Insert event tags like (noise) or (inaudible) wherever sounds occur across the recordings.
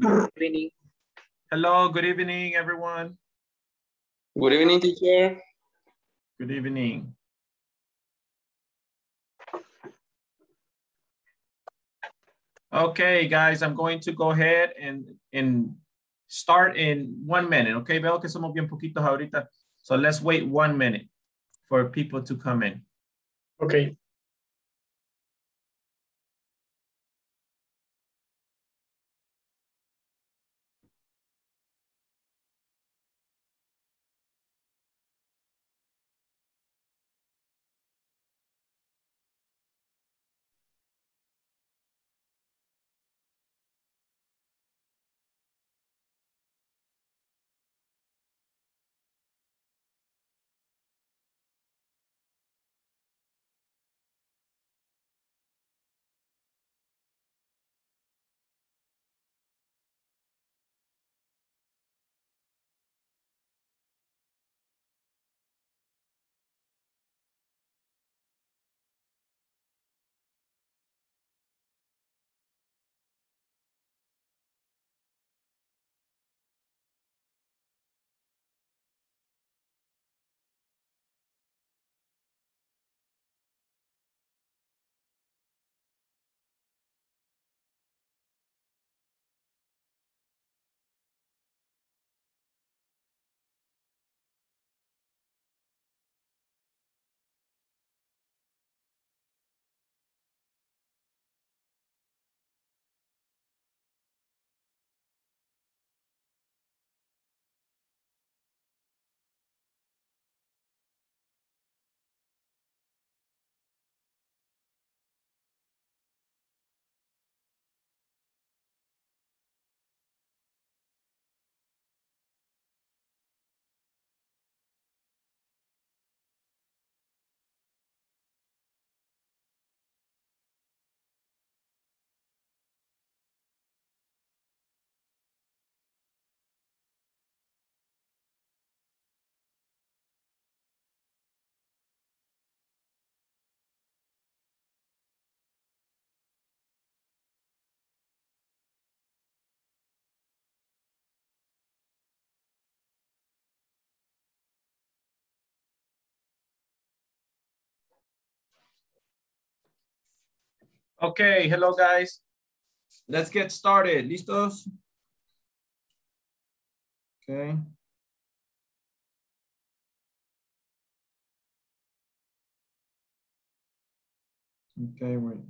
Good evening. Hello, good evening, everyone. Good evening, teacher. Good evening. Okay, guys, I'm going to go ahead and, and start in one minute, okay? Veo que somos bien poquitos ahorita. So let's wait one minute for people to come in. Okay. Okay, hello guys. Let's get started. ¿Listos? Okay. Okay, wait.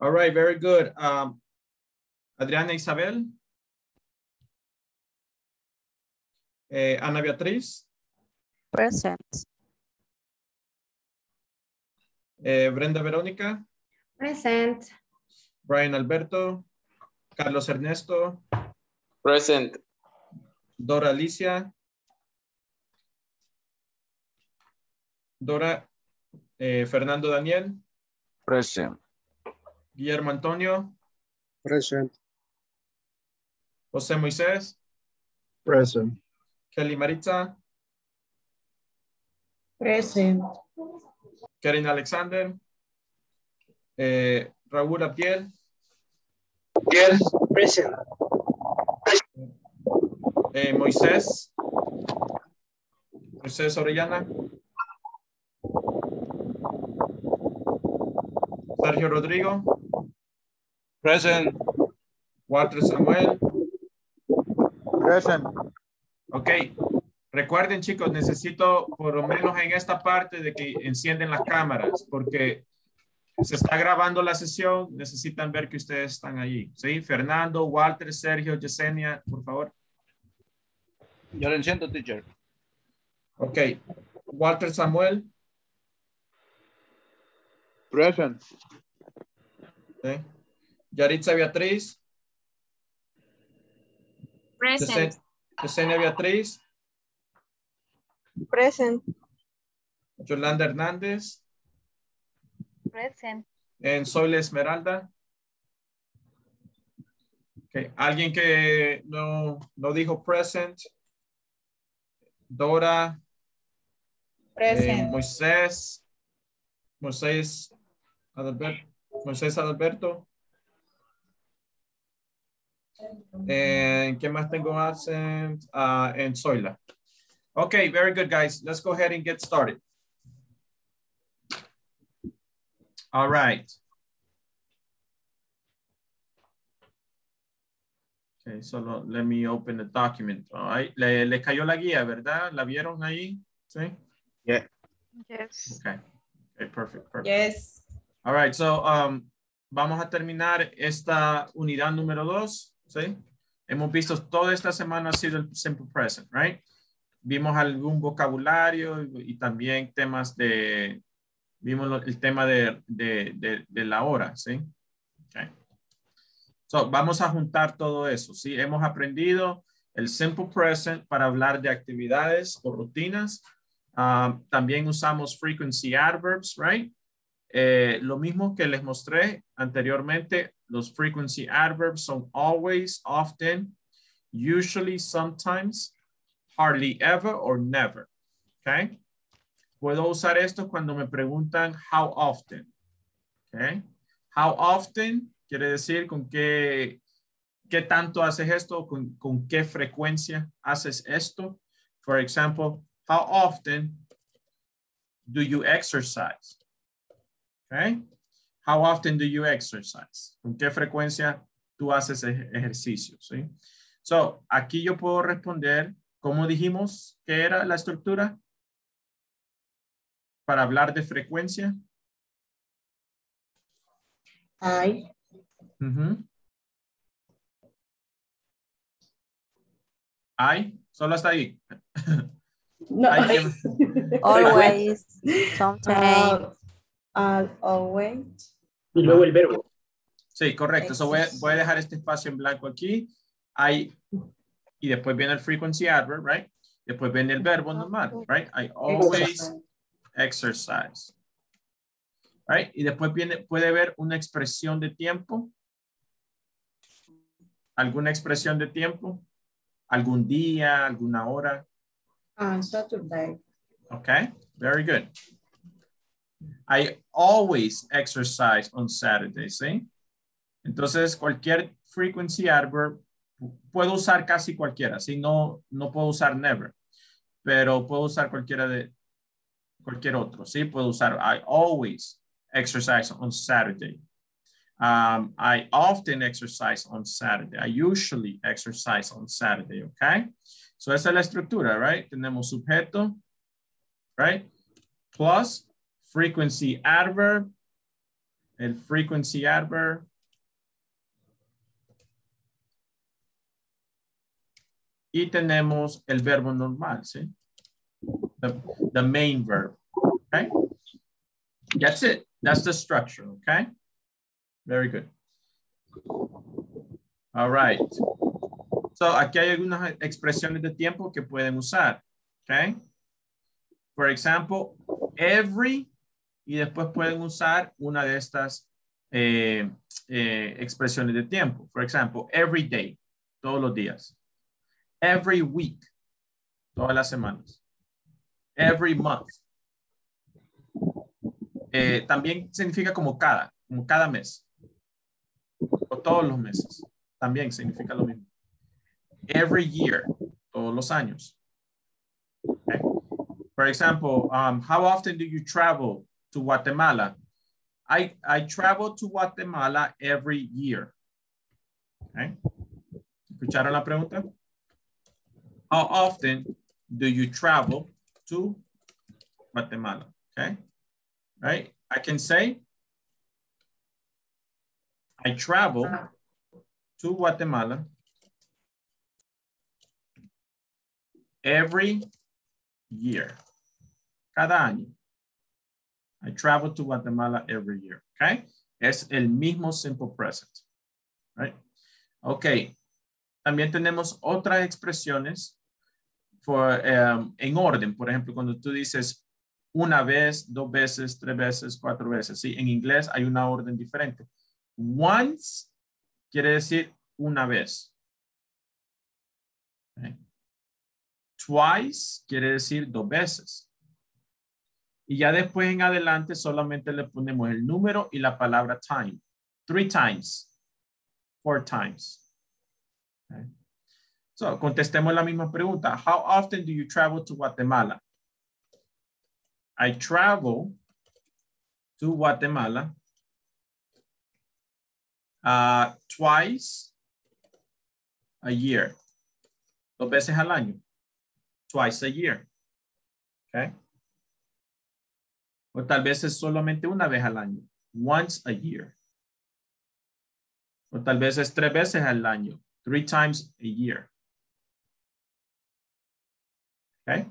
All right, very good. Um, Adriana Isabel. Eh, Ana Beatriz. Present. Eh, Brenda Verónica. Present. Brian Alberto. Carlos Ernesto. Present. Dora Alicia. Dora. eh, Fernando Daniel. Present. Guillermo Antonio. Present. José Moisés. Present. Kelly Maritza. Present. Karen Alexander. eh, Raúl Abdiel. Present. eh, Moisés. Moisés Orellana. Sergio Rodrigo. Present. Walter Samuel. Present. Ok. Recuerden, chicos, necesito por lo menos en esta parte de que encienden las cámaras, porque se está grabando la sesión, necesitan ver que ustedes están allí. ¿Sí? Fernando, Walter, Sergio, Yesenia, por favor. Yo lo enciendo, teacher. Ok. Walter Samuel. Present. ¿sí? Yaritza Beatriz. Present. Yesen- Yesenia Beatriz. Present. Yolanda Hernández. Present. En Soyle Esmeralda. Ok, Alguien que no, no dijo present. Dora. eh, Present. Moisés. Moisés Adalberto, Moisés Adalberto. And ¿qué más tengo absent? Uh, and Zoila. Okay, very good, guys. Let's go ahead and get started. All right. Okay, solo let me open the document. All right. Le, le cayó la guía, ¿verdad? ¿La vieron ahí? Sí. Yes. Okay. Okay, perfect, perfect. Yes. All right, so um, vamos a terminar esta unidad número dos, ¿sí? Hemos visto toda esta semana ha sido el simple present, right? Vimos algún vocabulario y, también temas de, vimos el tema de, de, de, la hora, ¿sí? Okay. So, vamos a juntar todo eso, ¿sí? Hemos aprendido el simple present para hablar de actividades o rutinas. Um, también usamos frequency adverbs, right? Eh, lo mismo que les mostré anteriormente, los frequency adverbs son always, often, usually, sometimes, hardly ever or never. Okay. Puedo usar esto cuando me preguntan how often. Okay. How often quiere decir con qué, qué tanto haces esto, con, con qué frecuencia haces esto. For example, how often do you exercise? Okay. How often do you exercise? ¿Con qué frecuencia tú haces ej- ejercicio? ¿sí? So, aquí yo puedo responder, ¿cómo dijimos que era la estructura? Para hablar de frecuencia. I. Ujú. I, solo hasta ahí. (laughs) No. (laughs) Always, sometimes, Uh, always. Y luego el verbo. Sí, correcto. So voy, a, voy a dejar este espacio en blanco aquí. I, y después viene el frequency adverb, right? Después viene el verbo normal, right? I always exercise. Right? Y después viene, puede haber una expresión de tiempo. ¿Alguna expresión de tiempo? ¿Algún día? ¿Alguna hora? On Saturday. Okay, very good. I always exercise on Saturdays, ¿sí? Entonces, cualquier frequency adverb, puedo usar casi cualquiera, ¿sí? No, no puedo usar never, pero puedo usar cualquiera de, cualquier otro, ¿sí? Puedo usar I always exercise on Saturday. Um, I often exercise on Saturday. I usually exercise on Saturday, okay? So esa es la estructura, right? Tenemos sujeto, right? Plus frequency adverb, el frequency adverb. Y tenemos el verbo normal, ¿sí? The, main verb, okay? That's it. That's the structure, okay? Very good. All right. So, aquí hay algunas expresiones de tiempo que pueden usar, okay? For example, every, y después pueden usar una de estas eh, eh, expresiones de tiempo. For example, every day, todos los días. Every week, todas las semanas. Every month. Eh, también significa como cada, como cada mes. O todos los meses. También significa lo mismo. Every year, todos los años. Okay. For example, um, how often do you travel to Guatemala? I, I travel to Guatemala every year. ¿Escucharon la pregunta? How often do you travel to Guatemala? Okay. Right. I can say, I travel to Guatemala every year. Cada año. I travel to Guatemala every year. Okay. Es el mismo simple present. Right. Okay. También tenemos otras expresiones um, en orden. Por ejemplo, cuando tú dices una vez, dos veces, tres veces, cuatro veces. Sí, en inglés hay una orden diferente. Once quiere decir una vez. Twice quiere decir dos veces. Y ya después en adelante solamente le ponemos el número y la palabra time. Three times. Four times. Okay. So, contestemos la misma pregunta. How often do you travel to Guatemala? I travel to Guatemala uh, twice a year. Dos veces al año. Twice a year. Okay. O tal vez es solamente una vez al año. Once a year. O tal vez es tres veces al año. Three times a year. Okay.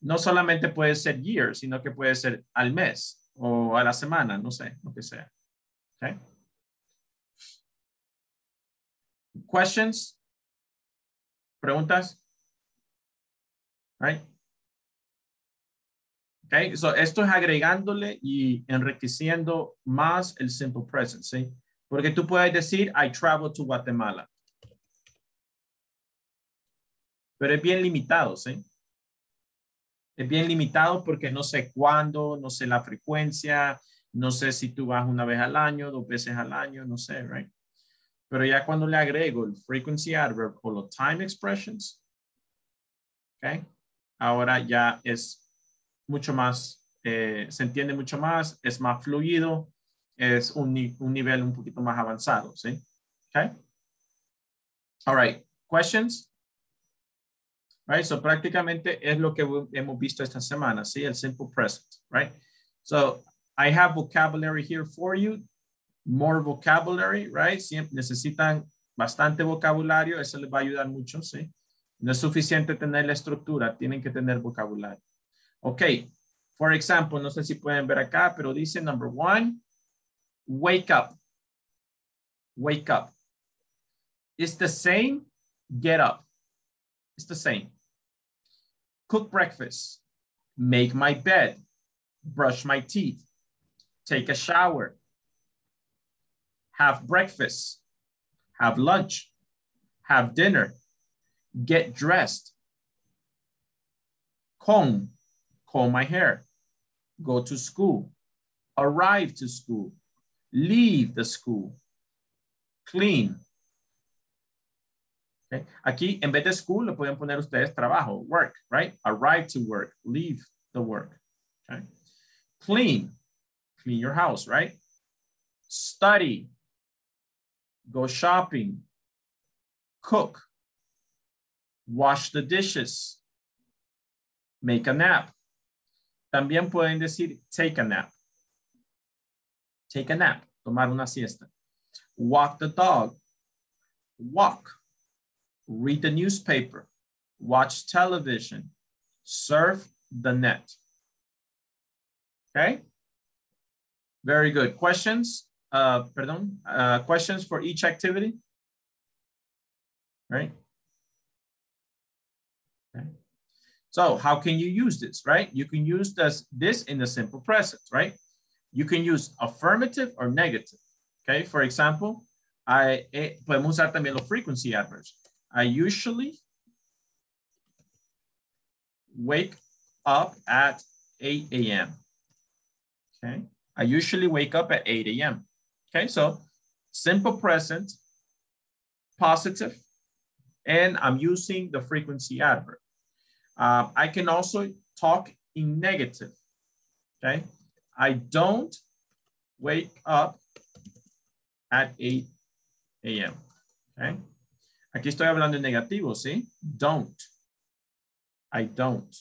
No solamente puede ser year, sino que puede ser al mes o a la semana, no sé, lo que sea. Okay. Questions? Preguntas? Right. Okay, so esto es agregándole y enriqueciendo más el simple present, ¿sí? Porque tú puedes decir, I travel to Guatemala. Pero es bien limitado, ¿sí? Es bien limitado porque no sé cuándo, no sé la frecuencia, no sé si tú vas una vez al año, dos veces al año, no sé, right? Pero ya cuando le agrego el frequency adverb o los time expressions, ¿ok? Ahora ya es mucho más, eh, se entiende mucho más, es más fluido, es un, nivel un poquito más avanzado, ¿sí? ¿Ok? All right, questions? Right, so prácticamente es lo que hemos visto esta semana, ¿sí? El simple present, right? So I have vocabulary here for you, more vocabulary, right? Siempre necesitan bastante vocabulario, eso les va a ayudar mucho, ¿sí? No es suficiente tener la estructura, tienen que tener vocabulario. Ok, for example, no sé si pueden ver acá, pero dice number one, wake up. Wake up. It's the same, get up. It's the same. Cook breakfast, make my bed, brush my teeth, take a shower, have breakfast, have lunch, have dinner, get dressed, comb, comb my hair, go to school, arrive to school, leave the school, clean. Aquí, en vez de school, le pueden poner ustedes trabajo, work, right? Arrive to work, leave the work. Clean, clean your house, right? Study, go shopping, cook, wash the dishes, make a nap. También pueden decir take a nap. Take a nap, tomar una siesta. Walk the dog, walk, read the newspaper, watch television, surf the net. Okay? Very good. Questions? Uh, pardon, uh, questions for each activity? Right? Okay. So how can you use this, right? You can use this, this in the simple present, right? You can use affirmative or negative. Okay, for example, I, eh, podemos usar también los frequency adverbs. I usually wake up at 8 a.m. Okay, I usually wake up at 8 a.m. Okay, so simple present, positive, and I'm using the frequency adverb. Uh, I can also talk in negative, okay? I don't wake up at 8 a.m., okay? Aquí estoy hablando en negativo, ¿sí? Don't. I don't.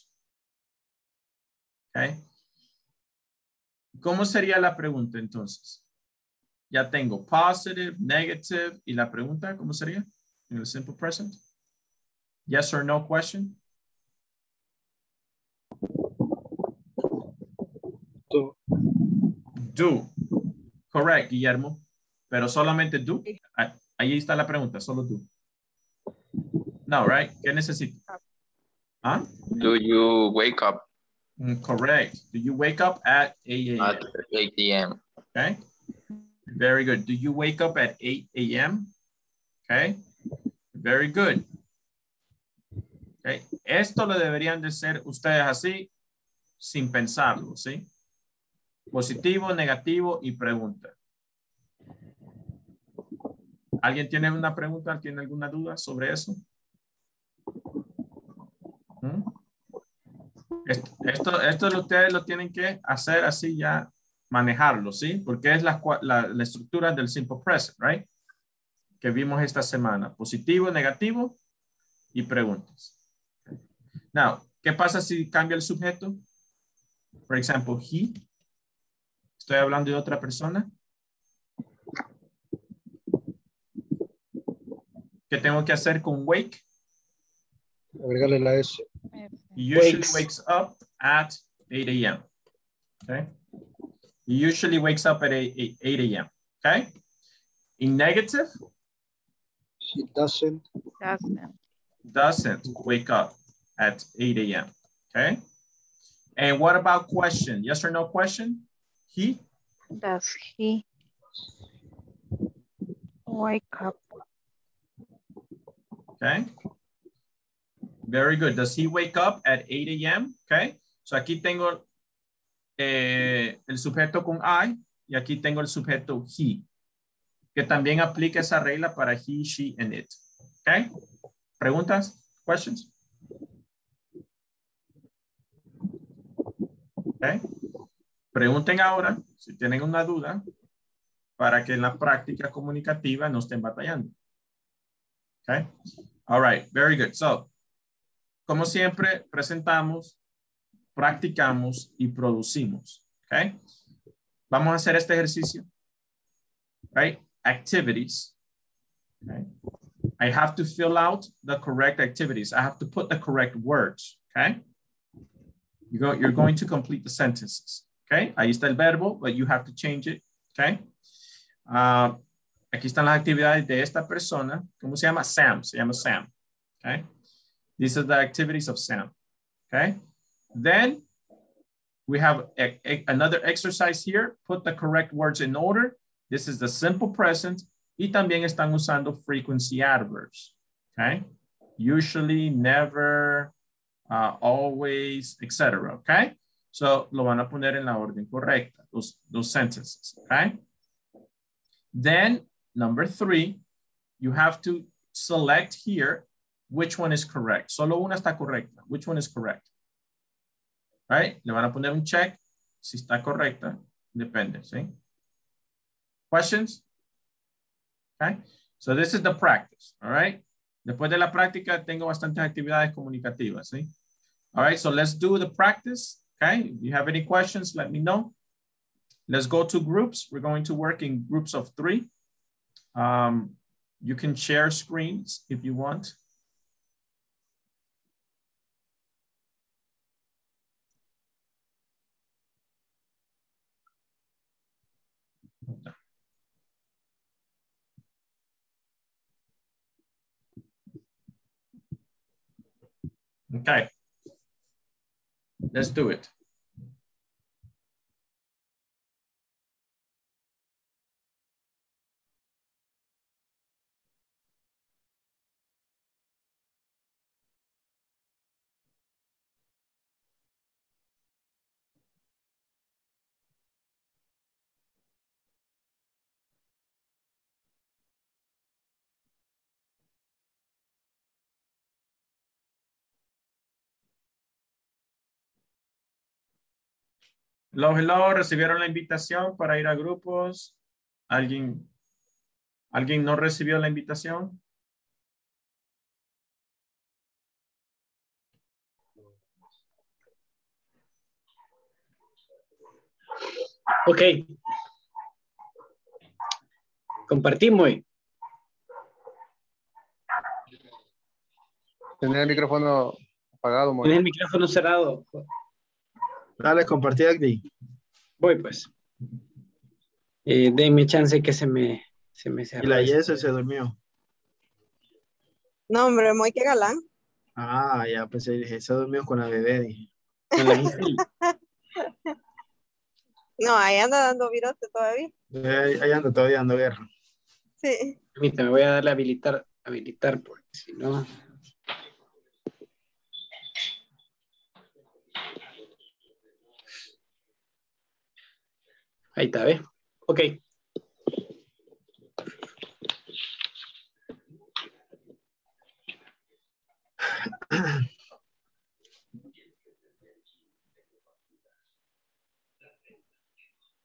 Okay. ¿Cómo sería la pregunta entonces? Ya tengo positive, negative, y la pregunta, ¿cómo sería? En el simple present. Yes or no question? Do. Do. Correct, Guillermo. Pero solamente do. Ah, Ahí está la pregunta, solo do. No, right? ¿Qué necesito? ¿Ah? Do you wake up Mm, Correct. Do you wake up at 8 a.m.? at 8 a.m.? Okay. Very good. Do you wake up at 8 a.m.? Okay. Very good. Okay. Esto lo deberían de ser ustedes así sin pensarlo, ¿sí? Positivo, negativo y pregunta. ¿Alguien tiene una pregunta? ¿Tiene alguna duda sobre eso? ¿Mm? Esto, esto, esto ustedes lo tienen que hacer así ya, manejarlo, ¿sí? Porque es la, la, la estructura del simple present, right? Que vimos esta semana. Positivo, negativo y preguntas. Now, ¿qué pasa si cambia el sujeto? Por ejemplo, he. Estoy hablando de otra persona. ¿Qué tengo que hacer con wake? Agregarle la S. He usually Wakes. wakes up at 8 a.m. Okay. He usually wakes up at 8, 8 a.m. Okay. In negative, He doesn't. Doesn't. doesn't wake up at 8 a.m. Okay. And what about question? Yes or no question? He Does he wake up? Okay. Very good. Does he wake up at 8 a.m.? Okay. So aquí tengo eh, el sujeto con I y aquí tengo el sujeto he, que también aplica esa regla para he, she, and it. Okay. ¿Preguntas? Questions? Okay. Pregunten ahora si tienen una duda para que en la práctica comunicativa no estén batallando. Okay. All right, very good. So, como siempre, presentamos, practicamos y producimos. Okay. Vamos a hacer este ejercicio. Right? Activities. Okay. I have to fill out the correct activities. I have to put the correct words. Okay. You go, you're going to complete the sentences. Okay. Ahí está el verbo, but you have to change it. Okay. Uh, Aquí están las actividades de esta persona. ¿Cómo se llama? Sam. Se llama Sam. Okay. These are the activities of Sam. Okay. Then we have a, a- another exercise here. Put the correct words in order. This is the simple present. Y también están usando frequency adverbs. Okay. Usually, never, uh, always, etc. Okay. So lo van a poner en la orden correcta. Those, those sentences. Okay. Then number three, you have to select here which one is correct. Solo una está correcta. Which one is correct? Right? Le van a poner un check si está correcta. Depende, ¿sí? Questions? Okay. So this is the practice, all right? Después de la práctica tengo bastantes actividades comunicativas, ¿sí? All right, so let's do the practice, okay? If you have any questions, let me know. Let's go to groups. We're going to work in groups of three. Um, you can share screens if you want. Okay. Let's do it. Hello, hello, ¿recibieron la invitación para ir a grupos? ¿Alguien, ¿alguien no recibió la invitación? Ok. Compartimos. hoy. Tener el micrófono apagado, Tienes el micrófono cerrado. Dale, compartí aquí. Voy pues. Eh, denme chance que se me, se me Y cerró. la Yese se durmió. No, hombre, muy que galán. Ah, ya pensé, dije, se durmió con la bebé. Dije. Con la Giselle. (laughs) No, ahí anda dando virote todavía. Eh, Ahí anda todavía dando guerra. Sí. Permítame, voy a darle a habilitar, habilitar porque si no. Ahí está, ¿ve? Ok.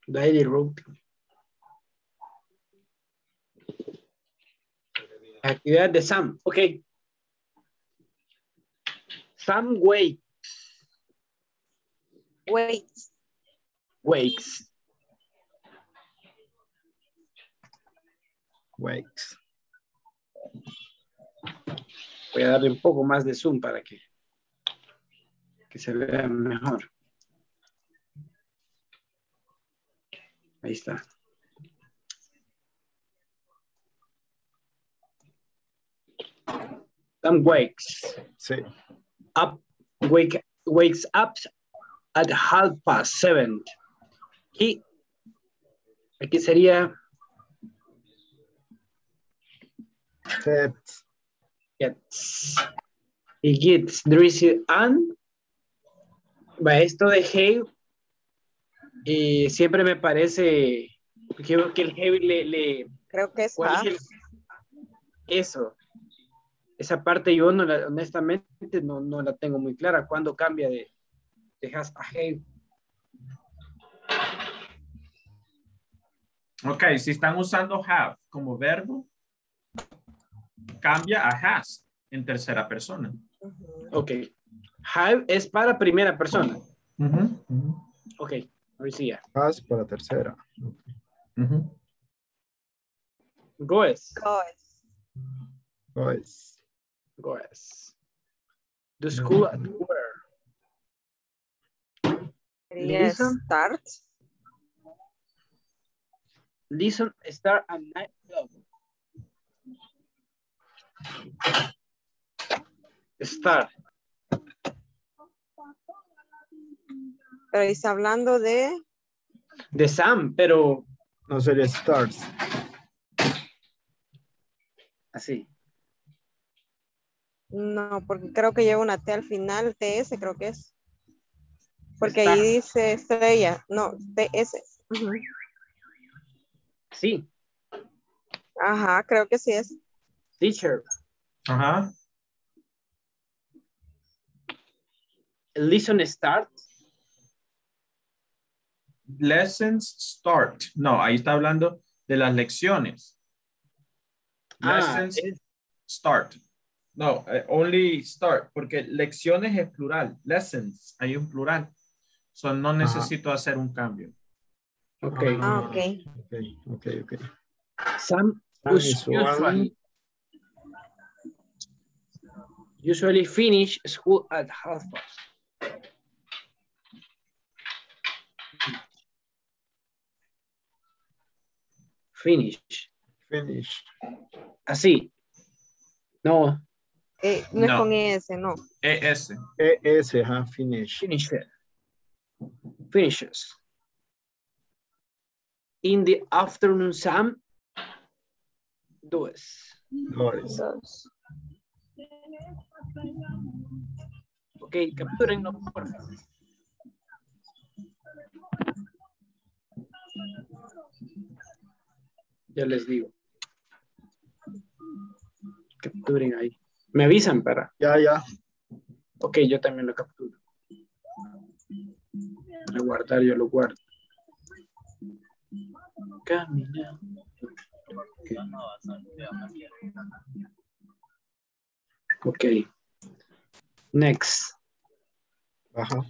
Daily routine. Actividad de Sam. Ok. Sam wake, Wait. wakes. Wakes. Voy a darle un poco más de zoom para que, que se vea mejor. Ahí está. Wakes Sí. up, wake, wakes up at half past seven. He, aquí sería Except gets, he gets dressed and, va esto de hey, y siempre me parece que, que el heavy le, le Creo que es ¿cuál es el- eso, esa parte yo no la- honestamente no, no la tengo muy clara, cuando cambia de, de has a hey. Ok, si están usando have como verbo, cambia a has en tercera persona. Ok. Have es para primera persona. Ahora sí ya. has para tercera. Goes. Goes. Pues, Goes. The school at where? Listen. start. Listen, start at night. Start. Pero está hablando de De Sam, pero no sería starts. así. No, porque creo que lleva una T al final, TS creo que es. Porque ahí dice estrella, no, TS. Sí. Ajá, creo que sí es. Teacher. Ajá. Listen, start. Lessons start. No, ahí está hablando de las lecciones. Ah, Lessons es- start. No, eh, only start, porque lecciones es plural. Lessons, hay un plural. So, no necesito hacer un cambio. ok. Ah, ok. Ok, ok, ok. Sam Sam is one. usually, usually finish school at half past. Finish. Finish. Así. No, Eh, no, es No. con ES, no. ES. ES, ajá, finish. finish. Finishes. In the afternoon, Sam does. Does. Dos. Ok, capturenlo, por favor. Ya les digo. Capturen ahí. Me avisan para. Ya, ya. Ok, yo también lo capturo. Para guardar, yo lo guardo. Caminando. Ok. Ok. Next. Ajá.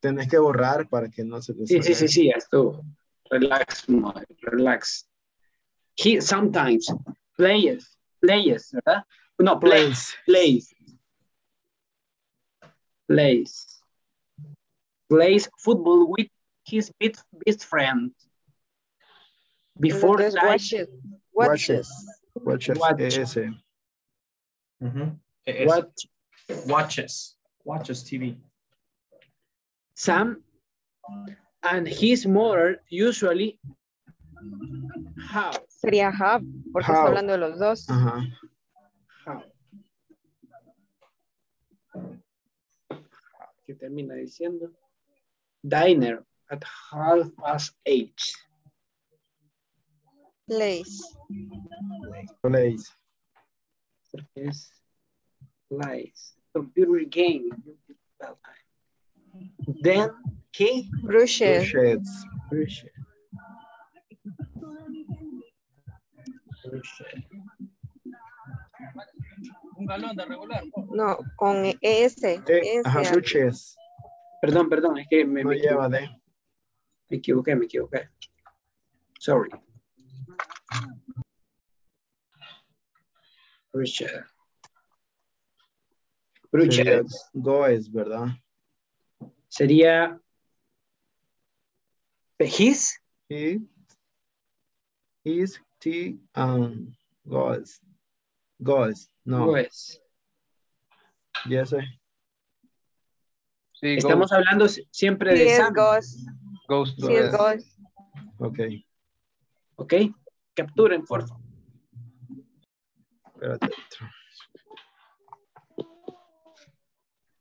Tenés que borrar para que no se te Sí, sí, sí, sí, ya estuvo. Relax, relax. He sometimes plays, plays, ¿verdad? No, plays, plays. Plays. Plays football with his best, best friend. Before Entonces, time, watches. Watches. Watches. Watches. Watch. ES. Ujú. ES. what Watches. Watches TV. Sam and his mother usually have, Sería have, porque How. está hablando de los dos. Ajá. have. que termina diciendo. Diner at half past eight. Place. Place. Porque es lies. Computer game. Then, ¿qué? Brushes. Brushes. Brushes. No, con S. Eh, S. ajá, brushes. Perdón, perdón, es que me, No me lleva equivoqué. de. Me equivoqué, me equivoqué. Sorry. Sería Brushes. goes, ¿verdad? Sería his, He, his, T, um, goes. Goes. No, pues. yes, eh. Sí, Estamos goes, hablando si- siempre de Sí, es Sam, goes. goes to the- goes. Ok, ¿ok? Capturen, por favor. Espérate.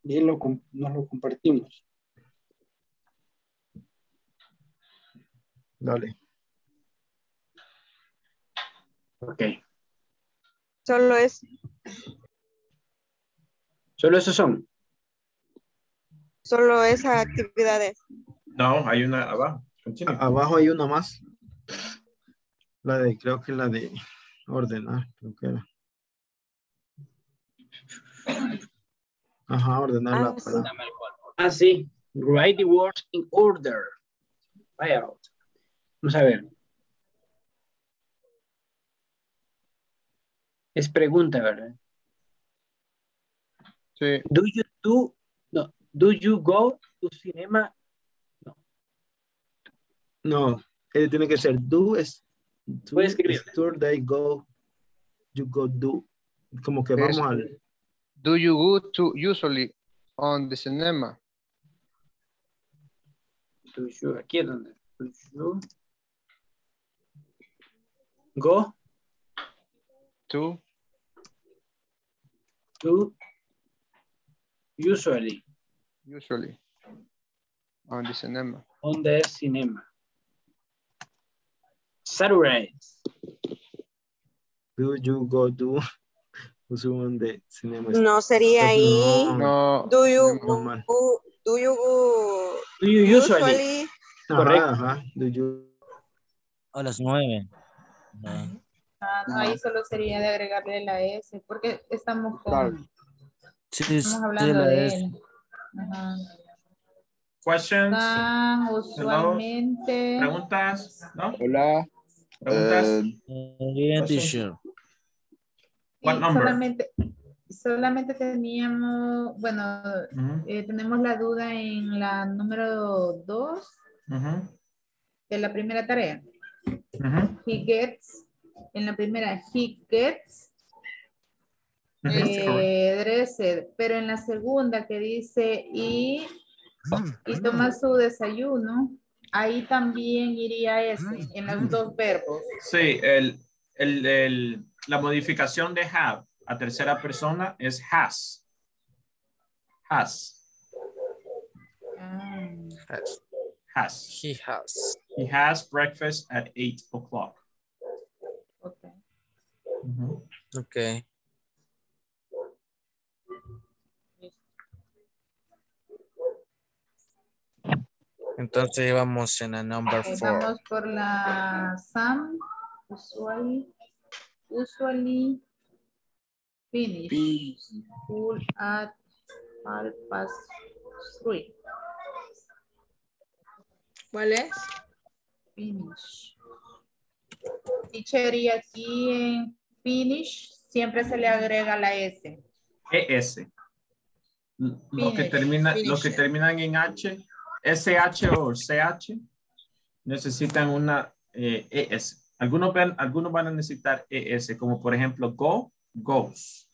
Y lo, com- nos lo compartimos. Dale. Ok. Solo es, Solo esos son. solo esas actividades. No, hay una abajo. Abajo hay una más. La de, creo que la de ordenar, creo que era. Ajá, ordenar la Ah, sí. palabra. Ah. Write the words in order. Vaya. Vamos a ver. Es pregunta, ¿verdad? Sí, Do you do, no, do you go to cinema? No, eh, tiene que ser do es do Puede escribir. tour they go you go do como que vamos al do you go to usually on the cinema? Do you, aquí es donde. Do you go To to usually usually on the cinema. on the cinema? Saturdays. do you go do usually de cinema No sería ahí. No. No, Do you go, mal. do you go Do you usually? usually Ajá, correcto. ajá, do you A las nueve. Ah, no, ahí solo sería de agregarle la S, porque estamos con, Sí, sí, estamos hablando la de es. él. Ajá. Questions, Están usualmente. preguntas, ¿no? Hola. Preguntas. Eh, Bien, teacher. What y number? solamente, solamente teníamos, bueno, eh, tenemos la duda en la número dos ujú, de la primera tarea. He gets, en la primera, he gets eh, dressed, pero en la segunda que dice y, y toma su desayuno, ahí también iría ese, en los dos verbos. Sí, el, el, el- la modificación de have a tercera persona es has. Has. Has. He has. He has breakfast at 8 o'clock. ok. Ujú. Ok. Entonces vamos en la number four. Vamos por la SAM, usually, usually finish, school at half past three, ¿Cuál es? finish. Teacher, y aquí en finish siempre se le agrega la S. ES. Lo que, Finish, termina, lo que terminan en H, SH o CH, necesitan una eh, ES. Algunos, van, algunos van a necesitar ES, como por ejemplo go, goes.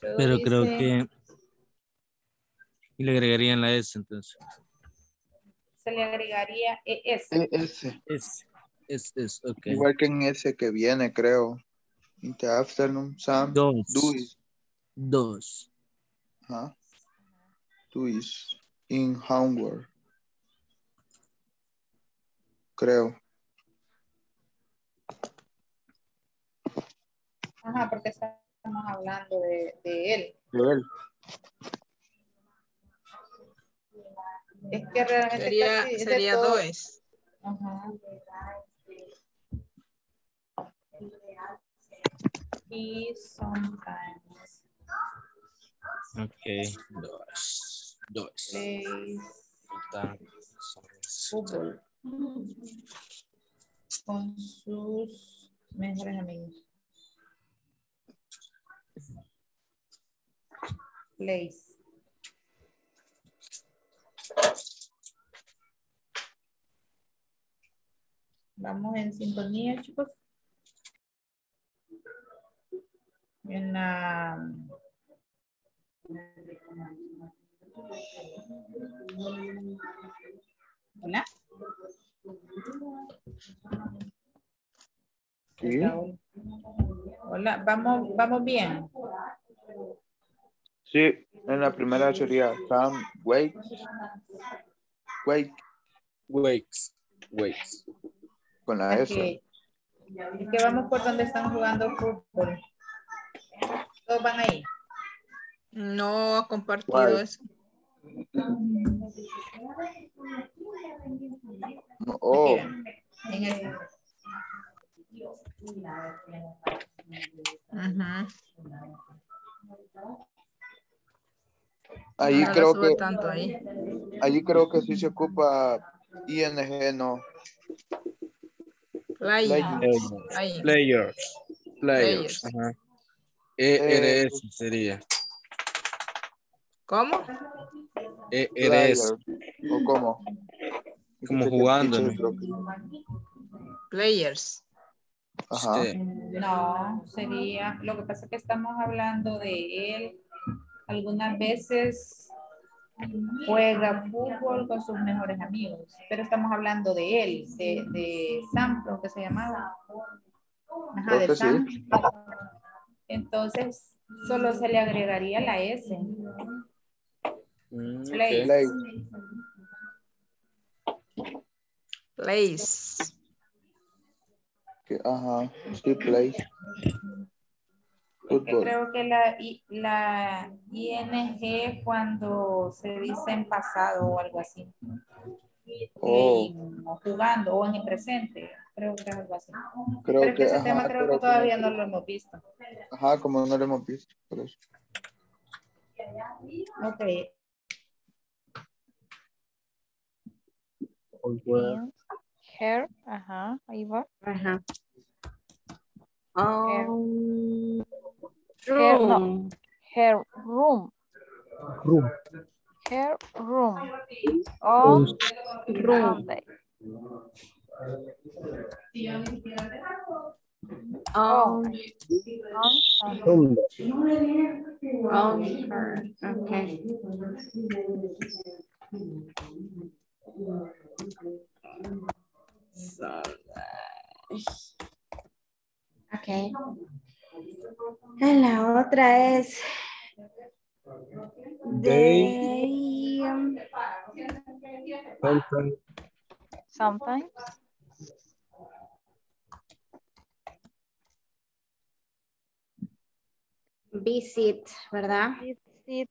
Pero creo que Y le agregarían la S entonces. Se le agregaría ES. ES. Es, es, es, ok. Igual que en ese que viene, creo. In the afternoon, Sam. Dos. Do is. Dos. Ajá. Do is in homework. Creo. Ajá, porque estamos hablando de, de él. De él. Es que realmente Sería, casi sería todo. dos. Ajá. Y sometimes Ok. Dos. Dos. fútbol con sus mejores amigos. Plays. Vamos en sintonía, chicos. En la... Hola. Sí. Hola, vamos, vamos bien. Sí, en la primera sería Sam wake. Wake Wakes. Wakes. con la S. Ok. Es que vamos por donde están jugando fútbol. Todos van ahí. No ha compartido eso. No, Oh, En este. Ujú. Ahí No creo que tanto ahí. allí creo que sí se ocupa ING, no. Play. Players. Players. Players. Players. Ajá. Eh, ERS sería. ¿Cómo? ERS. Players. ¿O cómo? Como jugando, Players. Ajá. Sí. No, sería, lo que pasa es que estamos hablando de él. Algunas veces juega fútbol con sus mejores amigos, pero estamos hablando de él, de, de Sam, lo que se llamaba. Ajá, Creo de sí. Sam. Entonces, solo se le agregaría la S. Mm. Plays. Que- Ajá. Sí, play. Que Fútbol. creo que la, I- la ING cuando se dice en pasado o algo así. Oh. O jugando o en el presente. Creo que es algo así. Creo Pero que que, ese ajá, tema creo que creo todavía no lo hemos visto. Ajá, como no lo hemos visto. Por eso. Ok. Hair, ajá, ahí va. Ajá. Hair, Um, hair, no, room. hair room, Room. hair room, on Sunday. Um, On Sunday. Sunday. on her. Okay. So, okay. Y La otra es They- they, um, Sometimes. Sometimes. visit, ¿verdad? Visit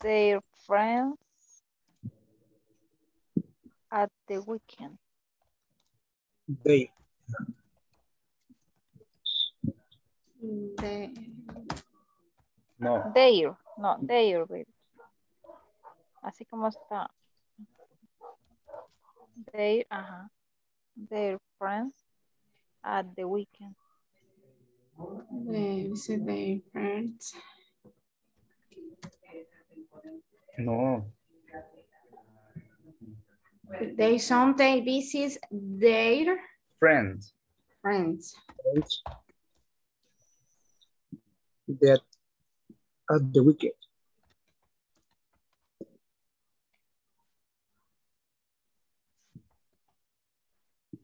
their friends at the weekend. They. De, No. Their, no, their, baby. Así como está. Their, ajá. Their friends at the weekend. de visit their friends. No. They sometimes visit their Friends. friends. that at the wicket.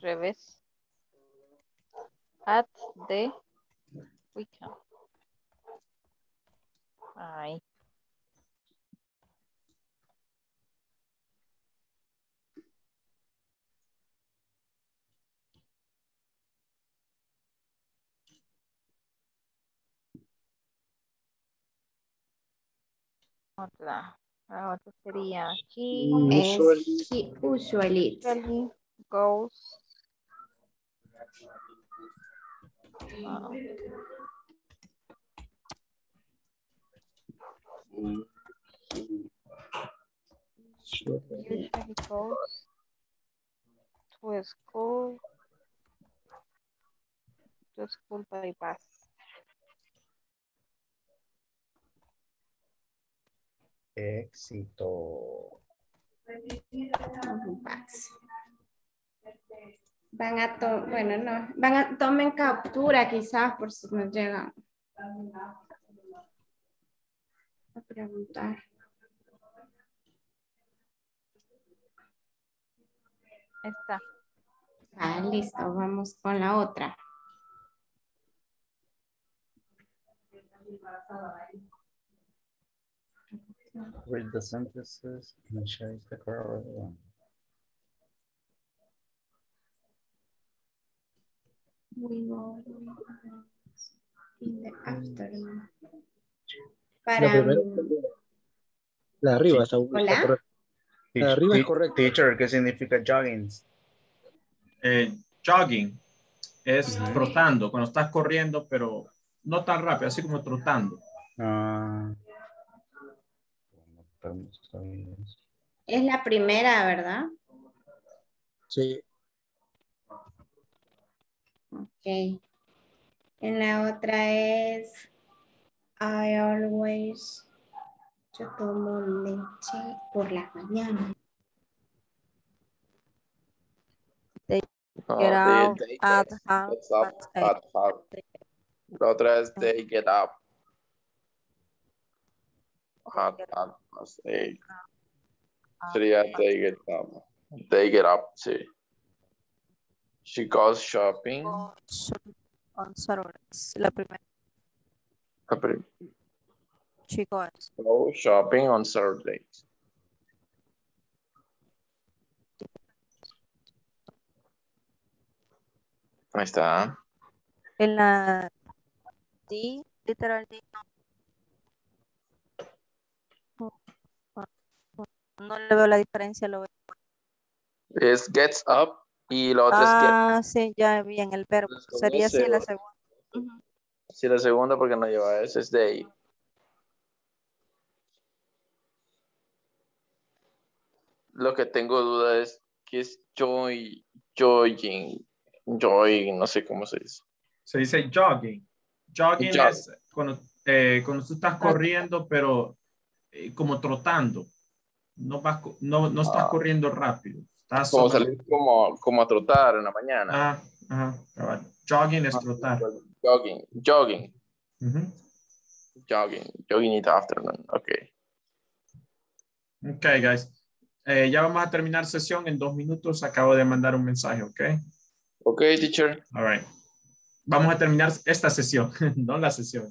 Revés. At the wicket. Ay. Otra. La otra sería aquí. Es Usually. he usually. Usually goes. Usually goes to school. To school by bus. Éxito. Van a to bueno, no, van a tomen captura quizás por si nos llegan a preguntar. Está. Ah, listo, vamos con la otra. Read the sentences and choose the correct one. We will in the afternoon. Para, La arriba está, ¿Hola? La de arriba es correcta. Teacher, ¿qué significa jogging? Eh, jogging es trotando, cuando estás corriendo, pero no tan rápido, así como trotando. Ah. Ver. Es la primera, ¿verdad? Sí. Ok. En la otra es I always yo tomo leche por la mañana. Get they- out they at get- eight. at half. La otra es they get up half past eight. Sería they get up. They get up, sí. She goes shopping. On Saturdays. La primera, La prim- chicos. Go shopping on Saturdays. Ahí está. En la D, literal D, no. No, le veo la diferencia, lo veo. Es gets up y la otra es Ah, sí, ya vi en el verbo. Entonces, ¿cómo Sería así la segunda. Get. Sí, la segunda porque no lleva S, es they. Lo que tengo duda es que es joy, jogging, joy, no sé cómo se dice. Se dice jogging. Jogging Jog. es cuando, eh, cuando tú estás corriendo, pero eh, como trotando. No, vas, no, no estás Ah. corriendo rápido. Estás Como sobre- salir como, como a trotar en la mañana. Ah, ajá, cabal. Jogging es Ah, trotar. Jogging, jogging, Ujú. jogging, jogging in the afternoon. Ok. Ok, guys. Eh, ya vamos a terminar sesión en dos minutos. Acabo de mandar un mensaje, ok? Ok, teacher. All right. Vamos a terminar esta sesión, (laughs) no la sesión.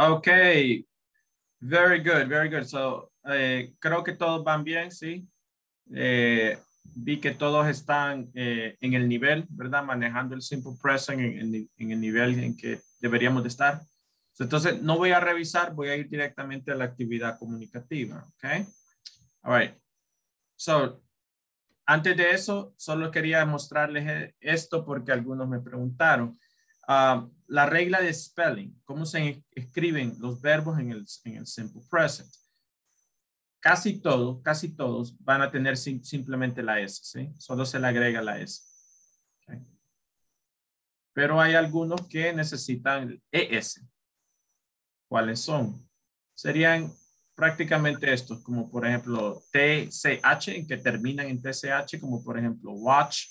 Ok. Very good, very good. So, eh, creo que todos van bien, sí. Eh, vi que todos están eh, en el nivel, ¿verdad? Manejando el simple present en, el nivel en que deberíamos de estar. Entonces, no voy a revisar, voy a ir directamente a la actividad comunicativa, ¿ok? All right. So, antes de eso, solo quería mostrarles eh, esto porque algunos me preguntaron. Ah, la regla de spelling, cómo se escriben los verbos en el, en el simple present. Casi todos, casi todos van a tener sim- simplemente la S, ¿sí? Solo se le agrega la S. Ok. Pero hay algunos que necesitan el ES. ¿Cuáles son? Serían prácticamente estos, como por ejemplo TCH, en que terminan en TCH, como por ejemplo watch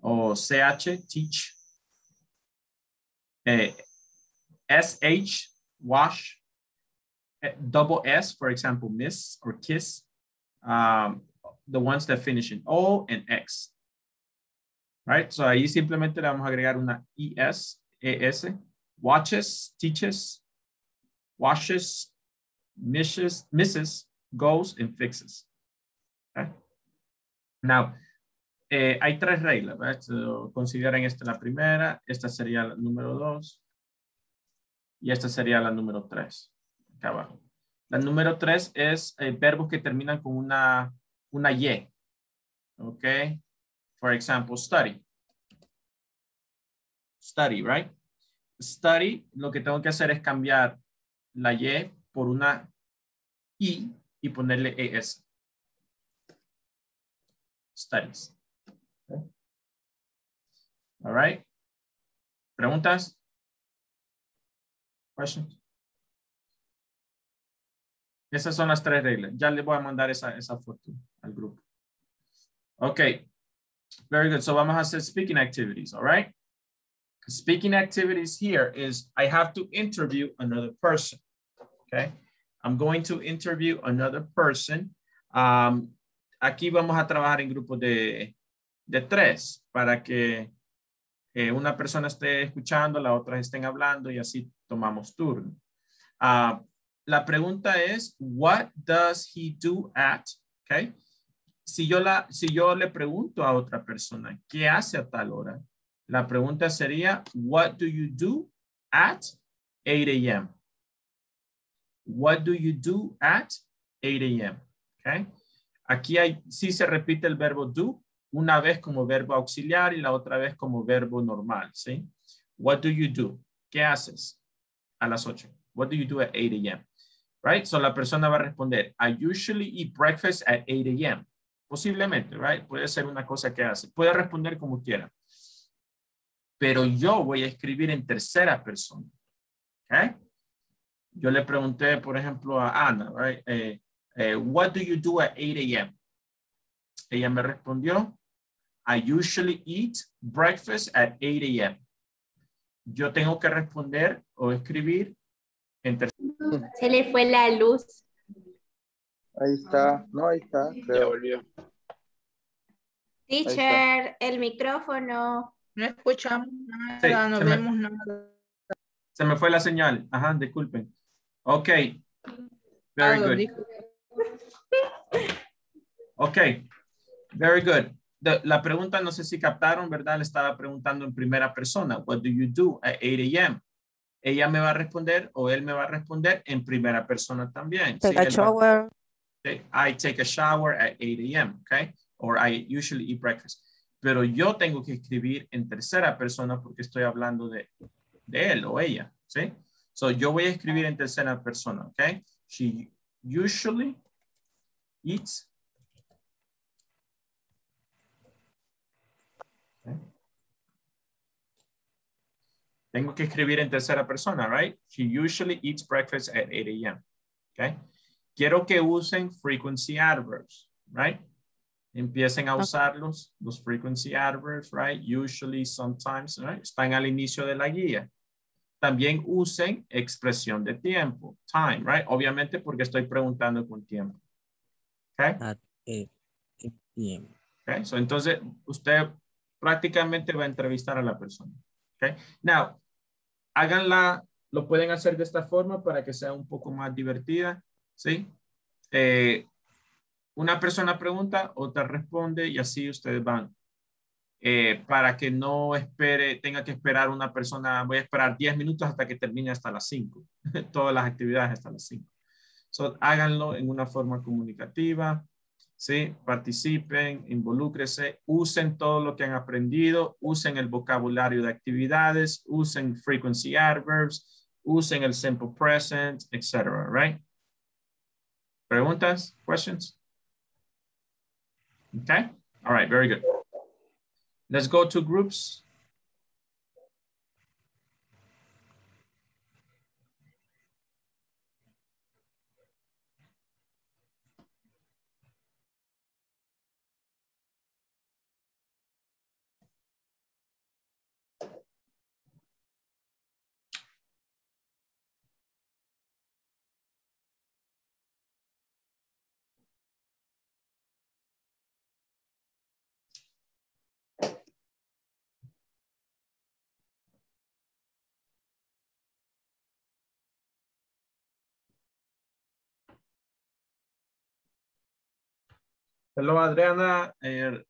o CH, teach. SH, wash. Double S, for example, miss or kiss. Um, the ones that finish in O and X. Right? So ahí simplemente le vamos a agregar una ES, ES. Watches, teaches, washes, misses, misses, goes, and fixes. Okay. Now, eh, hay tres reglas, ¿verdad? Consideren esta la primera, esta sería la número dos, y esta sería la número tres, acá abajo. La número tres es eh, verbos que terminan con una, una Y. Ok. For example, study. Study, right? Study, lo que tengo que hacer es cambiar la Y por una I y ponerle ES. Studies. All right. ¿Preguntas? Questions? Esas son las tres reglas. Ya le voy a mandar esa, esa foto al grupo. Okay. Very good. So vamos a hacer speaking activities, all right? Speaking activities here is I have to interview another person. Okay. I'm going to interview another person. Um, aquí vamos a trabajar en grupos de, de tres para que eh, una persona esté escuchando, la otra estén hablando y así tomamos turno. Ah, la pregunta es, what does he do at? Okay. Si yo, la, si yo le pregunto a otra persona, ¿qué hace a tal hora? La pregunta sería, what do you do at 8 a.m.? What do you do at 8 a.m.? Okay. Aquí hay, sí se repite el verbo do, una vez como verbo auxiliar y la otra vez como verbo normal, ¿sí? What do you do? ¿Qué haces a las 8? What do you do at 8 a.m.? Right? So la persona va a responder, I usually eat breakfast at 8 a.m. Posiblemente, right? Puede ser una cosa que hace. Puede responder como quiera. Pero yo voy a escribir en tercera persona. ¿Ok? Yo le pregunté, por ejemplo, a Ana, right? Eh, eh, what do you do at 8 a.m.? Ella me respondió, I usually eat breakfast at 8 a.m. Yo tengo que responder o escribir en tercera. Se le fue la luz. Ahí está. No, ahí está. Ya volvió. Teacher, el micrófono. No escuchamos Sí, nada, no se me- vemos nada. Se me fue la señal. Ajá, disculpen. Ok. Very good. dijo. Ok. Very good. The- la pregunta, no sé si captaron, ¿verdad? Le estaba preguntando en primera persona. What do you do at 8 a.m.? Ella me va a responder o él me va a responder en primera persona también. Take Sí, a va- shower. I take a shower at 8 a.m., okay? Or I usually eat breakfast. Pero yo tengo que escribir en tercera persona porque estoy hablando de, de él o ella, ¿sí? So yo voy a escribir en tercera persona, okay? She usually eats. Tengo que escribir en tercera persona, right? She usually eats breakfast at 8 a.m., okay? quiero que usen frequency adverbs, right? Empiecen a usarlos, los frequency adverbs, right? Usually, sometimes, right? Están al inicio de la guía. También usen expresión de tiempo, time, right? Obviamente porque estoy preguntando con tiempo. Okay? At 8 p.m. Okay, so entonces usted prácticamente va a entrevistar a la persona. Okay, now hagan la, lo pueden hacer de esta forma para que sea un poco más divertida, ¿sí? Eh, una persona pregunta, otra responde y así ustedes van. Eh, para que no espere, tenga que esperar una persona, voy a esperar 10 minutos hasta que termine hasta las 5, (laughs) todas las actividades hasta las 5. So, háganlo en una forma comunicativa, ¿sí? Participen, involúcrese, usen todo lo que han aprendido, usen el vocabulario de actividades, usen frequency adverbs, usen el simple present, etc. Right? ¿Preguntas? Questions? Okay. All right. Very good. Let's go to groups. Hello, Adriana. Eh,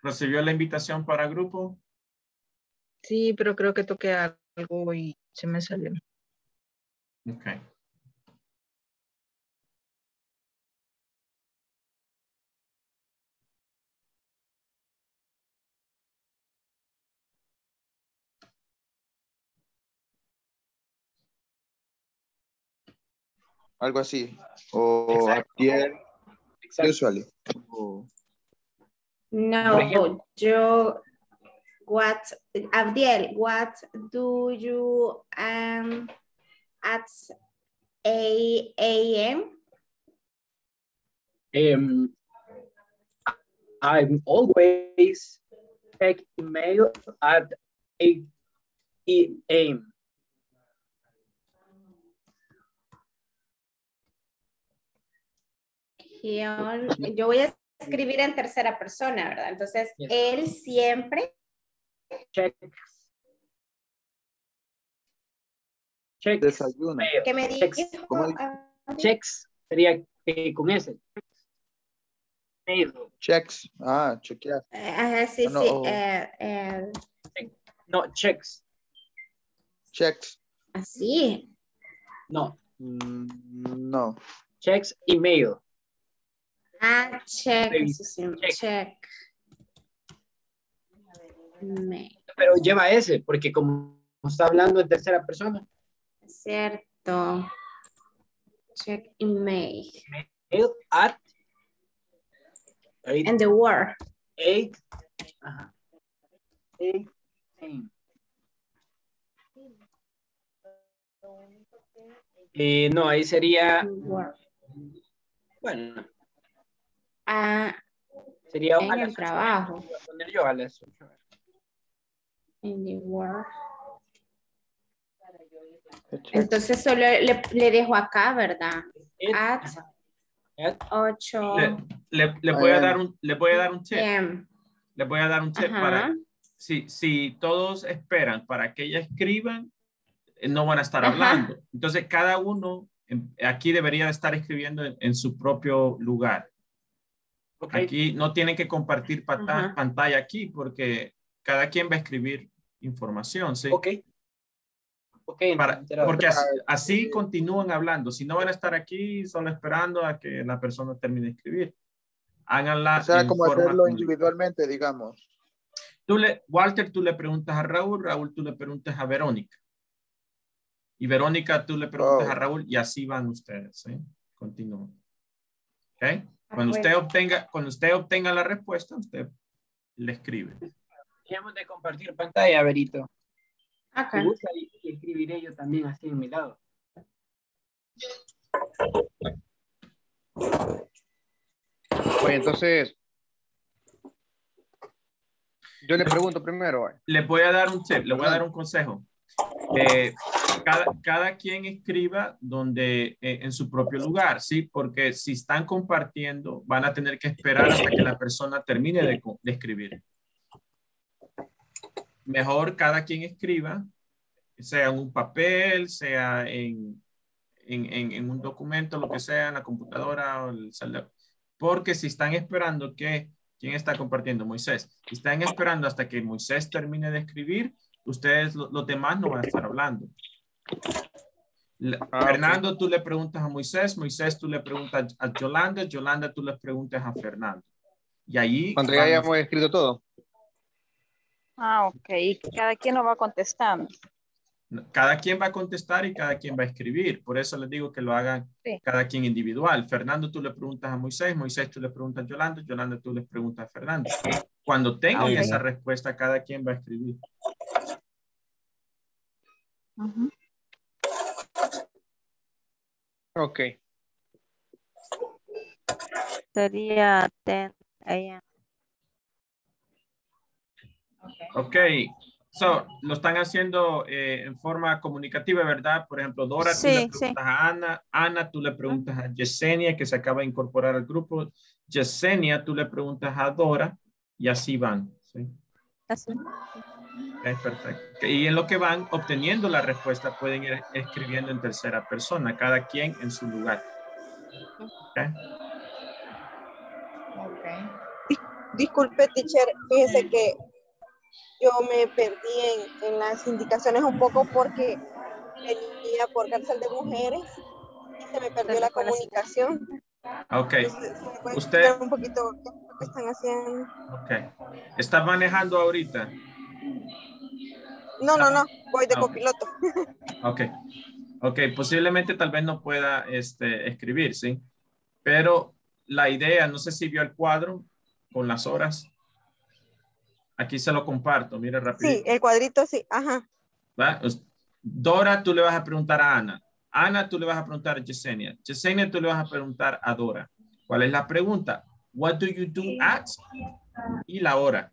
¿Recibió la invitación para grupo? Sí, pero creo que toqué algo y se me salió. Okay. Algo así. O Abdiel, usually. O- No, yo, what, Abdiel, what do you, um, at a a.m.? Um, I'm always check email at 8 a.m. Yo yo voy a escribir en tercera persona, ¿verdad? Entonces, Yes. él siempre Check. Checks. Desayuno. que me Checks. dijo, ¿Cómo dice? ah, Checks sería eh, con ese. Mail. Checks. Ah, chequear. eh, ajá, sí, Ah, no, sí, o- eh, eh, No, checks. Checks. así, No, Mm, no. checks email. Ah, check, Sí, eso sí, check. Pero lleva ese, porque como está hablando en tercera persona, Cierto. Check email. mail at 8 And the word. eight, ajá, eight. Eh, no, ahí sería, bueno, Ah, sería en a el ocho. trabajo. Voy a poner yo a las ocho. In the. Check. Entonces solo le, le dejo acá, ¿verdad? It, At at 8 Le, le, le voy a dar un, le voy a dar un tip. p.m. Le voy a dar un tip Ajá. para, si, si todos esperan para que ella escriban, eh, no van a estar Ajá. hablando. Entonces, cada uno aquí debería de estar escribiendo en, en su propio lugar. Ok, Aquí no tienen que compartir pata- Ajá. pantalla aquí porque cada quien va a escribir información, ¿sí? ok. Ok, Para- porque así, así continúan hablando. Si no van a estar aquí solo esperando a que la persona termine de escribir. Háganla O sea, en como forma hacerlo comunicativa. individualmente, digamos. Tú le, Walter, tú le preguntas a Raúl, Raúl, tú le preguntas a Verónica. Y Verónica, tú le preguntas Oh. a Raúl y así van ustedes, ¿sí? Continúan. ¿Ok? Ah, Cuando usted obtenga, cuando usted obtenga la respuesta, usted le escribe. Dejemos de compartir pantalla, Berito. Acá. Me gusta y, y escribiré yo también así en mi lado. Oye, entonces, yo le pregunto primero. eh. Le voy a dar un tip, le voy a dar un consejo. Eh, cada, cada quien escriba donde, eh, en su propio lugar, ¿sí? Porque si están compartiendo, van a tener que esperar hasta que la persona termine de, escribir. Mejor cada quien escriba sea en un papel, sea en- en un documento, lo que sea, en la computadora o el celular. Porque si están esperando que, ¿quién está compartiendo? Moisés. Si están esperando hasta que Moisés termine de escribir, ustedes, lo- los demás no van a estar hablando. La- Ah. Fernando, tú le preguntas a Moisés, Moisés, tú le preguntas a Yolanda, Yolanda, tú le preguntas a Fernando. Y ahí... Cuando ya hayamos escrito todo. Ah, ok. Y cada quien lo va contestando. Cada quien va a contestar y cada quien va a escribir. Por eso les digo que lo hagan Sí. cada quien individual. Fernando, tú le preguntas a Moisés, Moisés, tú le preguntas a Yolanda, Yolanda, tú le preguntas a Fernando. Cuando tengan Ok. esa respuesta, cada quien va a escribir. Ujú. Ok. Sería 10 a.m. Ok. So, lo están haciendo eh, en forma comunicativa, ¿verdad? Por ejemplo, Dora, tú le sí. preguntas a Ana, Ana, tú le preguntas a Yesenia, que se acaba de incorporar al grupo. Yesenia, tú le preguntas a Dora y así van. ¿sí? Así. Ok, perfecto. Y en lo que van obteniendo la respuesta, pueden ir escribiendo en tercera persona, cada quien en su lugar. Ok. Disculpe, teacher, fíjese que yo me perdí en, en las indicaciones un poco porque venía por cárcel de mujeres y se me perdió la comunicación. Ok. Entonces, ¿me pueden Usted- un poquito están haciendo? Ok. ¿Estás manejando ahorita? No, no, no, voy de Ah, ok. copiloto. (laughs) Ok. Ok, posiblemente tal vez no pueda este, escribir, ¿sí? Pero la idea, no sé si vio el cuadro con las horas. Aquí se lo comparto, mire rápido. Sí, el cuadrito sí, ajá. ¿va? Dora, tú le vas a preguntar a Ana. Ana, tú le vas a preguntar a Yesenia. Yesenia, tú le vas a preguntar a Dora. ¿Cuál es la pregunta? What do you do at? Y la hora.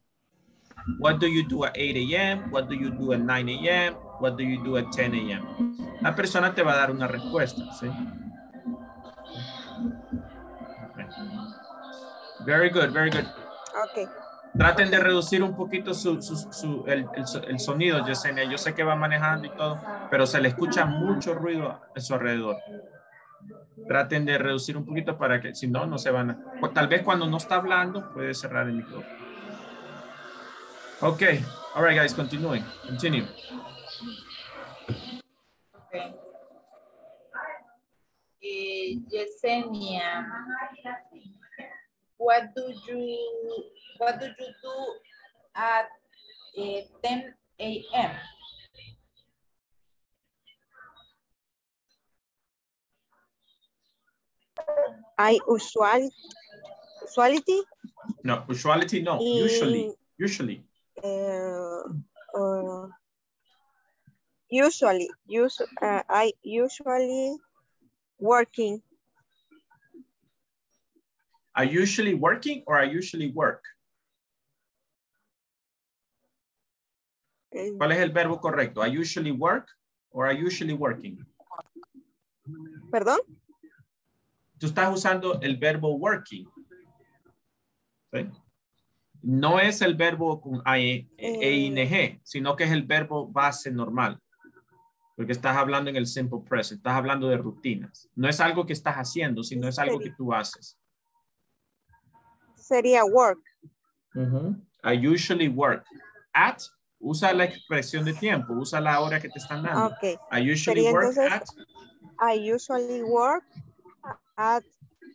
What do you do at 8 a.m.? What do you do at 9 a.m.? What do you do at 10 a.m.? La persona te va a dar una respuesta, ¿sí? Very good, very good. Ok. Traten de reducir un poquito su, su- su- el, el el sonido, Yesenia. Yo sé que va manejando y todo, pero se le escucha mucho ruido a su alrededor. Traten de reducir un poquito para que, si no, no se van a... Tal vez cuando no está hablando, puede cerrar el micrófono. Ok. All right, guys, continúen. Continue. Eh, Yesenia, what do you what do you do at eh, 10 a.m.? Hay usual, usuality, No, usuality, no. Y- Usually. Usually. eh, uh, usually, us, uh, I usually working. Are usually working or you usually work? eh, ¿Cuál es el verbo correcto? I usually work or I usually working? Perdón, Tú estás usando el verbo working. ¿sí? No es el verbo con I- E, ING, sino que es el verbo base normal. Porque estás hablando en el simple present, estás hablando de rutinas. No es algo que estás haciendo, sino es algo que tú haces. sería work. I usually work. At, usa la expresión de tiempo, usa la hora que te están dando. Ok. I usually Sería work entonces, at. I usually work at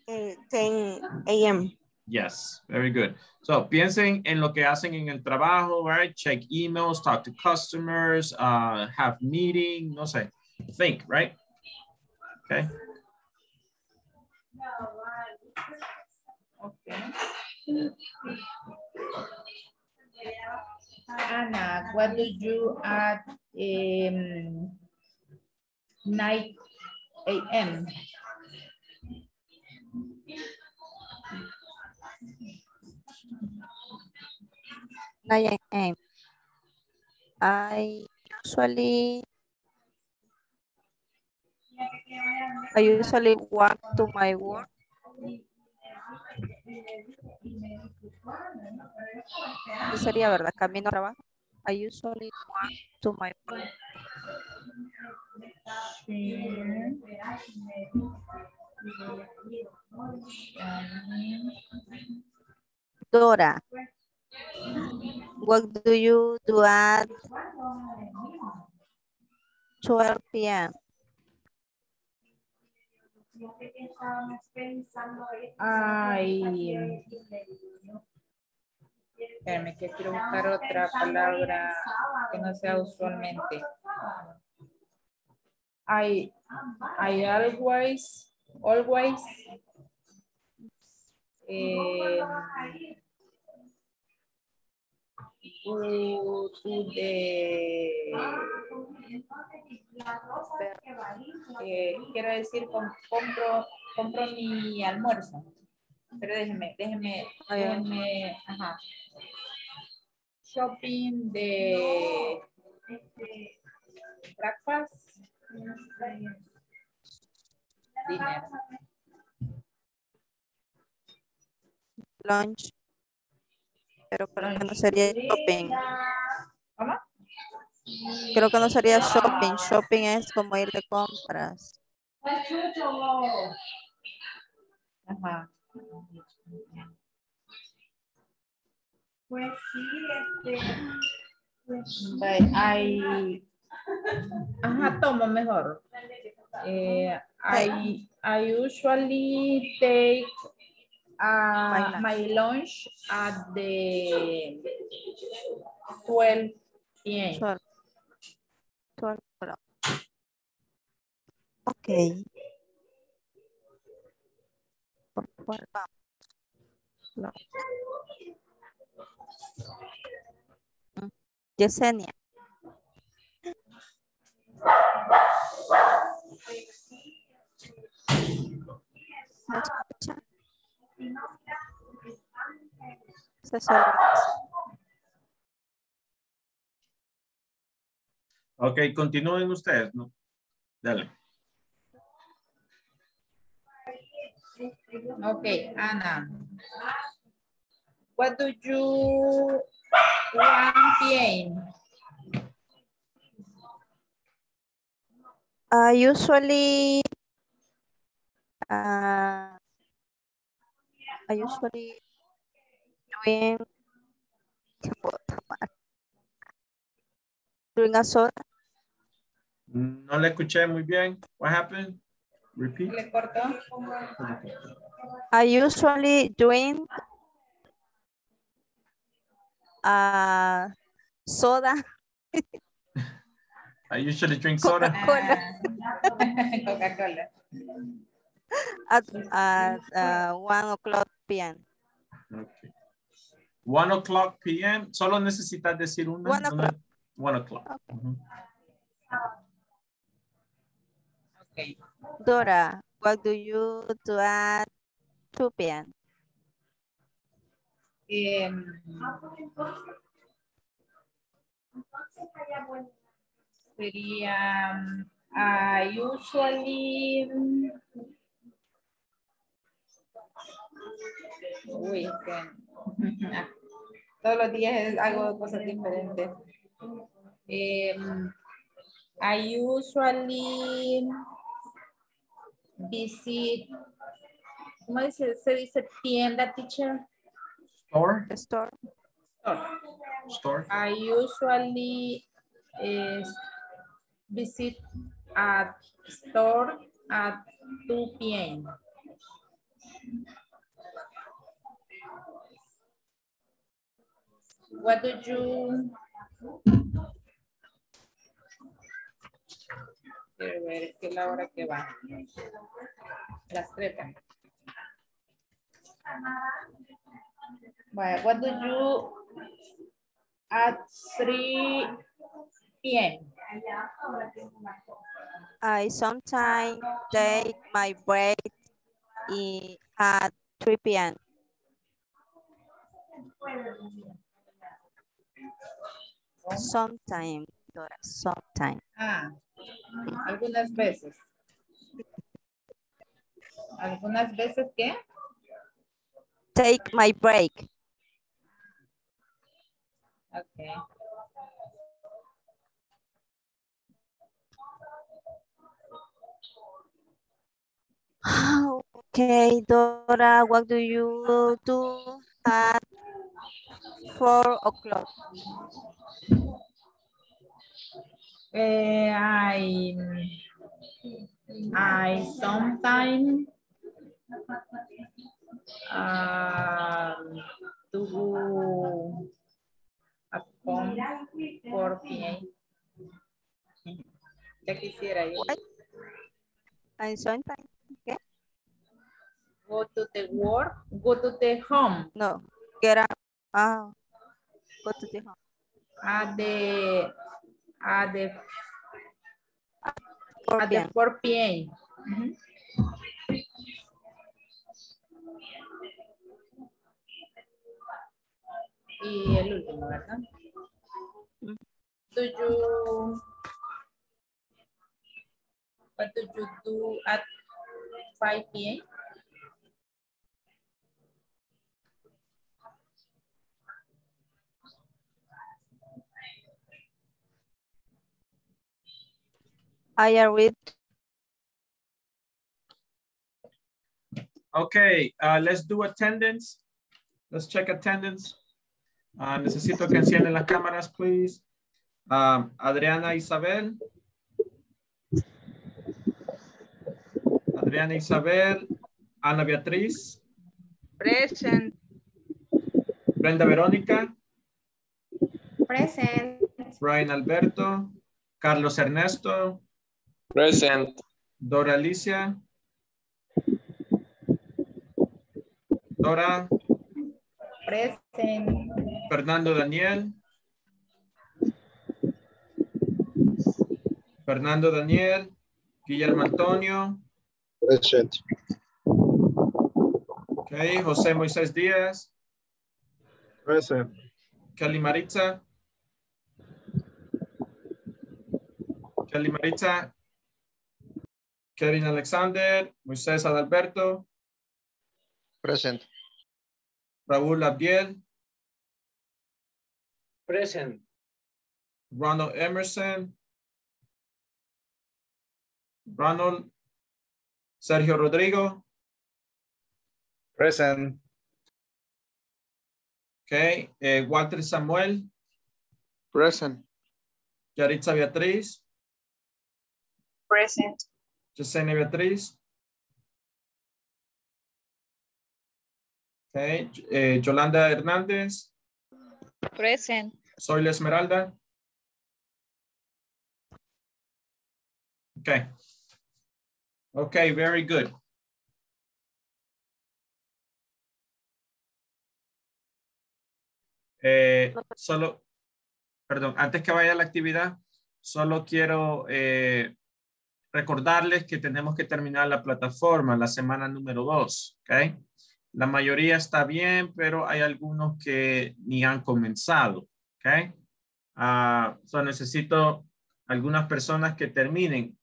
eh, 10 a.m. Yes, very good. So piensen en lo que hacen en el trabajo, right? Check emails, talk to customers, uh, have meeting, no sé. Think, right? Okay. Anna, what do you at um, 9 a.m.? Nine a.m. I usually I usually walk to my work. Sería verdad, camino a trabajo. I usually walk to my work. Dora, what do you do at 12 p.m.? Ay. Espérame, que quiero buscar otra palabra que no sea usualmente. I, I always, always eh, to, to the, eh, quiero decir, com- compro, compro mi almuerzo. Pero déjeme, déjeme, Ah, déjeme, ajá. Shopping de breakfast. Dinner. Lunch. Pero creo que no sería shopping. ¿Cómo? Creo que no sería shopping. Shopping es como ir de compras. Ajá. Pues sí, este. But I, ajá, tomo mejor. Eh, I, I usually take uh, my lunch at the 12 p.m. 12. 12 o'clock. Ok. Por cuál? No. Yesenia. Ok, continúen ustedes, ¿no? Dale. Okay, Anna. What do you want? I usually uh, usually drink ¿qué puedo a soda. No le escuché muy bien. What happened? Repeat. ¿Le cortó? I usually drink uh, soda. (laughs) I usually drink soda. (laughs) Coca-Cola. at, at uh, 1 o'clock p.m. Okay. One o'clock p.m. Solo necesitas decir una. One o'clock. Ujú. Okay. Dora, what do you do at 2 p.m.? Em, sería um, I usually uy es (laughs) que todos los días hago cosas diferentes Em, I usually visit ¿cómo dice? se dice tienda teacher Store. Store. Store. Store. I usually eh, visit at store at 2 p.m. What do you... Quiero ver, es que es la hora que va. Las tres. Bueno, what do you at 3 p.m. I sometimes take my break at 3 p.m. Sometimes, Dora, sometimes. Ah, algunas veces. ¿Algunas veces qué? Take my break. Okay. Ah, okay, Dora, what do you do four o'clock? Eh, I, I sometimes um, do home 4 p.m. Ya quisiera yo. I sometimes. Go to the work, go to the home. No, get up. Ah, go to the home. At the, at the, 4 at the p.m. 4 p.m. Ujú. Y el último, ¿verdad? Do you, what do you do at 5 p.m.? I read. Okay, uh, let's do attendance. Let's check attendance. Uh, necesito que enciendan las cámaras, please. Um, Adriana Isabel. Adriana Isabel. Ana Beatriz. Present. Brenda Verónica. Present. Brian Alberto. Carlos Ernesto. Present. Dora Alicia. Dora. Present. Fernando Daniel. Fernando Daniel. Guillermo Antonio. Present. Okay, José Moisés Díaz. Present. Kelly Maritza. Kelly Maritza. Kevin Alexander. Moisés Adalberto. Present. Raúl Abdiel. Present. Ronald Emerson. Ronald. Sergio Rodrigo. Present. Okay. eh, Walter Samuel. Present. Yaritza Beatriz. Present. Yesenia Beatriz. Okay. eh, Yolanda Hernández. Present. Soy la Esmeralda. Okay. Okay, very good. Eh, solo, perdón, antes que vaya a la actividad, solo quiero eh, recordarles que tenemos que terminar la plataforma la semana número dos, ¿ok? La mayoría está bien, pero hay algunos que ni han comenzado, ¿ok? Ah, so necesito algunas personas que terminen.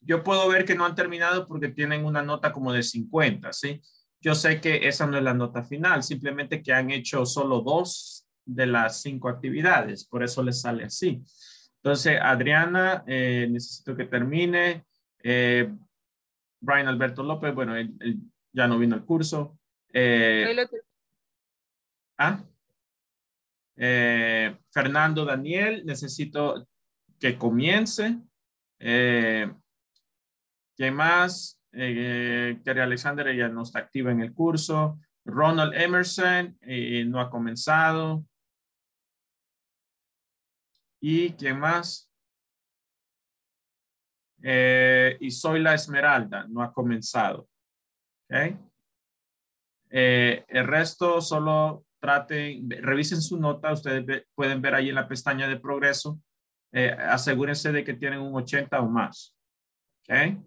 Yo puedo ver que no han terminado porque tienen una nota como de 50, ¿sí? Yo sé que esa no es la nota final, simplemente que han hecho solo dos de las cinco actividades, por eso les sale así. Entonces, Adriana, eh, necesito que termine. Eh, Brian Alberto López, bueno, él, él ya no vino al curso. Eh, ¿ah? Fernando Daniel, necesito que comience. ¿Quién más? Kerry Alexander, ella no está activa en el curso. Ronald Emerson, no ha comenzado. ¿Y quién más? Eh, y soy la Esmeralda, no ha comenzado. ¿Ok? Eh, el resto solo traten, revisen su nota, ustedes pueden ver ahí en la pestaña de progreso. Eh, asegúrense de que tienen un 80 o más. ¿Ok?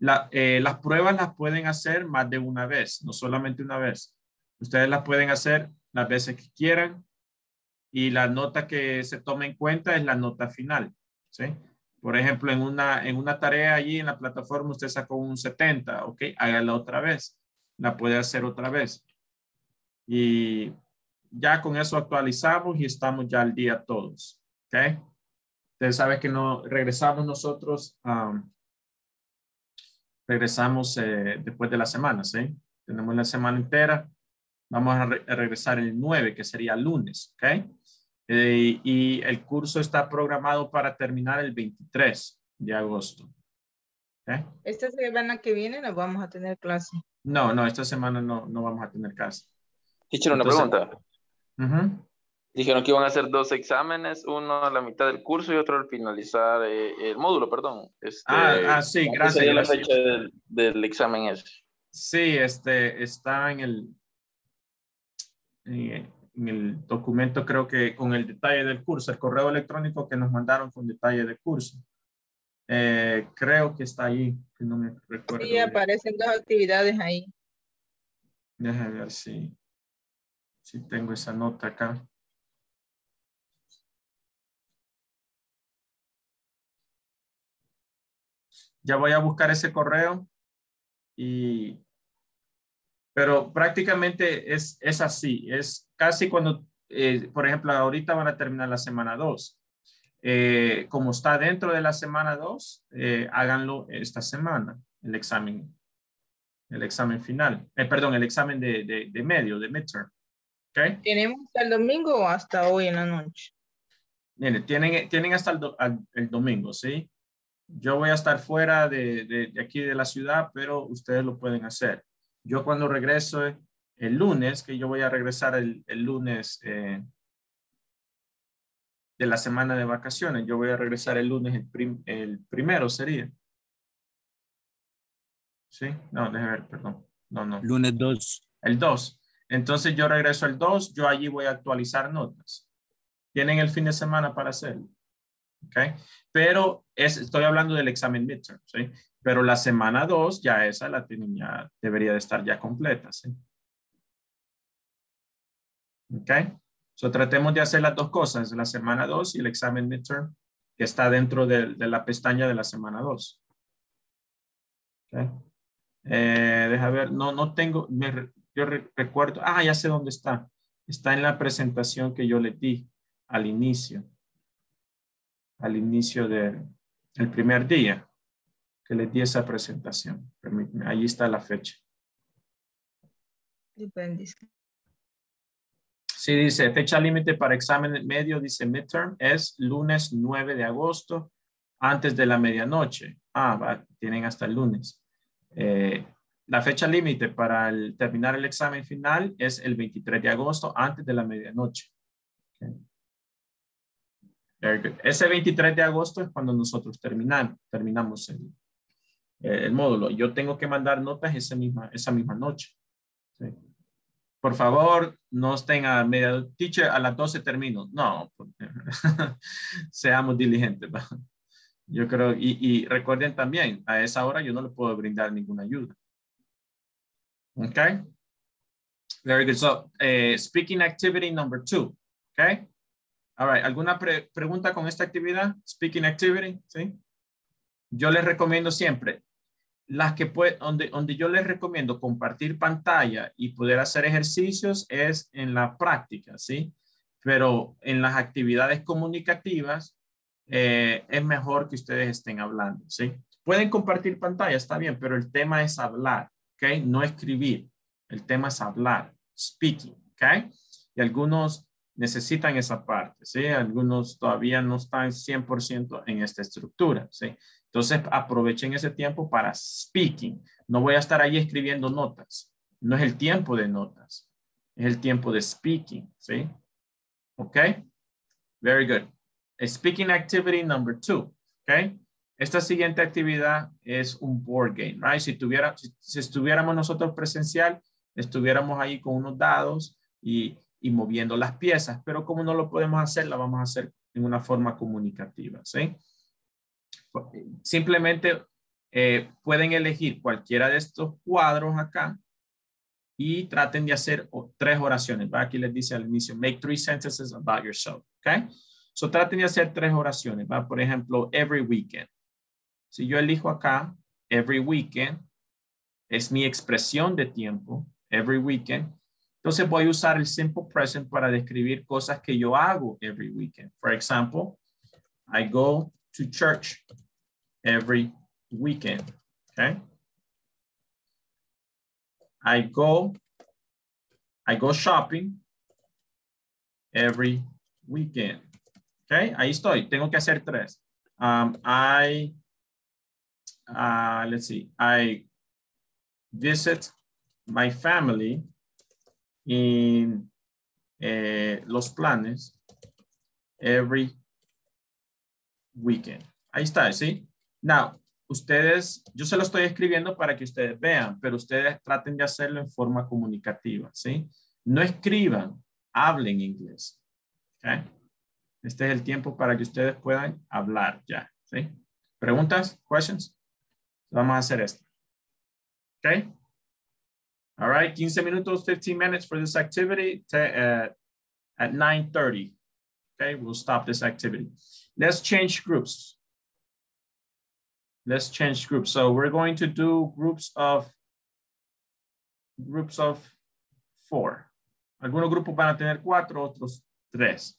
La- eh, las pruebas las pueden hacer más de una vez, no solamente una vez. Ustedes las pueden hacer las veces que quieran y la nota que se toma en cuenta es la nota final. ¿sí? Por ejemplo, en una, en una tarea allí en la plataforma usted sacó un 70, ¿ok? Hágala otra vez. La puede hacer otra vez. Y ya con eso actualizamos y estamos ya al día todos, ¿ok? Ustedes saben que no regresamos nosotros um, regresamos eh, después de la semana, ¿sí? Tenemos la semana entera. Vamos a, re- a regresar el 9, que sería lunes, ¿ok? Eh, y el curso está programado para terminar el 23 de agosto. Esta semana que viene nos vamos a tener clase. No, no, esta semana no, no vamos a tener clase. Teacher, una pregunta. Ujú. Dijeron que iban a hacer dos exámenes, uno a la mitad del curso y otro al finalizar eh, el módulo, perdón. Este, Ah, ah, sí, ¿cuándo gracias, la fecha del, del examen ese? Sí, este está en el en el documento, creo que con el detalle del curso, el correo electrónico que nos mandaron con detalle del curso. Eh, creo que está ahí, que no me recuerdo. Sí, aparecen dos actividades ahí. Déjame ver si, si tengo esa nota acá. Ya voy a buscar ese correo y pero prácticamente es, es así, es casi cuando, eh, por ejemplo, ahorita van a terminar la semana 2. como está dentro de la semana 2, háganlo esta semana, el examen, el examen final, Eh, perdón, el examen de, de, de medio, de midterm. ¿ok? ¿Tenemos hasta el domingo o hasta hoy en la noche? Miren, tienen, tienen hasta el, do- al- el domingo, ¿sí? Yo voy a estar fuera de, de- de aquí de la ciudad, pero ustedes lo pueden hacer. Yo cuando regreso el lunes, que yo voy a regresar el, el lunes eh, de la semana de vacaciones, yo voy a regresar el lunes el, prim- el primero sería. ¿Sí? No, déjame ver, perdón. No, no. Lunes 2. El 2. Entonces yo regreso el 2, yo allí voy a actualizar notas. Tienen el fin de semana para hacerlo. ¿Ok? Pero es, estoy hablando del examen midterm, ¿sí? Pero la semana 2 ya esa la tienen ya, debería de estar ya completa, ¿sí? ¿Ok? So tratemos de hacer las dos cosas, la semana 2 y el examen midterm que está dentro de, de la pestaña de la semana 2. ¿Ok? Eh, deja ver, no, no tengo, me yo re- recuerdo, ah, ya sé dónde está. Está en la presentación que yo les di al inicio, al inicio del el primer día que les di esa presentación. Permíteme, ahí está la fecha. Depende. Sí, dice fecha límite para examen medio, dice midterm, es lunes 9 de agosto, antes de la medianoche. Ah, va, tienen hasta el lunes. Eh, la fecha límite para el- terminar el examen final es el 23 de agosto, antes de la medianoche. Ese 23 de agosto es cuando nosotros terminamos, terminamos el, el módulo. Yo tengo que mandar notas esa misma, esa misma noche. Por favor, no estén a media, teacher, a las 12 termino. No, (laughs) seamos diligentes. Yo creo, y, recuerden también, a esa hora yo no le puedo brindar ninguna ayuda. Ok. Very good. So, eh, speaking activity number two. Ok. All right. ¿Alguna pre- pregunta con esta actividad? Speaking activity, ¿sí? Yo les recomiendo siempre, las que puede, donde, donde yo les recomiendo compartir pantalla y poder hacer ejercicios es en la práctica, ¿sí? Pero en las actividades comunicativas eh, es mejor que ustedes estén hablando, ¿sí? Pueden compartir pantalla, está bien, pero el tema es hablar, ¿ok? No escribir. El tema es hablar, speaking, ¿ok? Y algunos necesitan esa parte, ¿sí? Algunos todavía no están 100% en esta estructura, ¿sí? Entonces aprovechen ese tiempo para speaking. No voy a estar ahí escribiendo notas. No es el tiempo de notas. Es el tiempo de speaking, ¿sí? ¿Ok? Very good. Speaking activity number two, ¿ok? Esta siguiente actividad es un board game, right? Si, tuviera, si, si estuviéramos nosotros presencial, estuviéramos ahí con unos dados y, y moviendo las piezas, pero como no lo podemos hacer, la vamos a hacer en una forma comunicativa, ¿sí? Simplemente eh, pueden elegir cualquiera de estos cuadros acá y traten de hacer tres oraciones. ¿va? Aquí les dice al inicio, make three sentences about yourself, ¿ok? So traten de hacer tres oraciones, ¿va? Por ejemplo, every weekend. Si yo elijo acá, every weekend, es mi expresión de tiempo, every weekend. Entonces voy a usar el simple present para describir cosas que yo hago every weekend. For example, I go to church every weekend. Okay. I go, I go shopping every weekend. Okay, ahí estoy. Tengo que hacer tres. Um, I, uh, let's see, I visit my family in eh, Los Planes every weekend. Ahí está, ¿sí? Now, ustedes, yo se lo estoy escribiendo para que ustedes vean, pero ustedes traten de hacerlo en forma comunicativa, ¿sí? No escriban, hablen inglés. ¿ok? Este es el tiempo para que ustedes puedan hablar ya, ¿sí? ¿Preguntas? ¿Questions? Vamos a hacer esto. ¿Ok? All right, 15 minutos, 15 minutes for this activity uh, at 9.30. Okay, we'll stop this activity. Let's change groups. Let's change groups. So we're going to do groups of groups of four. Algunos grupos van a tener cuatro, otros tres.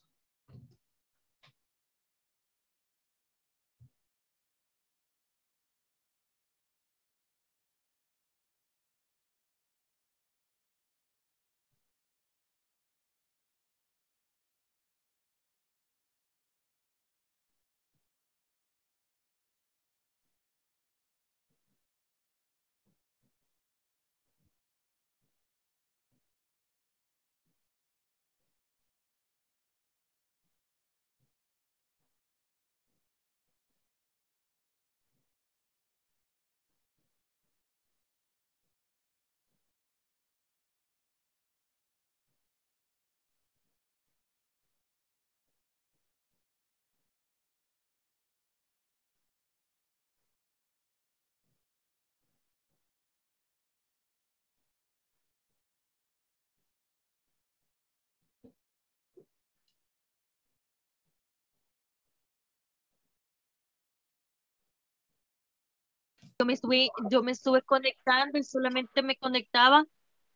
Yo me estuve, yo me estuve conectando y solamente me conectaba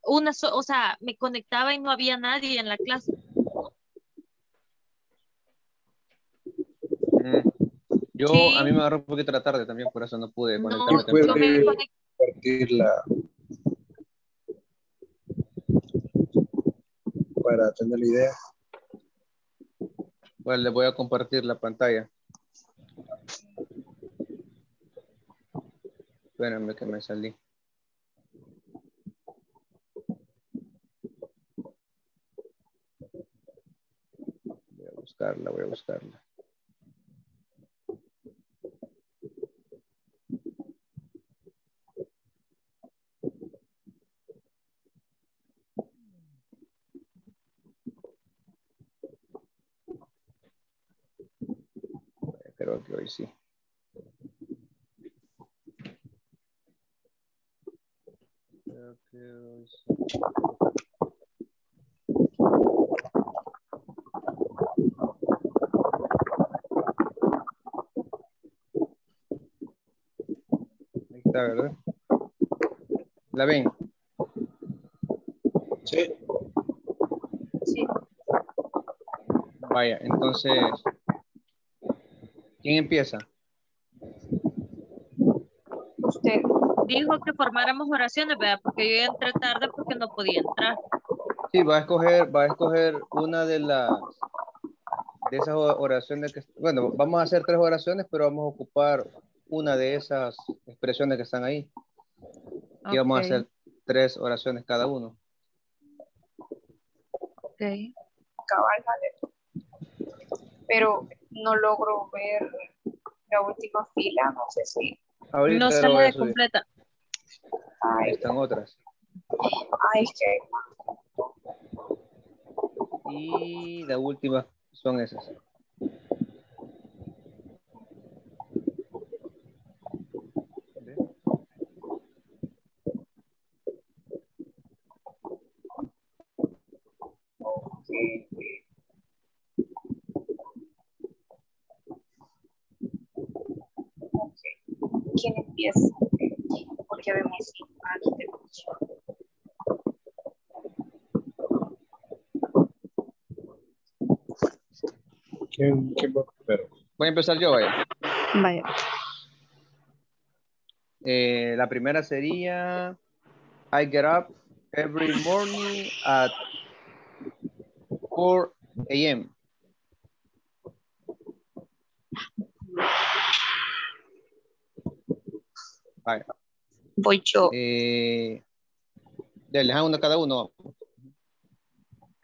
una, so- o sea, me conectaba y no había nadie en la clase. Mm. Yo, Sí. a mí me agarró un poquito la tarde también, por eso no pude No, conectarme yo me conecté. compartirla para tener la idea. Bueno, les voy a compartir la pantalla. Espérenme que me salí. Voy a buscarla, voy a buscarla. Creo que hoy sí. Creo que hoy sí. Ahí está, ¿verdad? ¿La ven? Sí. Sí. Vaya, entonces, ¿quién empieza? Usted. Dijo que formáramos oraciones, ¿verdad? Porque yo entré tarde porque no podía entrar. Sí, va a escoger, va a escoger una de las de esas oraciones que, bueno, vamos a hacer tres oraciones, pero vamos a ocupar una de esas expresiones que están ahí. Y vamos a hacer tres oraciones cada uno. Ok. Cabal, vale. Pero no logro ver la última fila, no sé si. Ahorita No sale completa. Ahí están otras. Y la última son esas. ok. ¿Quién empieza? Porque vemos aquí tenemos. ¿Quién, quién va primero? Voy a empezar yo, vaya. Vaya. Eh, la primera sería I get up Every morning at 4 a.m. Vaya. Voy yo. Eh, dale, ah, uno cada uno.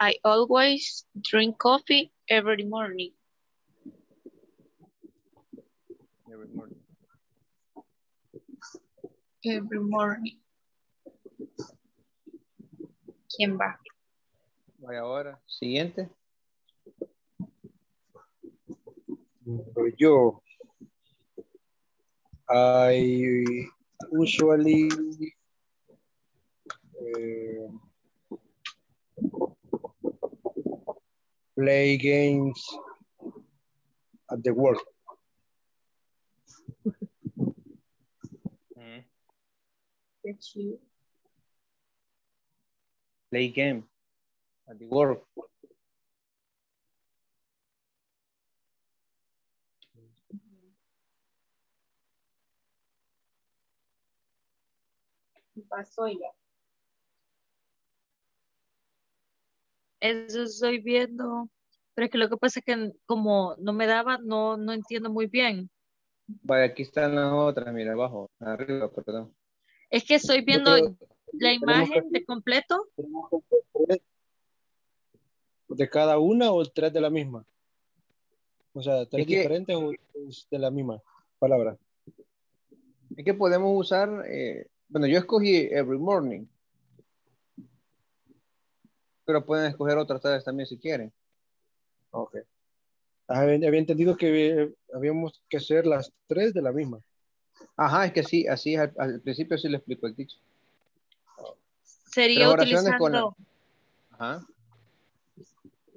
I always drink coffee every morning. Every morning. Every morning. ¿Quién va? Vaya ahora. Siguiente. Yo, I usually eh, play games at the work. Play game at the work. Pasó ya. Eso estoy viendo. Pero es que lo que pasa es que como no me daba, no, no entiendo muy bien. Vaya, aquí están las otras, mira, abajo, arriba, perdón. Es que estoy viendo la imagen de completo. ¿De cada una o tres de la misma? O sea, tres Es que- diferentes o es de la misma palabra. Es que podemos usar, eh, bueno, yo escogí every morning. Pero pueden escoger otras tardes también si quieren. Ok. Ah, Había, había entendido que habíamos que hacer las tres de la misma. Ajá, es que sí, así al, al principio sí le explico el dicho. Sería con utilizando la- Ajá.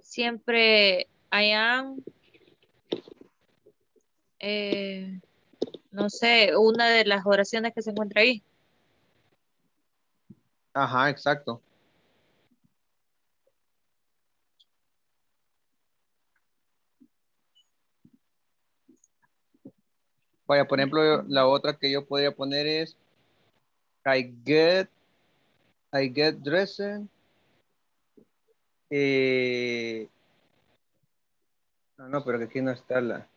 siempre I am, eh, no sé, una de las oraciones que se encuentra ahí. Ajá, exacto. Vaya, por ejemplo, la otra que yo podría poner es I get, I get dressed. Eh, no, no, pero aquí no está la.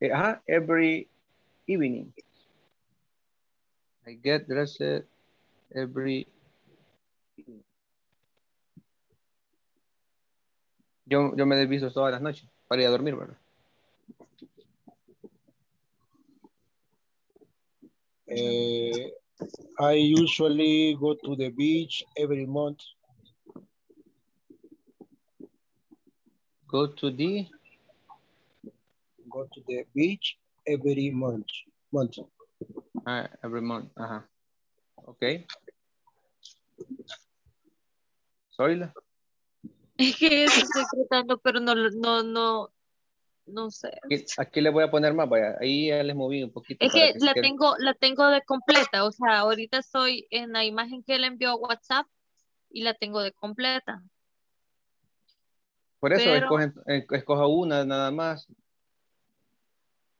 Eh, ajá, every evening. I get dressed every Yo, yo me desvisto todas las noches para ir a dormir, ¿verdad? Eh, I usually go to the beach every month. Go to the Go to the beach every month. Month. ah, every month. uh -huh. Ok. Zoila. (laughs) Es que eso estoy tratando, pero no, no, no, no sé. Aquí, aquí le voy a poner más, vaya. Ahí ya les moví un poquito. Es que la tengo, la tengo de completa, o sea, ahorita estoy en la imagen que él envió a WhatsApp y la tengo de completa. Por eso pero- escogen- eh, escoja una nada más.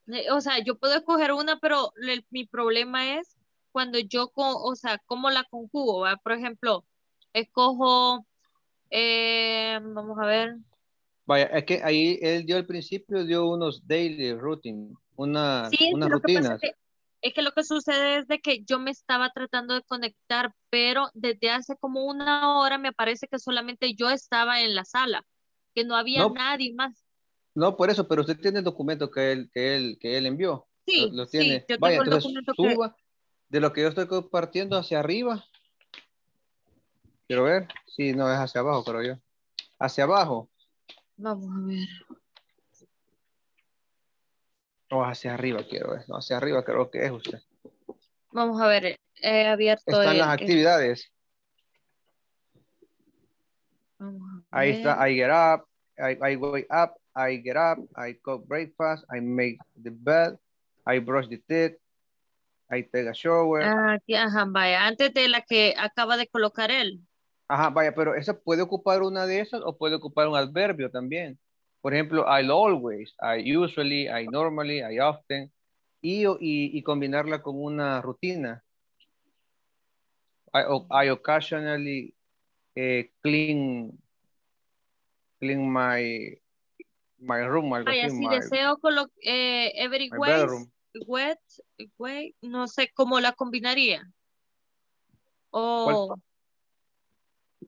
Eh, O sea, yo puedo escoger una, pero el- mi problema es cuando yo, co- o sea, cómo la conjugo, ¿va? Por ejemplo, escojo, eh, vamos a ver, Vaya, es que ahí él dio al principio, dio unos daily routine, una, sí, es que unas lo que rutinas. es que, es que lo que sucede es de que yo me estaba tratando de conectar, pero desde hace como una hora me parece que solamente yo estaba en la sala, que no había No. nadie más. No, por eso, pero usted tiene el documento que él, que él, que él envió. Sí, Lo, lo sí, yo tengo Vaya, el entonces documento que- suba de lo que yo estoy compartiendo hacia arriba. Quiero ver. Sí, no, es hacia abajo, creo yo. Hacia abajo Vamos a ver. o hacia arriba, quiero ver. No, hacia arriba creo que es usted. Vamos a ver, he abierto Están el- las actividades. Ahí está, I get up, I, I wake up, I get up, I cook breakfast, I make the bed, I brush the teeth, I take a shower. Ah, aquí, ajá, vaya, antes de la que acaba de colocar él. Ajá, vaya, pero esa puede ocupar una de esas o puede ocupar un adverbio también. Por ejemplo, I always, I usually, I normally, I often. Y, y, y combinarla con una rutina. I, I occasionally eh, clean clean my my room, algo Ay, así, my- deseo colo eh, every my way, wet, way, no sé cómo la combinaría. O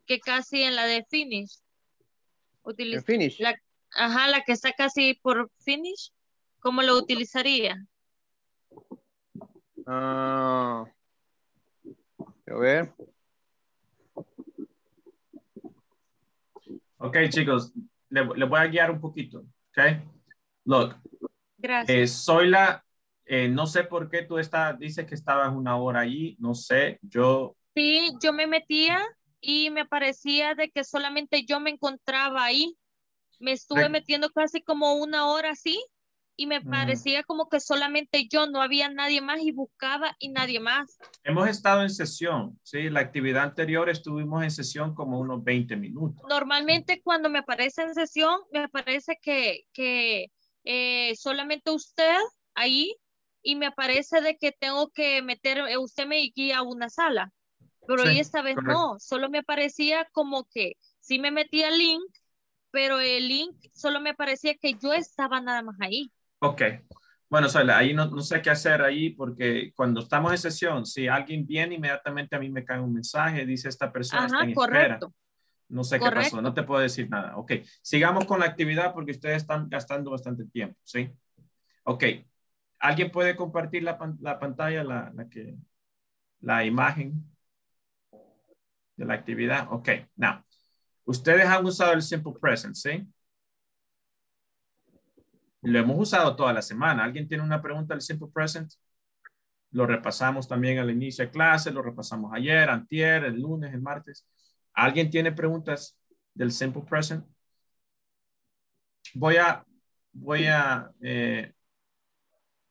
que casi en la de finish. Utiliza, finish? La, ajá, la que está casi por finish, ¿cómo lo utilizaría? Ah, a ver. Ok, chicos, le, le voy a guiar un poquito. Ok. Look, Gracias. eh, soy la, eh, no sé por qué tú estás, dices que estabas una hora allí, no sé, yo, Sí, yo me metía y me parecía de que solamente yo me encontraba ahí. Me estuve Re- metiendo casi como una hora así y me Mm. parecía como que solamente yo, no había nadie más y buscaba y nadie más. hemos estado en sesión, ¿sí? La actividad anterior estuvimos en sesión como unos 20 minutos. Normalmente cuando me aparece en sesión, me parece que, que eh, solamente usted ahí y me parece de que tengo que meter, eh, usted me guía a una sala, pero Sí, ahí esta vez correcto. no, solo me parecía como que sí me metía el link, pero el link solo me parecía que yo estaba nada más ahí. Ok. Bueno, ahí no, no sé qué hacer ahí porque cuando estamos en sesión, si alguien viene, inmediatamente a mí me cae un mensaje, dice esta persona está en espera. correcto. No sé qué pasó, no te puedo decir nada. Ok, sigamos con la actividad porque ustedes están gastando bastante tiempo, ¿sí? Ok, ¿alguien puede compartir la, la pantalla, la, la que, la imagen de la actividad? Ok, now, ustedes han usado el simple present, ¿sí? Lo hemos usado toda la semana. ¿Alguien tiene una pregunta del simple present? Lo repasamos también al inicio de clase, lo repasamos ayer, antier, el lunes, el martes. ¿Alguien tiene preguntas del simple present? Voy a, voy a, eh,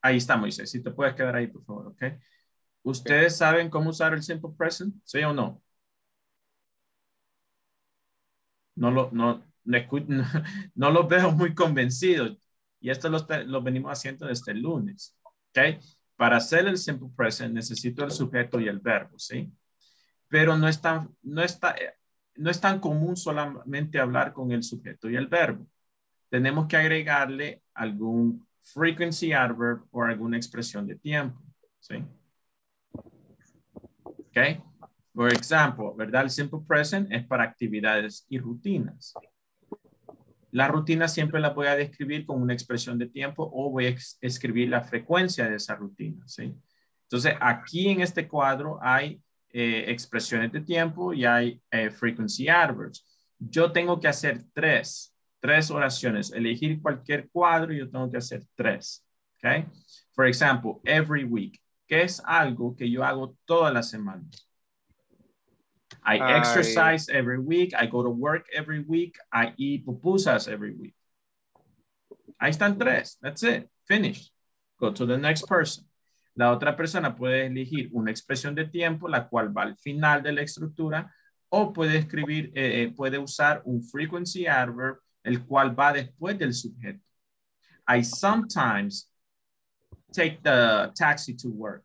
ahí está Moisés, si te puedes quedar ahí, por favor, ¿ok? ¿Ustedes saben cómo usar el simple present? ¿Sí o no? No lo, no, (laughs) no, veo muy convencidos. Y esto lo, lo venimos haciendo desde el lunes, ¿ok? Para hacer el simple present necesito el sujeto y el verbo, ¿sí? Pero no es tan, no está, no es tan común solamente hablar con el sujeto y el verbo. Tenemos que agregarle algún frequency adverb o alguna expresión de tiempo, ¿sí? ¿Ok? Por ejemplo, ¿verdad? El simple present es para actividades y rutinas. La rutina siempre la voy a describir con una expresión de tiempo o voy a escribir la frecuencia de esa rutina, ¿sí? Entonces, aquí en este cuadro hay eh, expresiones de tiempo y hay eh, frequency adverbs. Yo tengo que hacer tres, tres oraciones. Elegir cualquier cuadro yo tengo que hacer tres, ¿ok? For example, every week, que es algo que yo hago todas las semanas. I I- exercise every week. I go to work every week. I eat pupusas every week. Ahí están tres. That's it. Finish. Go to the next person. La otra persona puede elegir una expresión de tiempo, la cual va al final de la estructura, o puede escribir, eh, eh, puede usar un frequency adverb, el cual va después del sujeto. I sometimes take the taxi to work.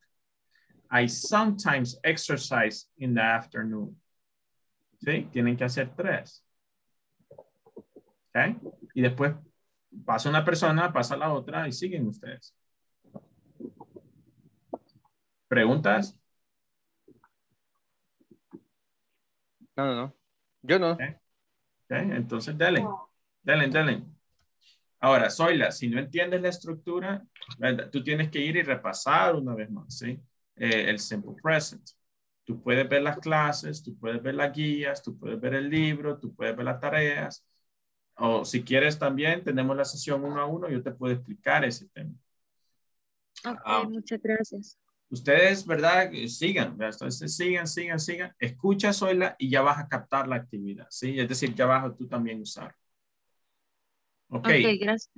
I sometimes exercise in the afternoon. ¿Sí? Tienen que hacer tres. ¿Ok? Y después pasa una persona, pasa la otra y siguen ustedes. ¿Preguntas? No, no, no. Yo no. Ok, Entonces, denle. Denle, denle. Ahora, Zoila, si no entiendes la estructura, tú tienes que ir y repasar una vez más, ¿sí? Eh, el simple present. Tú puedes ver las clases, tú puedes ver las guías, tú puedes ver el libro, tú puedes ver las tareas. O si quieres también, tenemos la sesión uno a uno, yo te puedo explicar ese tema. Ok, Ah. muchas gracias. Ustedes, ¿verdad? Eh, Sigan, ¿verdad? entonces sigan, sigan, sigan. Escucha, Zoila, y ya vas a captar la actividad, ¿sí? Es decir, que abajo tú también usar. Ok. Ok, gracias.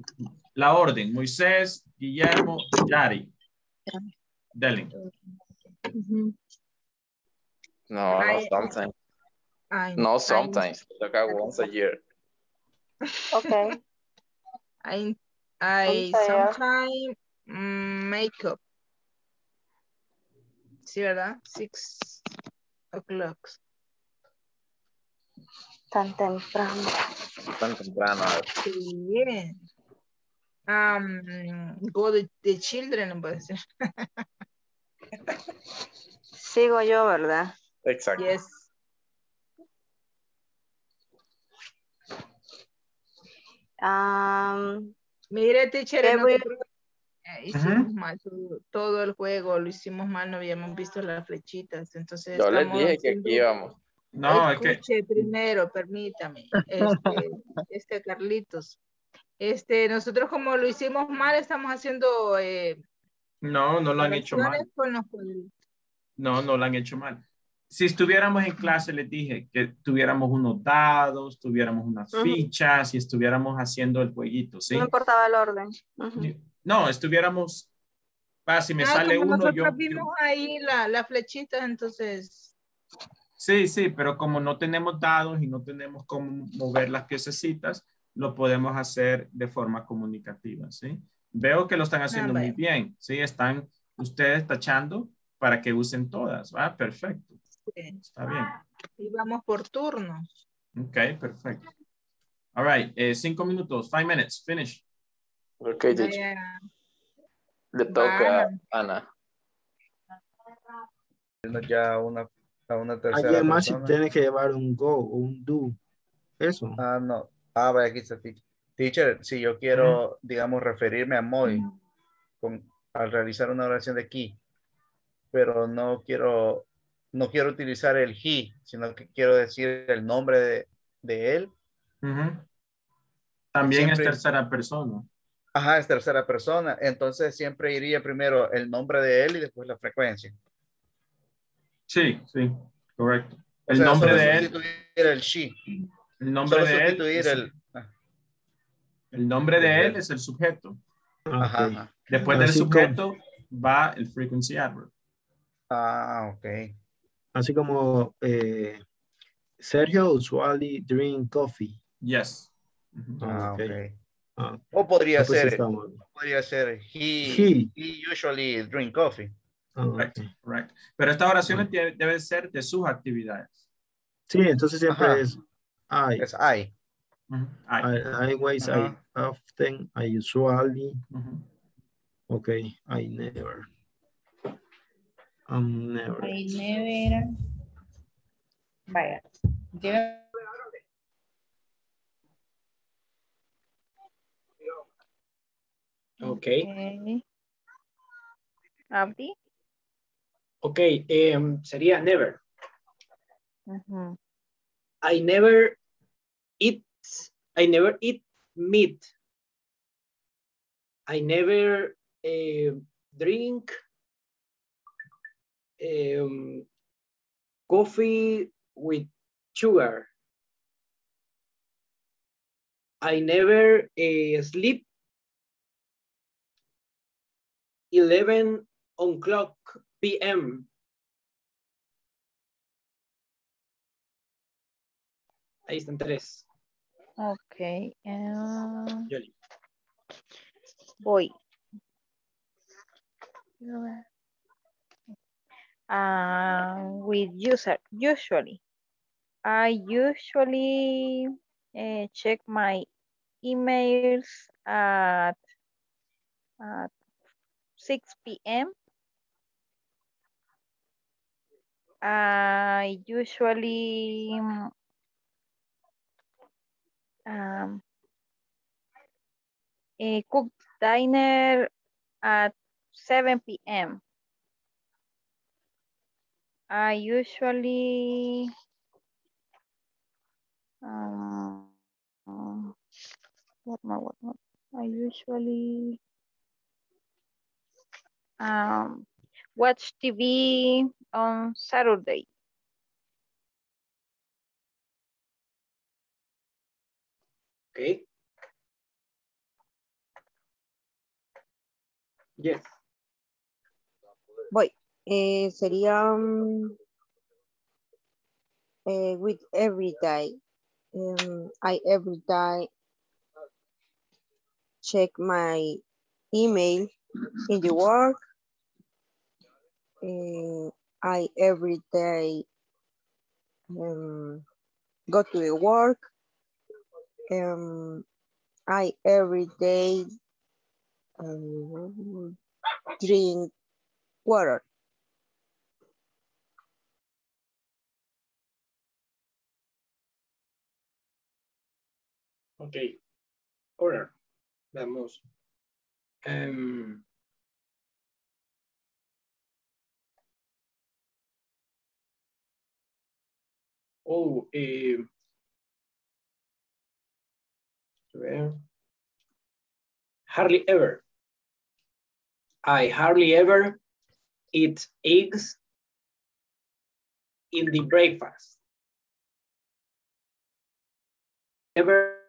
La orden, Moisés, Guillermo, Yari. Dele. No, no I- sometimes. I, No I- sometimes. Like I once a year. Okay. I, I sometimes mm, make up. Sí, ¿verdad? Six. o'clock. Tan temprano. Tan temprano. Bien. Um, go the, the children, puede ser. (laughs) Sigo yo, ¿verdad? Exacto. Yes. Um, Mire, teacher, ¿qué voy- nosotros, eh, hicimos mal todo, el juego, lo hicimos mal, no habíamos visto las flechitas, entonces Yo les dije que aquí íbamos. No, es que Escuche primero, permítame. Este, (laughs) este Carlitos. Este, nosotros como lo hicimos mal, estamos haciendo eh, no, no lo han hecho mal. los. No, no lo han hecho mal. Si estuviéramos en clase, les dije que tuviéramos unos dados, tuviéramos unas Ujú. fichas y estuviéramos haciendo el jueguito, ¿sí? No importaba el orden. Ujú. No, estuviéramos, va, si me Ah, sale uno, nosotros yo, yo- vimos ahí la, la flechita, entonces. Sí, sí, pero como no tenemos dados y no tenemos cómo mover las piececitas, lo podemos hacer de forma comunicativa, ¿sí? Veo que lo están haciendo muy vaya. bien, ¿sí? Están ustedes tachando para que usen todas, ¿va? Perfecto. Está bien. Y vamos por turnos. Ok, perfecto. All right, eh, cinco minutos, five minutes, finish. Ok, teacher. Le toca a. Ana. Ya una, a una tercera Alguien más si tiene que llevar un go o un do. Eso. Ah, no. Ah, vaya, aquí está teacher. Teacher, si yo quiero, digamos, referirme a Moy con, al realizar una oración de aquí, pero no quiero, no quiero utilizar el he, sino que quiero decir el nombre de, de él. También Siempre- es tercera persona. Ajá, es tercera persona. Entonces siempre iría primero el nombre de él y después la frecuencia. Sí, sí, correcto. O El sea, nombre de él, el she. el nombre Solo de él, es- el... el nombre de él es el sujeto. Ajá. Después del como- sujeto va el frequency adverb. Ah, ok. Así como eh, Sergio usually drink coffee. Yes. Ah, ok. ok. Ah, O podría ser, podría ser he, He. he usually drink coffee. ah, ok. Correcto, correcto. Pero estas oraciones deben ser de sus actividades. Sí, entonces siempre Ajá. es I. Es I. Ay, I, I always, I Ajá. often, I usually. ujú. Okay, I never. I'm never. I never. Vaya. Lleve- Ok. Okay. Abdi. Ok, em, sería never. Ujú. I never eat, I never eat meat. I never eh, drink em, coffee with sugar. I never eh, sleep 11 o'clock p.m. Ahí están tres. Ok. Yoli. voy. Uh, with user, usually. I usually eh, check my emails at, at 6 p.m. I usually um, eh, cook dinner at 7 p.m. I usually um, what more, what more? I usually um, watch TV on Saturday. Okay. Yes. Voy. Eh, sería mm, eh, with every day. Um, I every day check my email in the work. Eh, I every day um, go to the work. Um, I every day um, drink water. Ok. Order. Veamos. Em, oh, eh, hardly ever. I hardly ever eat eggs in the breakfast. Ever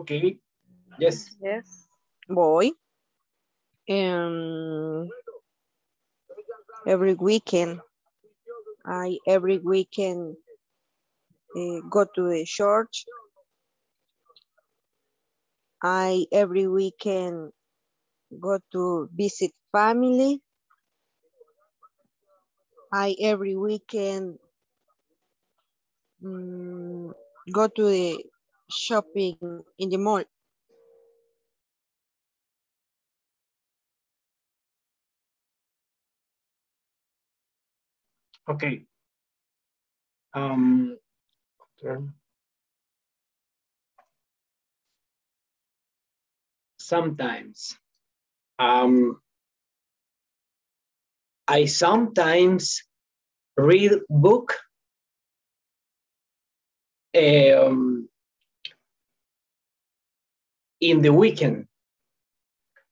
Okay. Yes. Yes. Voy. Um, every weekend, I every weekend uh, go to the church. I every weekend go to visit family. I every weekend mm, go to the shopping in the mall. Okay. Um, sometimes. Um, I sometimes read book. Um, in the weekend.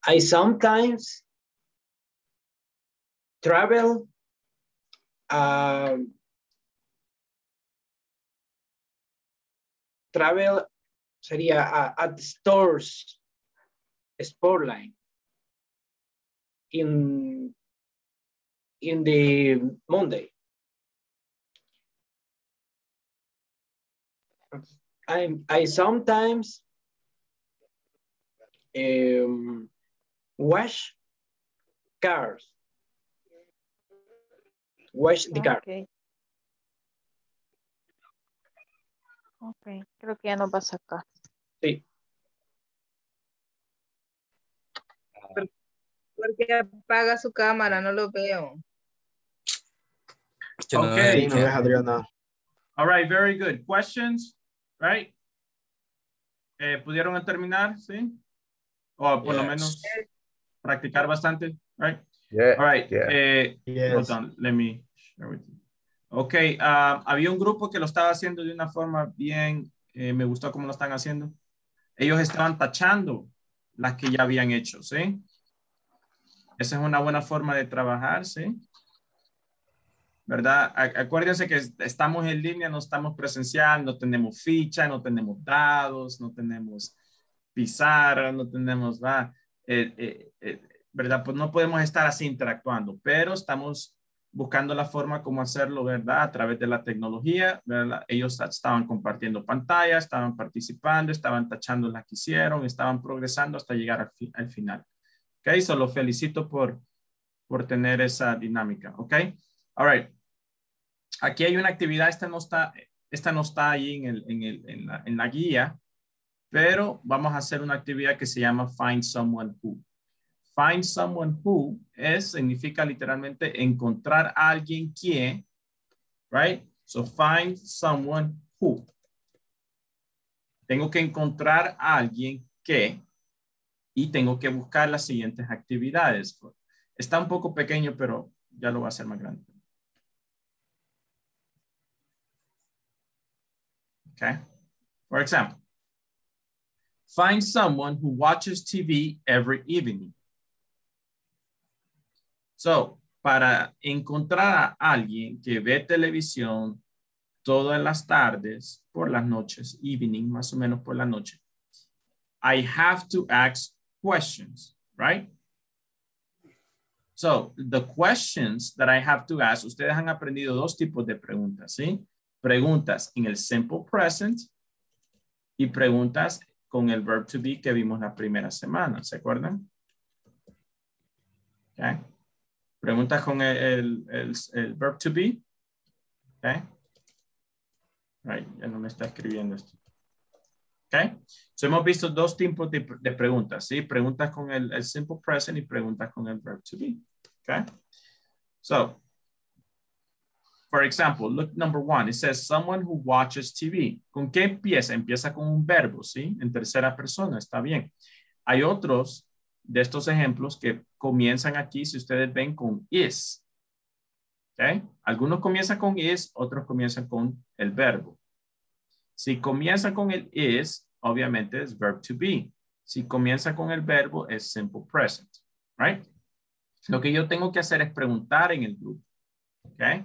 I sometimes travel um, travel sería uh, at stores Sportline in in the Monday. I I sometimes um, wash cars. Wash the car. Ok. Ok, creo que ya nos va a sacar. Sí. Porque apaga su cámara, no lo veo. Okay. Sí, no ves, Adriana. All right, very good. Questions, right? Eh, ¿Pudieron terminar? Sí. O por lo menos practicar bastante, right? Yeah, All right. yeah. eh, Yes. hold on, let me share with you. Ok, ah, había un grupo que lo estaba haciendo de una forma bien, eh, me gustó cómo lo están haciendo. Ellos estaban tachando las que ya habían hecho, ¿sí? Esa es una buena forma de trabajar, ¿sí? ¿Verdad? Acuérdense que es- estamos en línea, no estamos presencial, no tenemos ficha, no tenemos dados, no tenemos pizarra, no tenemos, va, eh, eh, eh, ¿verdad? Pues no podemos estar así interactuando, pero estamos buscando la forma como hacerlo, ¿verdad? A través de la tecnología, ¿verdad? Ellos estaban compartiendo pantalla, estaban participando, estaban tachando las que hicieron, estaban progresando hasta llegar al, fi- al final. ¿Ok? Solo felicito por, por tener esa dinámica. ¿Ok? All right. Aquí hay una actividad, esta no está, esta no está ahí en, el, en, el, en, la, en la guía, pero vamos a hacer una actividad que se llama Find Someone Who. Find someone who es, significa literalmente encontrar alguien que, right? So find someone who. Tengo que encontrar alguien que y tengo que buscar las siguientes actividades. Está un poco pequeño, pero ya lo voy a hacer más grande. Okay. For example, Find someone who watches TV every evening. So, para encontrar a alguien que ve televisión todas las tardes, por las noches, evening, más o menos por la noche, I have to ask questions, right? So, the questions that I have to ask, ustedes han aprendido dos tipos de preguntas, ¿sí? Preguntas en el simple present y preguntas con el verb to be que vimos la primera semana, ¿se acuerdan? Okay. Preguntas con el, el, el, verb to be. Okay. Right, ya no me está escribiendo esto. Okay. So hemos visto dos tipos de, preguntas, ¿sí? Preguntas con el, el, simple present y preguntas con el verb to be. Okay. So, for example, look number one, it says someone who watches TV. ¿Con qué empieza? Empieza con un verbo, ¿sí? En tercera persona, está bien. Hay otros de estos ejemplos que comienzan aquí, si ustedes ven, con is. Okay. Algunos comienzan con is, otros comienzan con el verbo. Si comienza con el is, obviamente es verb to be. Si comienza con el verbo, es simple present. Right? Lo que yo tengo que hacer es preguntar en el grupo. Okay?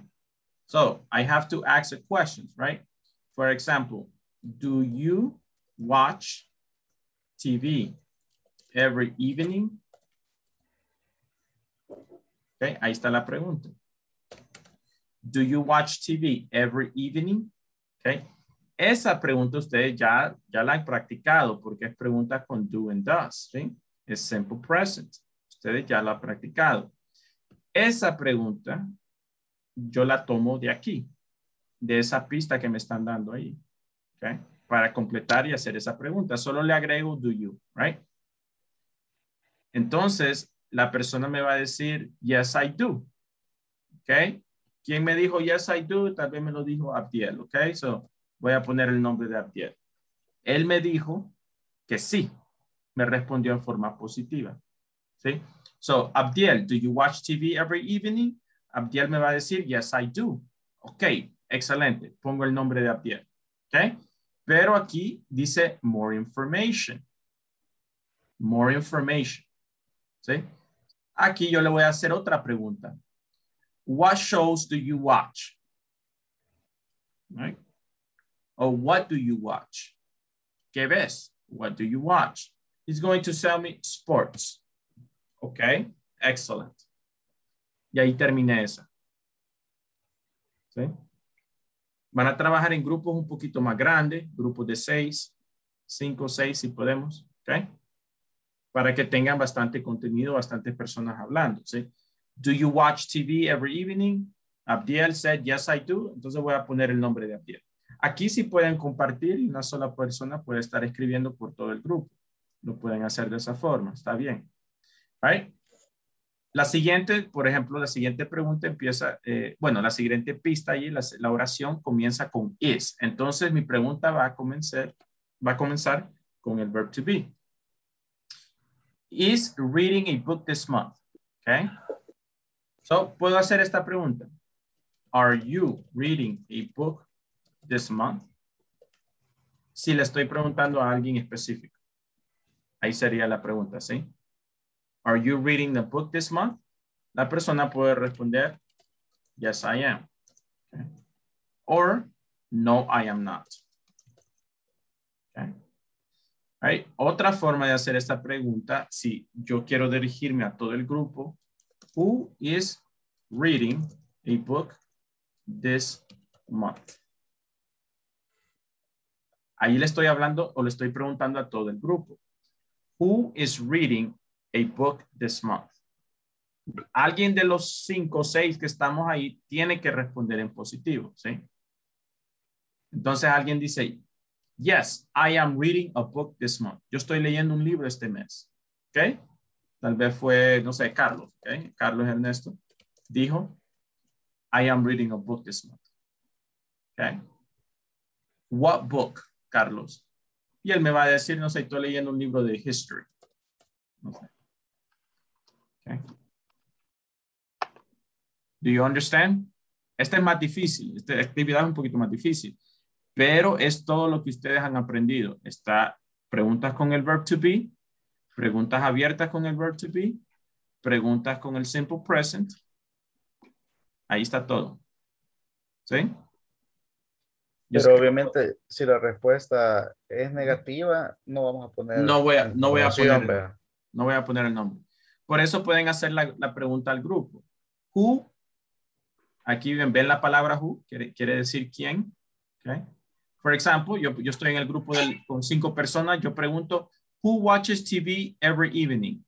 So, I have to ask a questions, right? For example, do you watch TV every evening? Okay, ahí está la pregunta. Do you watch TV every evening? Okay. Esa pregunta ustedes ya, ya la han practicado porque es pregunta con do and does, ¿sí? Es simple present. Ustedes ya la han practicado. Esa pregunta yo la tomo de aquí, de esa pista que me están dando ahí, ¿ok? Para completar y hacer esa pregunta. Solo le agrego do you, right? Entonces, la persona me va a decir, yes, I do. ¿Ok? ¿Quién me dijo yes, I do? Tal vez me lo dijo Abdiel, ¿ok? So, voy a poner el nombre de Abdiel. Él me dijo que sí. Me respondió en forma positiva. ¿Sí? So, Abdiel, do you watch TV every evening? Abdiel me va a decir, yes, I do. Ok, excelente. Pongo el nombre de Abdiel. Ok, Pero aquí dice more information. More information. ¿Sí? Aquí yo le voy a hacer otra pregunta. What shows do you watch? Right? Or what do you watch? ¿Qué ves? What do you watch? He's going to tell me sports. Okay, excellent. Y ahí terminé esa. ¿Sí? Van a trabajar en grupos un poquito más grandes, grupos de seis, cinco, seis, si podemos. Okay para que tengan bastante contenido, bastantes personas hablando, ¿sí? Do you watch TV every evening? Abdiel said, yes, I do. Entonces voy a poner el nombre de Abdiel. Aquí sí pueden compartir y una sola persona puede estar escribiendo por todo el grupo. Lo pueden hacer de esa forma, está bien. Right? La siguiente, por ejemplo, la siguiente pregunta empieza, eh, bueno, la siguiente pista ahí, la, la oración comienza con is. Entonces mi pregunta va a comenzar, va a comenzar con el verb to be is reading a book this month. Okay. So, puedo hacer esta pregunta. Are you reading a book this month? Si le estoy preguntando a alguien específico. Ahí sería la pregunta, ¿sí? Are you reading the book this month? La persona puede responder, yes, I am. Okay. Or, no, I am not. Okay. Hay otra forma de hacer esta pregunta, si yo quiero dirigirme a todo el grupo, who is reading a book this month? Ahí le estoy hablando o le estoy preguntando a todo el grupo. Who is reading a book this month? Alguien de los cinco o seis que estamos ahí tiene que responder en positivo, ¿sí? Entonces alguien dice, Yes, I am reading a book this month. Yo estoy leyendo un libro este mes. ¿Ok? Tal vez fue, no sé, Carlos. Carlos Ernesto dijo, I am reading a book this month. ¿Ok? What book, Carlos? Y él me va a decir, no sé, estoy leyendo un libro de history. No sé. Okay. Do you understand? Este es más difícil. Esta actividad es un poquito más difícil pero es todo lo que ustedes han aprendido. Está preguntas con el verb to be, preguntas abiertas con el verb to be, preguntas con el simple present. Ahí está todo. ¿Sí? Pero obviamente, si la respuesta es negativa, no vamos a poner. No voy a, no voy a poner, no voy a poner el nombre. Por eso pueden hacer la, la pregunta al grupo. Who, aquí ven, ven la palabra who, quiere, quiere decir quién. Okay. Por ejemplo, yo, yo estoy en el grupo del- con cinco personas, yo pregunto, who watches TV every evening?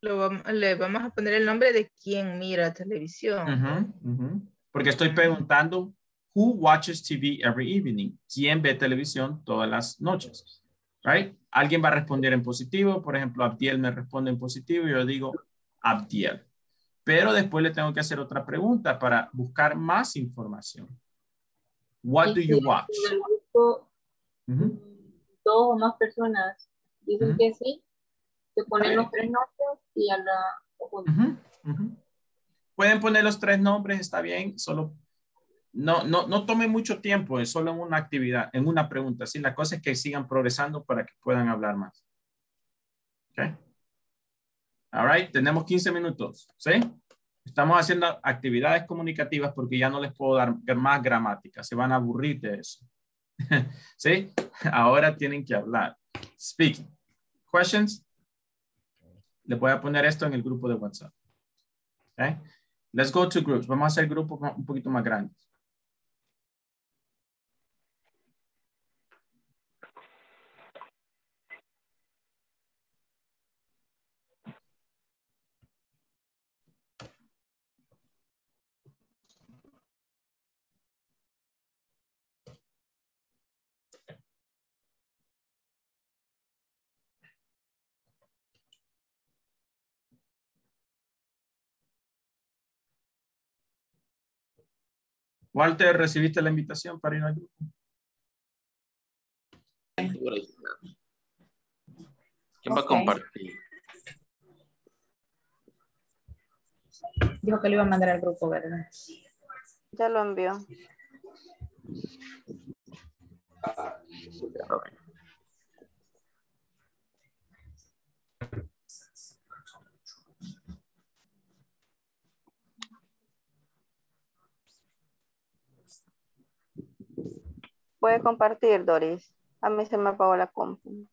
Lo le vamos a poner el nombre de quien mira televisión. Porque estoy preguntando, who watches TV every evening? ¿Quién ve televisión todas las noches? Right? Alguien va a responder en positivo, por ejemplo, Abdiel me responde en positivo y yo digo Abdiel. Pero después le tengo que hacer otra pregunta para buscar más información. What do you watch? Grupo, Ujú. dos o más personas dicen que sí, se ponen los tres nombres y a la... Ujú. Pueden poner los tres nombres, está bien, solo no, no, no tome mucho tiempo, es solo en una actividad, en una pregunta. Sí, la cosa es que sigan progresando para que puedan hablar más. Ok. All right, tenemos 15 minutos, ¿sí? Estamos haciendo actividades comunicativas porque ya no les puedo dar más gramática, se van a aburrir de eso. (laughs) ¿Sí? Ahora tienen que hablar. Speaking. Questions? Le voy a poner esto en el grupo de WhatsApp. Okay. Let's go to groups. Vamos a hacer grupos un poquito más grandes. Walter, ¿recibiste la invitación para ir al grupo? ¿Quién va a compartir? Dijo que lo iba a mandar al grupo, ¿verdad? Ya lo envió. Puede compartir, Doris. A mí se me apagó la compu.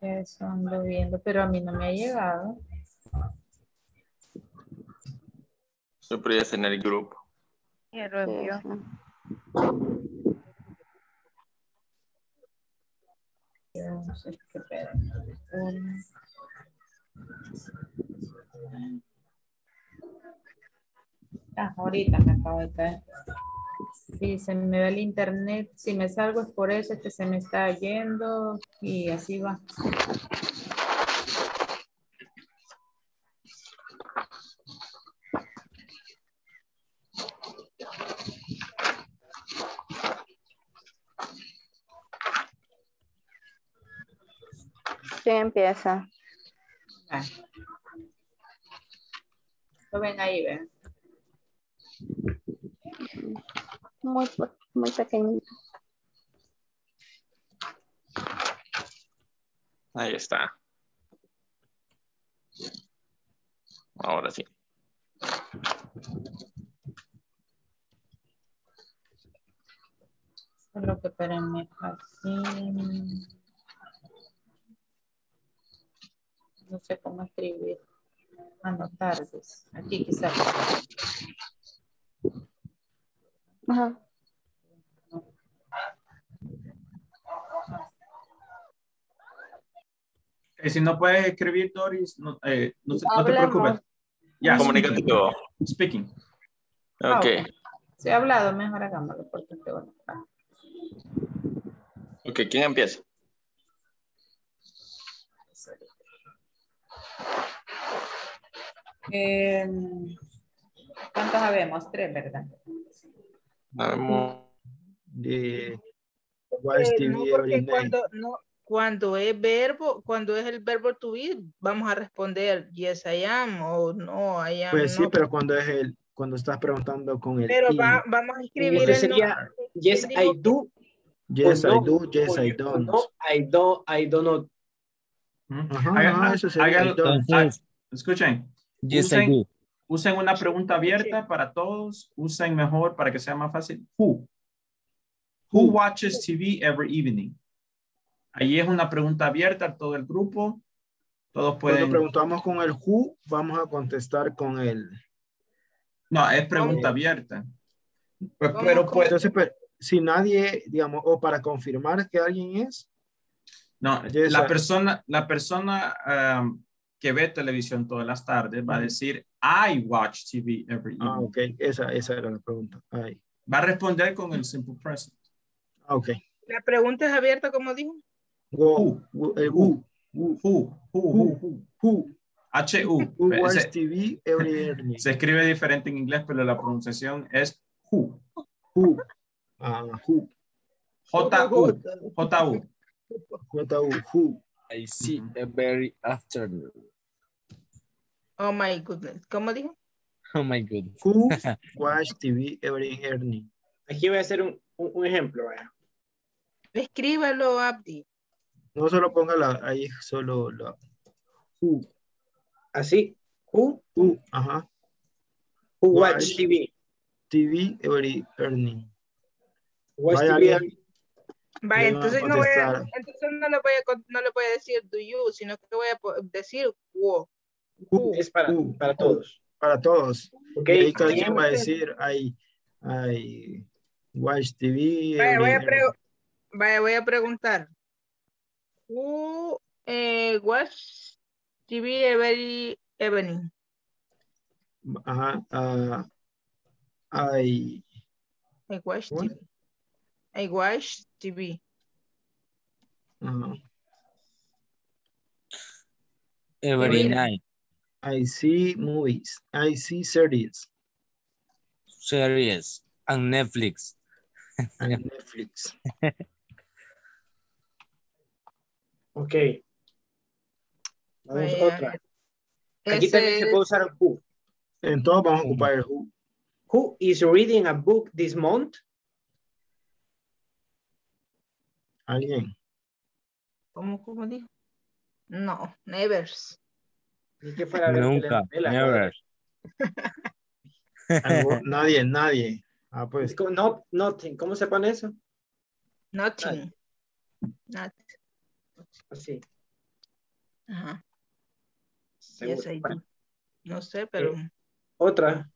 Eso ando viendo, pero a mí no me ha llegado. Yo podría estar en el grupo. Lo pedo. Uno. Ah, ahorita me acabo de caer. Sí, se me va el internet. Si me salgo es por eso, es que se me está yendo y así va. ¿Quién empieza? Ah. Lo ven ahí, ven. Muy, muy pequeñito. Ahí está. Ahora sí. Solo que así. No sé cómo escribir. Anotar. Aquí quizás. Ajá. Eh, si no puedes escribir, Doris, no, eh, no, se- no te preocupes. Ya, Comunicativo. Speaking. Ah, Ok. Si he hablado, mejor hagámoslo porque te voy a ah. Ok, ¿quién empieza? Eh, ¿Cuántos habemos? Tres, ¿verdad? Sabemos. De Eh, no, porque cuando, no, cuando es verbo, cuando es el verbo to be, vamos a responder yes I am o no I am. Pues sí, no. pero cuando es el, cuando estás preguntando con el Pero va- vamos a escribir el sería, nombre. yes, I do. Yes, I do. Yes, I don't. No, I don't, I do not. Ajá, eso sería hagan- I don't. escuchen. Yes, I do. Usen una pregunta abierta para todos. Usen mejor para que sea más fácil. Who? Who watches TV every evening? Ahí es una pregunta abierta a todo el grupo. Todos Cuando pueden. preguntamos con el who, vamos a contestar con el. No, es pregunta abierta. Pues, pero Pues, Entonces, pues, si nadie, digamos, o para confirmar que alguien es, no, Yes, la I- persona, la persona um, que ve televisión todas las tardes va a decir I watch TV every evening. ah, ok, esa, esa era la pregunta. Ay, Va a responder con el simple present. ah, ok. La pregunta es abierta, como dijo. Who, who, who, Who, who, who, who, who, H-U. who Se- watch TV every evening. Se escribe diferente en inglés, pero la pronunciación es who. Who, ah, who, J-U. J-U. J-U, who. I see every afternoon. Oh my goodness. ¿Cómo dijo? Oh my goodness. Who (laughs) watch TV every evening. Aquí voy a hacer un, un, un ejemplo. vaya. Escríbalo, Abdi. No solo ponga la, ahí solo la. Who, Así. Who, who, ajá. who watch Watch. TV? TV every evening. Watch Vaya TV. alguien- Vaya, entonces no, voy a, entonces no le voy a, no le voy a decir do you, sino que voy a decir who. Who, Es para, who, para todos. para todos. Ok. Y ahí cada quien Digamos va a decir, I, I watch TV. Vaya, voy a, every- pre- vaya, voy a preguntar. Who eh, watch TV every evening? Ajá, ah, I, I watch What? TV. I watch TV. Every night. I see movies. I see series Series. On Netflix. on (laughs) Netflix. (laughs) Ok. Vamos Vaya, otra. Aquí ese también se puede es- usar who. Entonces vamos a ocupar el who. Who is reading a book this month? Alguien. ¿Cómo, cómo dijo? No, nevers. Ni que fuera la Nunca. Never. (laughs) Nadie, nadie. Ah, Es pues. como not, nothing. ¿Cómo se pone eso? Nothing. Not. Así. Ajá. seguro. Yes, I do. No sé, pero Otra.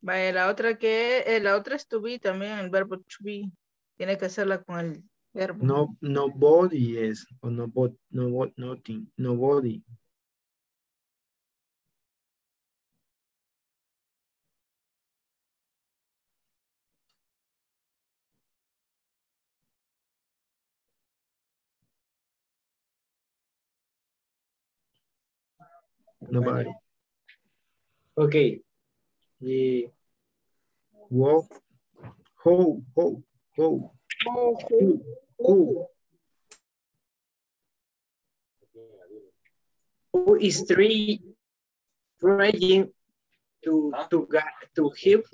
vaya, la otra que eh, la otra es to be también, el verbo to be. Tiene que hacerla con el verbo. No, nobody es. O no, bot, no, bot, Nobody. Nobody. Ok. Y Who, who, who, who, who, who. who is three trying to to ga- to give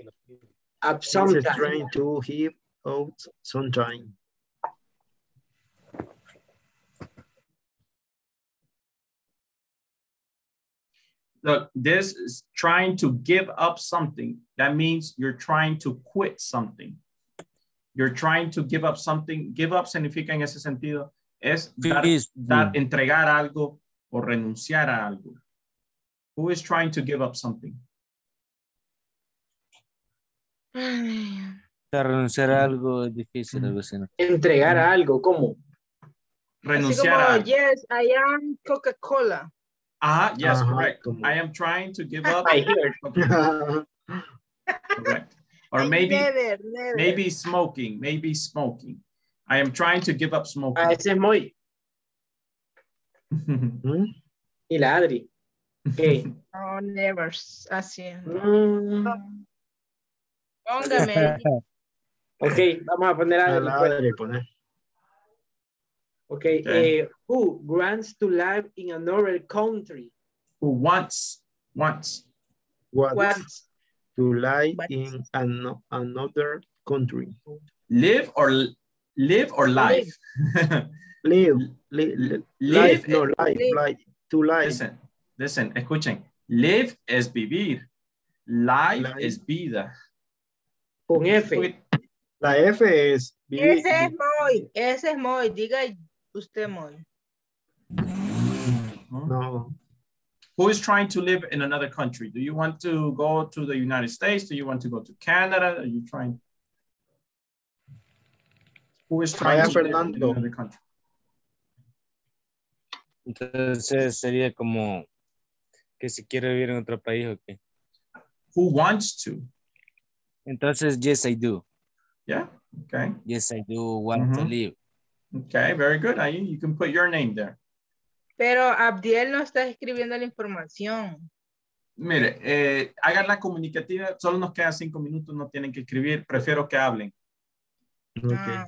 up Is sometime? trying to heap out sometime. Look, this is trying to give up something. That means you're trying to quit something. You're trying to give up something. Give up significa en ese sentido es dar, Please dar- do. entregar algo o renunciar a algo. Who is trying to give up something? (sighs) Ay, Renunciar a mm. algo es difícil, algo así, ¿no? Entregar a algo, ¿cómo? Así Renunciar a algo. yes, I am Coca-Cola. Ajá, yes, Ajá, correct. como- I am trying to give up. I hear. (laughs) correct. Or maybe never, never. maybe smoking, maybe smoking. I am trying to give up smoking. Ah, ese es muy. (laughs) ¿Mm? Y la Adri. Ok. (laughs) No, never. Así. Mm, Póngame. ok, vamos a poner A algo. la pues. Adri, pone. Ok, eh, who wants to live in another country? Who wants wants What? Wants To live What? in an, another country. live or Live or life? (laughs) Live. Li- li- Live, life, no, eh, life, life. To life. Listen, listen, escuchen. Live es vivir. Life, es vida. Con F. La F es vivir. Ese es Moy, ese es Moy, diga usted Moy. No. Who is trying to live in another country? Do you want to go to the United States? Do you want to go to Canada? Are you trying? Who is trying Vaya to live in another country? Entonces sería como que si quiere vivir en otro país o qué. Who wants to? Entonces, yes, I do. Yeah, okay. Yes, I do want to Mhm. live. Okay, very good. Ahí, you can put your name there. Pero Abdiel no está escribiendo la información. Mire, eh, hagan la comunicativa. Solo nos quedan cinco minutos, no tienen que escribir. Prefiero que hablen. Ah,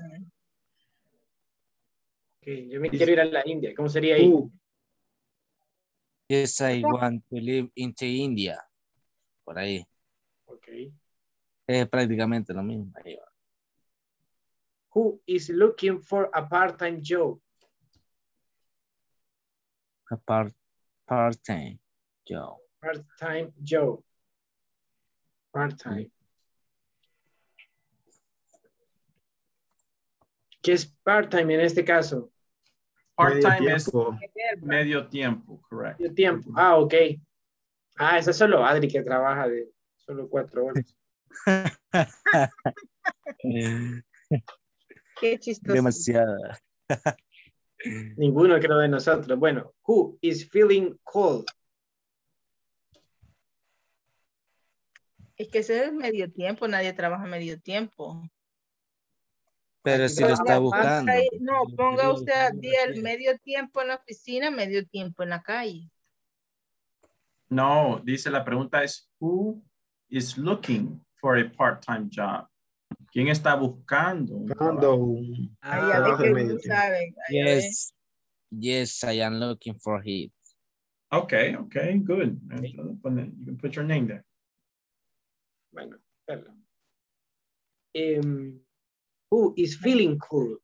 Ok, yo me quiero ir a la India. ¿Cómo sería ahí? Yes, I want to live into India. Por ahí. Ok. Es prácticamente lo mismo. Ahí va. Who is looking for a part-time job? A part, part-time job. Part-time job. Part-time. ¿Qué es part-time en este caso? Part-time es medio tiempo, correct. Medio tiempo. Ah, ok. Ah, eso es solo Adri que trabaja de solo cuatro horas. (laughs) (laughs) qué chistoso. Demasiada. Ninguno creo de nosotros. Bueno, who is feeling cold? Es que ese es medio tiempo, nadie trabaja medio tiempo. Pero si lo está buscando. ahí- No, ponga usted Abdiel medio tiempo en la oficina, medio tiempo en la calle. No, dice la pregunta es, who is looking for a part-time job? ¿Quién está buscando? un Buscando trabajo? un Ahí ya ve trabajo que de no medio tiempo. saben. ahí ya ve. Yes. Yes, I am looking for it. Okay, okay, good. Entonces, pone- You can put your name there. Bueno, perdón. Em, who is feeling cold?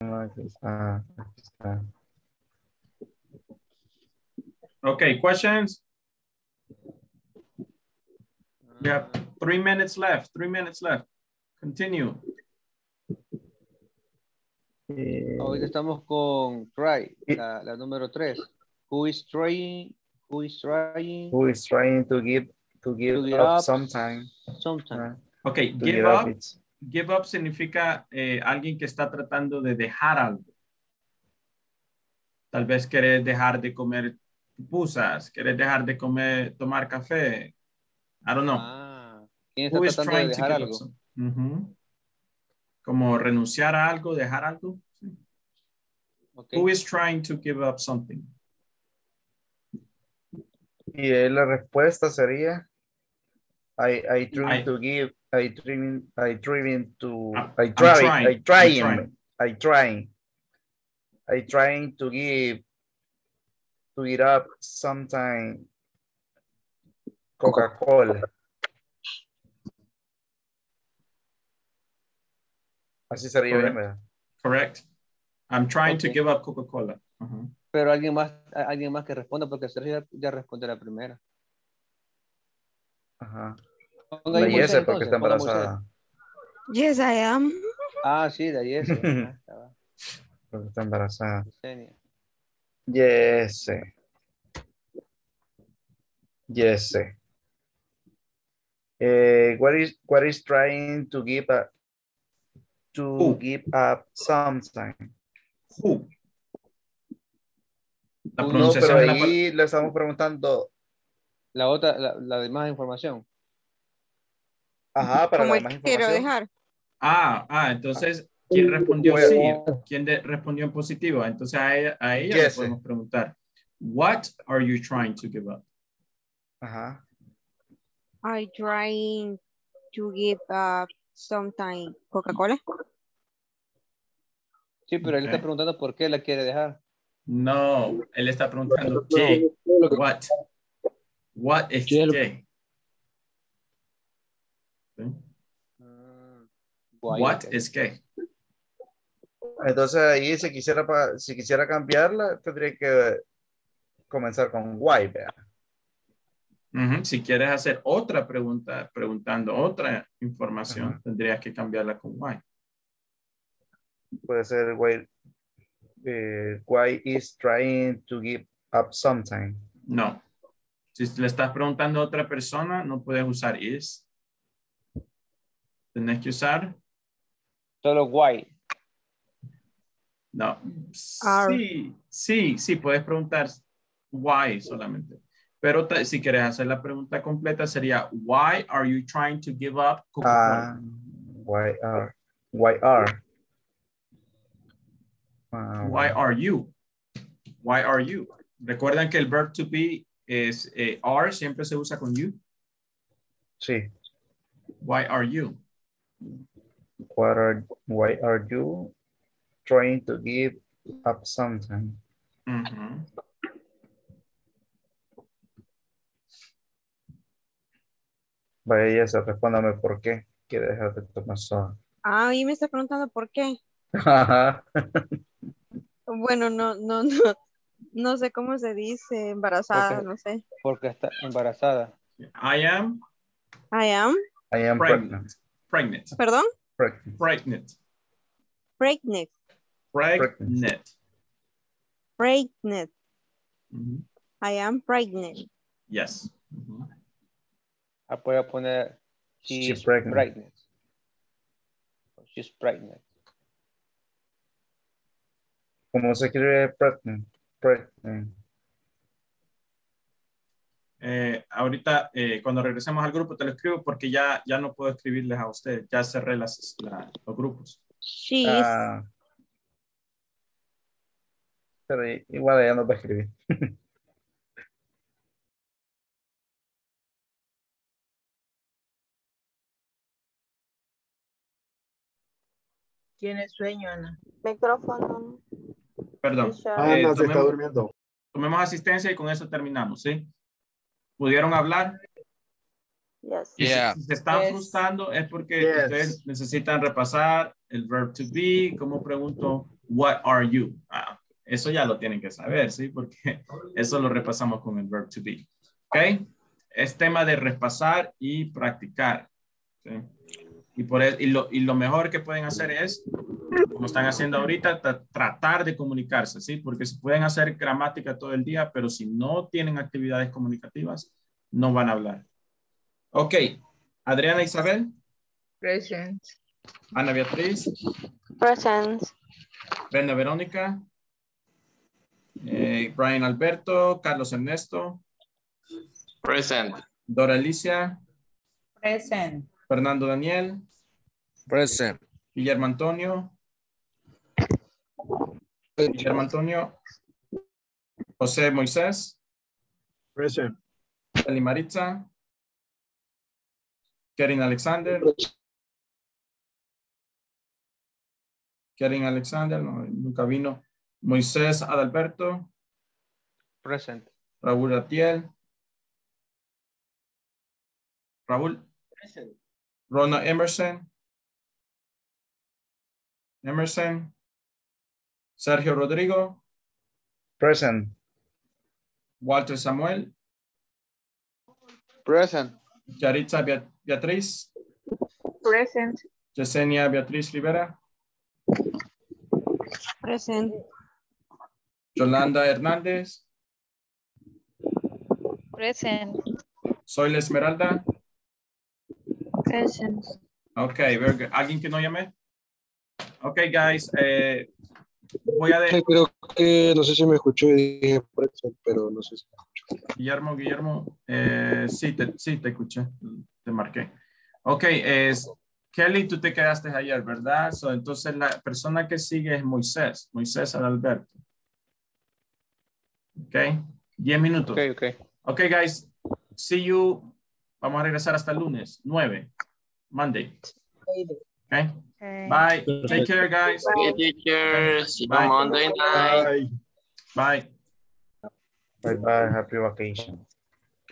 Aquí está, aquí está. Okay, questions? We have three minutes left, three minutes left. Continue. Eh, Ahorita estamos con try, la, la número 3. Who is trying? Who is trying? Who is trying to give to give give up up sometime? Sometime. Okay, To give give up Give up significa eh, alguien que está tratando de dejar algo. Tal vez querés dejar de comer pupusas, querés dejar de comer, tomar café. I don't know. Ah, ¿quién está Who is tratando de trying to dejar give up algo? some- Ujú. Como renunciar a algo, dejar algo. Sí. Okay. Who is trying to give up something? Y ahí la respuesta sería I I try I- to give I trying I trying to I'm- I try trying, I trying trying. I trying I trying to give to get up sometime Coca-Cola. Así sería bien, Correct. ¿verdad? Correct. I'm trying to give up Coca-Cola. Ujú. Pero alguien más, alguien más que responda porque Sergio ya, ya responde la primera. Ajá. La Yese porque entonces, está embarazada. Yes, I am. Ah, sí. Ajá, estaba. Porque está embarazada. Yes. Yes. Eh, what is what is trying to give up to Who? give up sometime? Who? La No, pronunciación pero de la ahí le estamos preguntando, La otra, la, la de más información. ajá, para Como la el más que quiero información. dejar. Ah, ah, entonces, ¿quién respondió Bueno. sí? ¿Quién de- respondió en positivo? Entonces a ella, a ella le Yes. podemos preguntar, what are you trying to give up? Ajá. I trying to give up sometime Coca-Cola. Sí, pero él está preguntando por qué la quiere dejar. No, él está preguntando qué, what, what es ¿Qué What es qué? Entonces ahí si quisiera, pa- si quisiera cambiarla, tendría que comenzar con why, Si quieres hacer otra pregunta, preguntando otra información, tendrías que cambiarla con why. Puede ser why, eh, why is trying to give up sometime. No. Si le estás preguntando a otra persona, no puedes usar is. Tenés que usar Solo why. No. Are. Sí, sí, sí, puedes preguntar why solamente. Pero si quieres hacer la pregunta completa sería why are you trying to give up Coca-Cola? Ah, why are, why are. Ah, why are you? Why are you? Recuerdan que el verb to be es eh, are siempre se usa con you. Sí. Why are you? What are, why are you trying to give up? Ujú. Vaya, esa, respóndame por qué quiere dejar de tomar soda. Ah, y me está preguntando por qué. Bueno, no, no, no, no sé cómo se dice, embarazada, Porque- no sé. Porque está embarazada. I am I am, I am pregnant. Pregnant. perdón, pregnant. Pregnant. pregnant, Pregnant. pregnant. Ujú. I am pregnant. Yes. Ujú. Ah, puede poner she's She's pregnant. pregnant. She's pregnant. ¿Cómo se escribe pregnant? Pregnant. Eh, ahorita, eh, cuando regresemos al grupo, te lo escribo porque ya, ya no puedo escribirles a ustedes. Ya cerré las, la- los grupos. She is, Ah. Pero igual ella nos va a escribir. (laughs) Tiene sueño, Ana. micrófono. Perdón. Ana Eh, se está durmiendo. tomemos asistencia y con eso terminamos, ¿sí? ¿Pudieron hablar? Yes. Si- Yeah. si, se están Yes. frustrando es porque Yes. ustedes necesitan repasar el verb to be, como pregunto, what are you? Ah, eso ya lo tienen que saber, ¿sí? Porque (laughs) eso lo repasamos con el verb to be. ¿Ok? Es tema de repasar y practicar. ¿sí? Y, por e- y, lo, y lo mejor que pueden hacer es, como están haciendo ahorita, tra- tratar de comunicarse, ¿sí? Porque se pueden hacer gramática todo el día, pero si no tienen actividades comunicativas, no van a hablar. Ok, Adriana Isabel, Present. Ana Beatriz, Present. Brenda Verónica, eh, Brian Alberto, Carlos Ernesto, Present. Dora Alicia, Present. Fernando Daniel, Present. Guillermo Antonio, Guillermo Antonio, José Moisés, Present. Eli Maritza, Karen Alexander, Karen Alexander, no, nunca vino, Moisés Adalberto, Present. Raúl Atiel, Raúl, Rona Emerson, Emerson, Sergio Rodrigo, Present. Walter Samuel, Present. Yaritza Bea- Beatriz, Present. Yesenia Beatriz Rivera, Present. Yolanda Hernández, Present. Soy la Esmeralda. Present. Ok, very good. ¿Alguien que no llame? Ok, guys. eh, voy a de creo que no sé si me escuchó y dije pero no sé si. Guillermo, Guillermo. eh, sí, te, sí, te escuché. Te marqué. Ok, es Kelly, tú te quedaste ayer, ¿verdad? So, entonces la persona que sigue es Moisés, Moisés Adalberto. Ok, 10 minutos. Ok, ok. Ok, guys. See you. Vamos a regresar hasta el lunes, 9. Monday. Okay. Bye. Take care, guys. Bye, teachers. See Bye. Monday night. Bye. Bye. Bye. Happy vacation.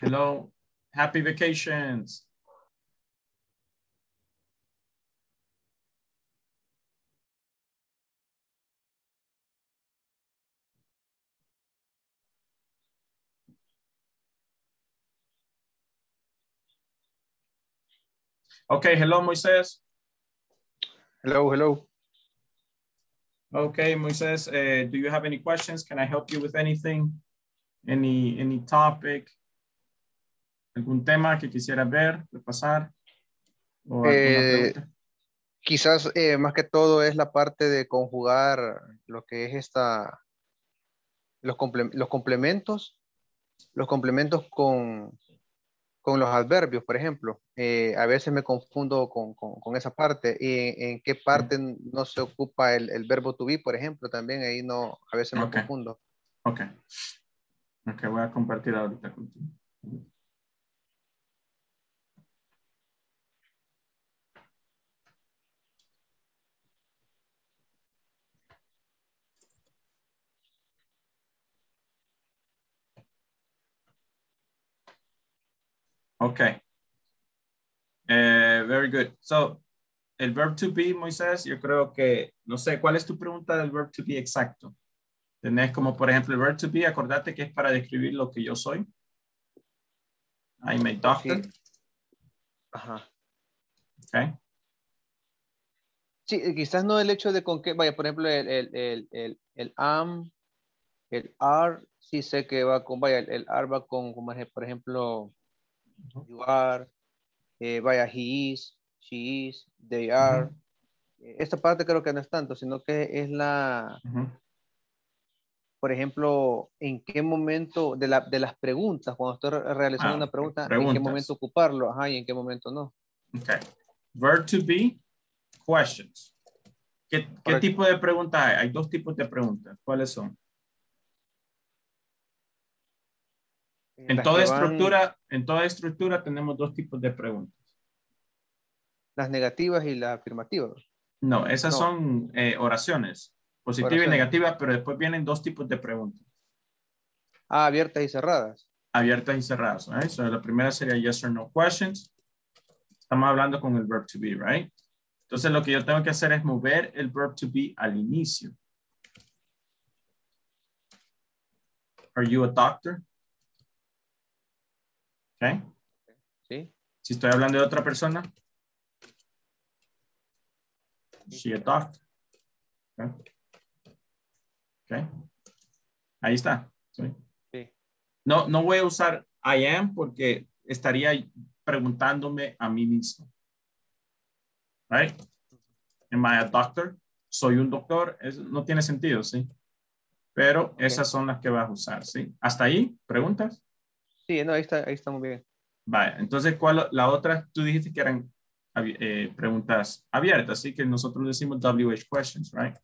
Hello. Happy vacations. Okay, hello, Moises. Hello, hello. Okay, Moisés, uh, do you have any questions? Can I help you with anything? Any, any topic? ¿Algún tema que quisiera ver, repasar? ¿O alguna Eh, quizás eh, más que todo es la parte de conjugar lo que es esta, los, comple- los complementos, los complementos con, con los adverbios, por ejemplo. Eh, a veces me confundo con, con- con esa parte y en, en qué parte no se ocupa el, el verbo to be, por ejemplo, también ahí no, a veces me Ok. confundo. Ok. Ok, voy a compartir ahorita contigo. Okay. Eh, very good. So, el verb to be, Moisés, yo creo que, no sé, ¿cuál es tu pregunta del verb to be exacto? Tenés como, por ejemplo, el verb to be, acordate que es para describir lo que yo soy. I'm a doctor. Ajá. Okay. Sí, eh, quizás no el hecho de con qué, vaya, por ejemplo, el, el, el, el, el am, el are, sí sé que va con, vaya, el, el are va con, como por ejemplo, you are, eh, vaya, he is, she is, they are. Eh, Esta parte creo que no es tanto, sino que es la, por ejemplo, en qué momento de, la, de las preguntas, cuando estoy re- realizando Ah, una pregunta, en qué momento ocuparlo, ajá, y en qué momento no. Okay. Verb to be, questions. ¿Qué, qué tipo de preguntas hay? Hay dos tipos de preguntas. ¿Cuáles son? En toda van- estructura, en toda estructura tenemos dos tipos de preguntas. Las negativas y las afirmativas. No, esas No. son eh, oraciones, positiva y negativa, pero después vienen dos tipos de preguntas, Ah, abiertas y cerradas. abiertas y cerradas. Right? So, la primera sería yes or no questions. Estamos hablando con el verb to be, right? Entonces lo que yo tengo que hacer es mover el verb to be al inicio. Are you a doctor? Okay. Sí. Si estoy hablando de otra persona. She a doctor? Okay. Okay. Ahí está. Sí. Sí. No, no voy a usar I am porque estaría preguntándome a mí mismo. Right? Am I a doctor? Soy un doctor. Es- no tiene sentido, ¿sí? Pero esas son las que vas a usar, ¿sí? ¿Hasta ahí? ¿Preguntas? Sí, no, ahí está, ahí está muy bien. Vale, entonces, ¿cuál la otra? Tú dijiste que eran eh, preguntas abiertas, así que nosotros decimos WH questions, right?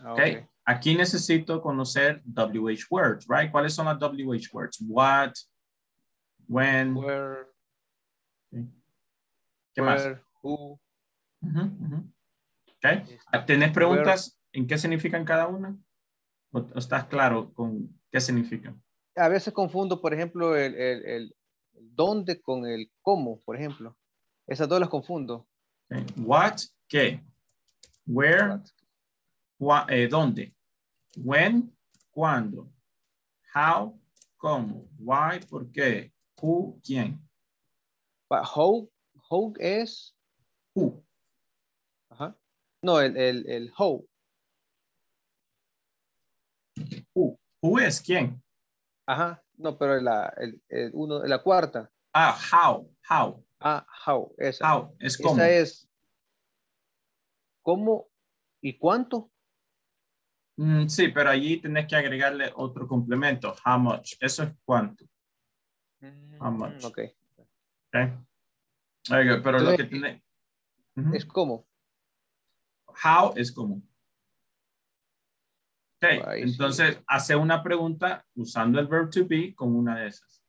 Ah, Okay. Aquí necesito conocer WH words, right? ¿Cuáles son las WH words? What, when, Where, ¿qué más? who. Okay. ¿Tenés preguntas en qué significan cada una? ¿O, o estás claro con qué significan? A veces confundo, por ejemplo, el, el, el dónde con el cómo, por ejemplo. Esas dos las confundo. Okay. What, ¿qué? Where, eh, ¿dónde? When, ¿cuándo? How, ¿cómo? Why, ¿por qué? Who, ¿quién? But how, how es. Who. Ajá. No, el, el, el how. Who. Who es quién? Ajá. No, pero la, el, el uno, la cuarta. Ah, how, how. Ah, how. Esa. How, es cómo. Esa es. ¿Cómo y cuánto? Mm, sí, pero allí tenés que agregarle otro complemento. How much. Eso es cuánto. How much. Mm, Ok. Okay. Good, Pero lo que tenés. Es cómo. How es como. Ok, Ahí sí. entonces hace una pregunta usando el verb to be con una de esas.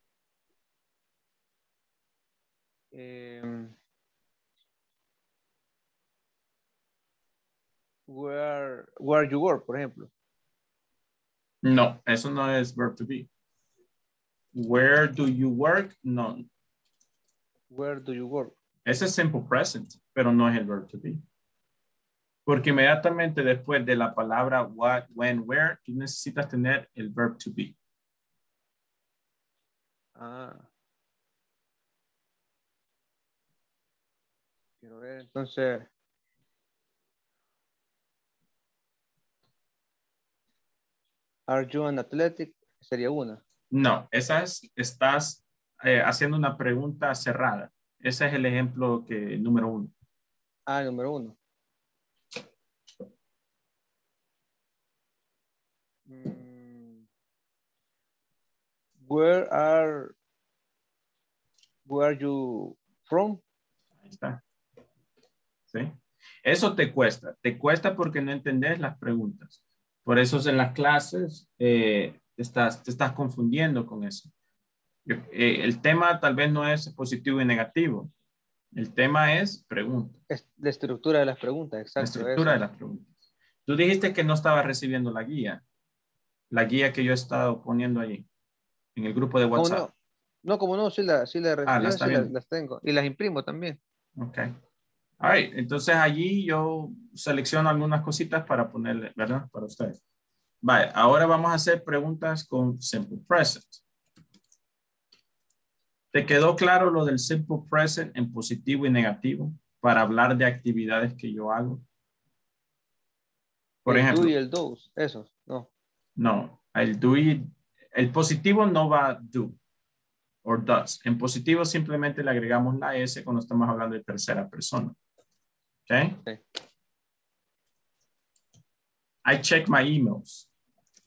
Em, where, where you work, por ejemplo. No, eso no es verb to be. Where do you work? No, Where do you work? ese es simple present, pero no es el verb to be. Porque inmediatamente después de la palabra what, when, where, tú necesitas tener el verb to be. Ah. Quiero ver, entonces. Are you an athletic? Sería una. No, esa es, estás eh, haciendo una pregunta cerrada. Ese es el ejemplo que número uno. Ah, número uno. Mm. Where are Where are you from? Ahí está. ¿Sí? Eso te cuesta. Te cuesta porque no entendés las preguntas. Por eso en las clases eh, te, estás, te estás confundiendo con eso. Eh, el tema tal vez no es positivo y negativo. El tema es pregunta. Es la estructura de las preguntas, exacto. La estructura de las preguntas. Tú dijiste que no estabas recibiendo la guía. La guía que yo he estado poniendo allí. En el grupo de WhatsApp. No, como no, sí, la, sí, la, Ah, las sí tengo. Y las imprimo también. Ok. All right. Entonces allí yo selecciono algunas cositas para ponerle, ¿verdad? Para ustedes. Vale, ahora vamos a hacer preguntas con simple present. ¿Te quedó claro lo del simple present en positivo y negativo para hablar de actividades que yo hago? Por el ejemplo, y el dos, esos, no. el do y el positivo no va do o does. En positivo simplemente le agregamos la S cuando estamos hablando de tercera persona. ¿Ok? I check my emails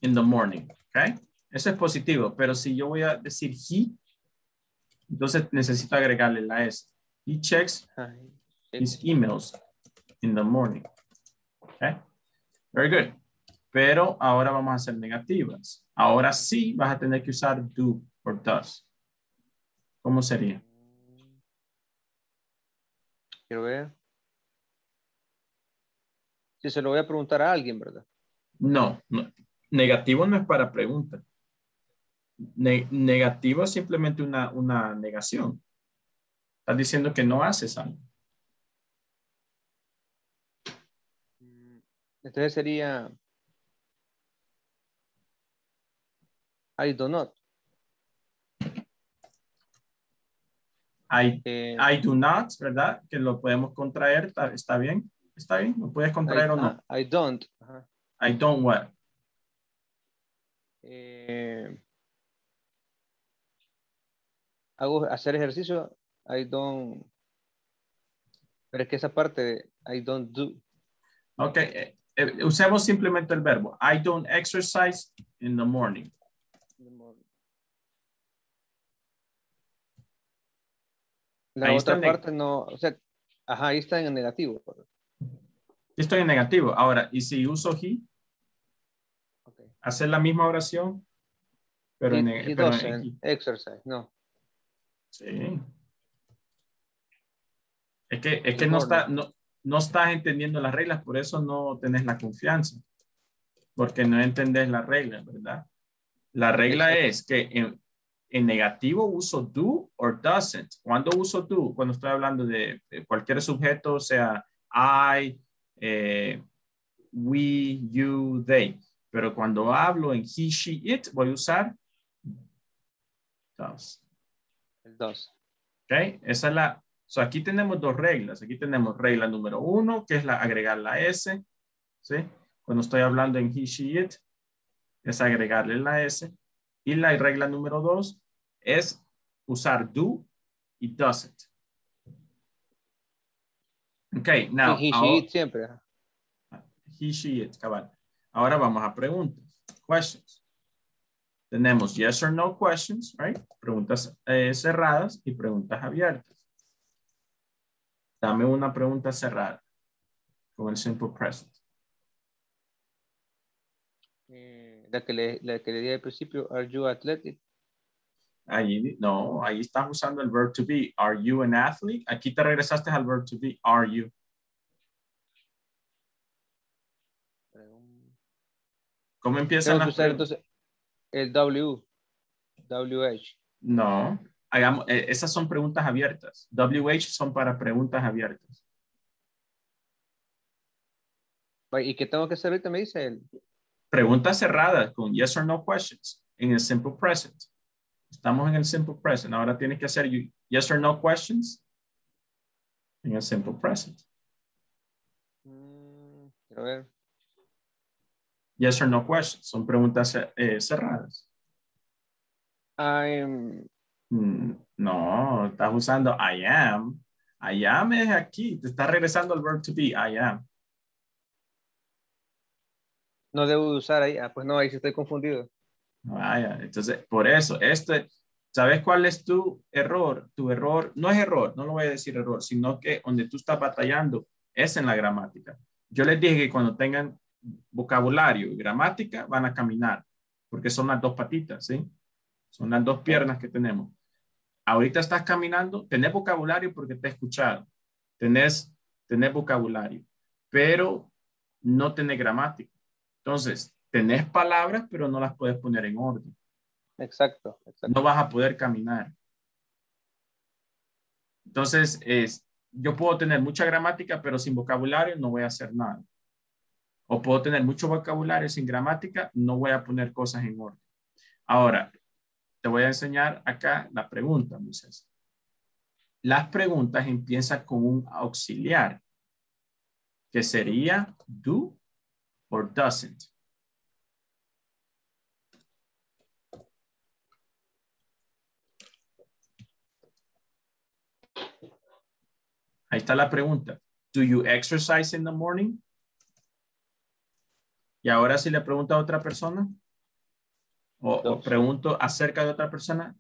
in the morning. ¿Ok? Eso es positivo, pero si yo voy a decir he, entonces necesito agregarle la S. He checks his emails in the morning. ¿Ok? Very good. Pero ahora vamos a hacer negativas. Ahora sí vas a tener que usar do or does. ¿Cómo sería? Quiero ver. Si se lo voy a preguntar a alguien, ¿verdad? No, no. negativo no es para pregunta. Ne- negativo es simplemente una, una negación. Estás diciendo que no haces algo. Entonces sería I do not. I, Eh, I do not, ¿verdad? Que lo podemos contraer. ¿Está, está bien? ¿Está bien? ¿Lo puedes contraer I, o no? ah, I don't. Ajá. I don't what? Eh, hago hacer ejercicio. I don't. Pero es que esa parte de I don't do. Ok. eh, eh, usemos simplemente el verbo. I don't exercise in the morning. La Ahí otra parte no, o sea, ajá, ahí está en negativo. Estoy en negativo. Ahora, ¿y si uso he? Hacer la misma oración, pero en, He- he pero en exercise, no. Sí. Es que, es que no, está, no, no estás entendiendo las reglas, por eso no tenés la confianza. Porque no entendés las reglas, ¿verdad? La regla es que en, en negativo uso do or doesn't. ¿Cuándo uso do? Cuando estoy hablando de cualquier sujeto, sea I, eh, we, you, they. Pero cuando hablo en he, she, it, voy a usar does. El dos. ¿Ok? Esa es la. So aquí tenemos dos reglas. Aquí tenemos regla número uno, que es la agregar la S. ¿Sí? Cuando estoy hablando en he, she, it, es agregarle la S. Y la regla número dos es usar do y doesn't. Ok, now. He, she, it siempre. he, she, it, cabal. Ahora vamos a preguntas. Questions. Tenemos yes or no questions, right? Preguntas eh, cerradas y preguntas abiertas. Dame una pregunta cerrada con el simple present. Eh, la, que le, la que le di al principio, are you athletic? Ahí, no, ahí estás usando el verb to be. Are you an athlete? Aquí te regresaste al verb to be. Are you? ¿Cómo empiezan las usar entonces el W, WH. No, hagamos, eh, esas son preguntas abiertas. WH son para preguntas abiertas. ¿Y qué tengo que hacer ahorita? Me dice él. Preguntas cerradas con yes or no questions en el simple present. Estamos en el simple present. Ahora tienes que hacer yes or no questions en el simple present. Mm, quiero ver. Yes or no questions. Son preguntas eh, cerradas. I'm, Mm, No, estás usando I am. I am es aquí. Te está regresando el verb to be. I am. no debo usar ahí. Ah, pues no, ahí sí estoy confundido. Vaya, entonces, por eso, este, ¿sabes cuál es tu error? Tu error, no es error, no lo voy a decir error, sino que donde tú estás batallando es en la gramática. Yo les dije que cuando tengan vocabulario y gramática van a caminar, porque son las dos patitas, ¿sí? Son las dos piernas que tenemos. Ahorita estás caminando, tenés vocabulario porque te he escuchado, tenés, tenés vocabulario, pero no tenés gramática. Entonces, tenés palabras, pero no las puedes poner en orden. Exacto, exacto. No vas a poder caminar. Entonces, es, yo puedo tener mucha gramática, pero sin vocabulario no voy a hacer nada. O puedo tener mucho vocabulario sin gramática, no voy a poner cosas en orden. Ahora, te voy a enseñar acá la pregunta, Moisés. Las preguntas empiezan con un auxiliar, que sería do or doesn't. Ahí está la pregunta. Do you exercise in the morning? Y ahora si le pregunto a otra persona, o, o pregunto acerca de otra persona,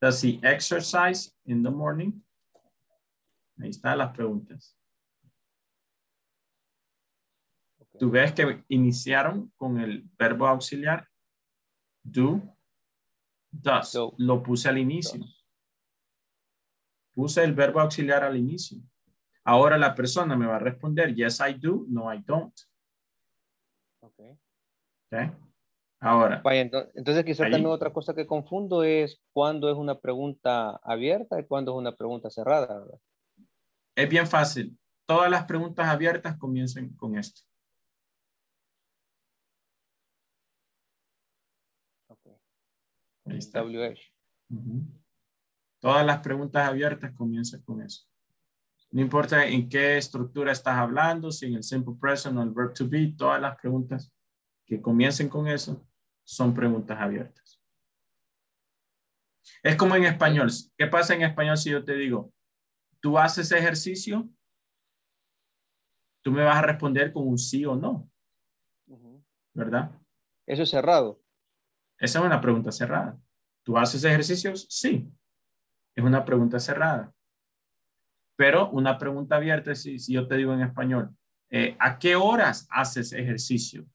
does he exercise in the morning? Ahí están las preguntas. Tú ves que iniciaron con el verbo auxiliar do, does. Lo puse al inicio. Puse el verbo auxiliar al inicio. Ahora la persona me va a responder, yes, I do, no, I don't. Okay. Okay. Ahora. Vaya, entonces, entonces quizás también otra cosa que confundo es cuándo es una pregunta abierta y cuándo es una pregunta cerrada. ¿verdad? Es bien fácil. Todas las preguntas abiertas comiencen con esto. Ahí está. WH. Todas las preguntas abiertas comienzan con eso. No importa en qué estructura estás hablando, si en el simple present o el verb to be, todas las preguntas que comiencen con eso son preguntas abiertas. Es como en español. ¿Qué pasa en español si yo te digo, tú haces ejercicio? Tú me vas a responder con un sí o no, ¿verdad? Eso es cerrado. Esa es una pregunta cerrada. ¿Tú haces ejercicios? Sí. Es una pregunta cerrada. Pero una pregunta abierta es si, si yo te digo en español, eh, ¿a qué horas haces ejercicio?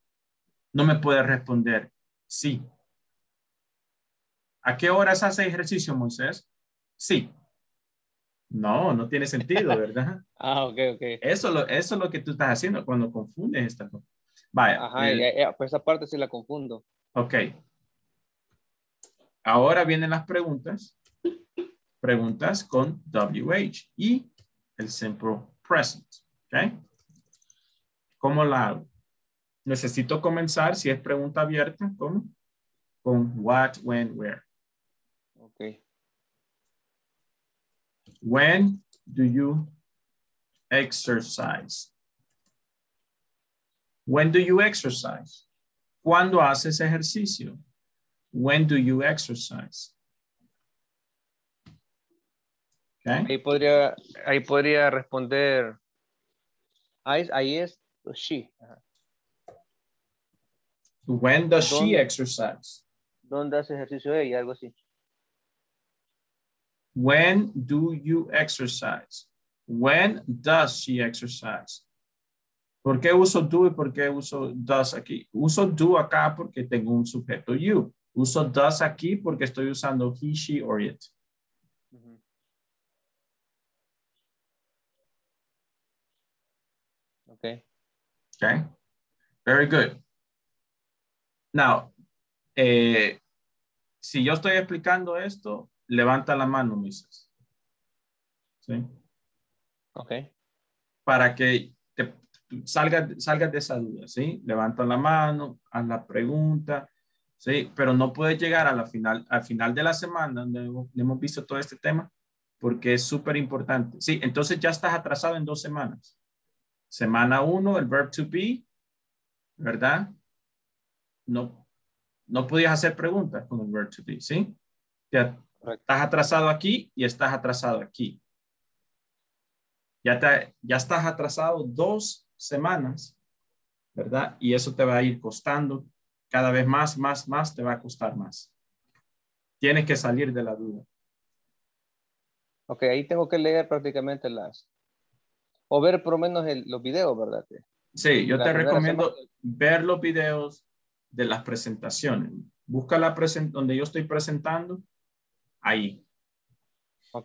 No me puedes responder sí. ¿A qué horas haces ejercicio, Moisés? Sí. No, no tiene sentido, ¿verdad? (laughs) Ah, ok, ok. Eso, lo, eso es lo que tú estás haciendo cuando confundes estas cosas. Vaya. Ajá, el- ya- ya, pues esa parte sí la confundo. Ok. Ahora vienen las preguntas. Preguntas con WH y el simple present. Ok. ¿Cómo la hago? Necesito comenzar, si es pregunta abierta, ¿cómo? Con what, when, where. Ok. When do you exercise? When do you exercise? ¿Cuándo haces ejercicio? When do you exercise? Okay. Ahí podría, ahí podría responder. Ahí, ahí es she. Ajá. When does she exercise? ¿Dónde hace ejercicio ella? Algo así. When do you exercise? When does she exercise? ¿Por qué uso do y por qué uso does aquí? Uso do acá porque tengo un sujeto you. Uso does aquí porque estoy usando he, she, or it. Ok. Okay. Very good. Now, eh, si yo estoy explicando esto, levanta la mano, Mises. ¿Sí? Ok. Para que te salgas salga de esa duda, ¿sí? Levanta la mano, haz la pregunta, ¿sí? Pero no puedes llegar a la final, al final de la semana, donde hemos, hemos visto todo este tema, porque es súper importante. Sí, entonces ya estás atrasado en dos semanas. Semana uno, el verb to be, ¿verdad? No, no podías hacer preguntas con el verb to be, ¿sí? Ya estás atrasado aquí y estás atrasado aquí. Ya, te, ya estás atrasado dos semanas, ¿verdad? Y eso te va a ir costando cada vez más, más, más, te va a costar más. Tienes que salir de la duda. Ok, ahí tengo que leer prácticamente las, o ver por lo menos el- los videos, ¿verdad? Sí, yo La te recomiendo semana- ver los videos de las presentaciones. Busca la presentación donde yo estoy presentando, ahí.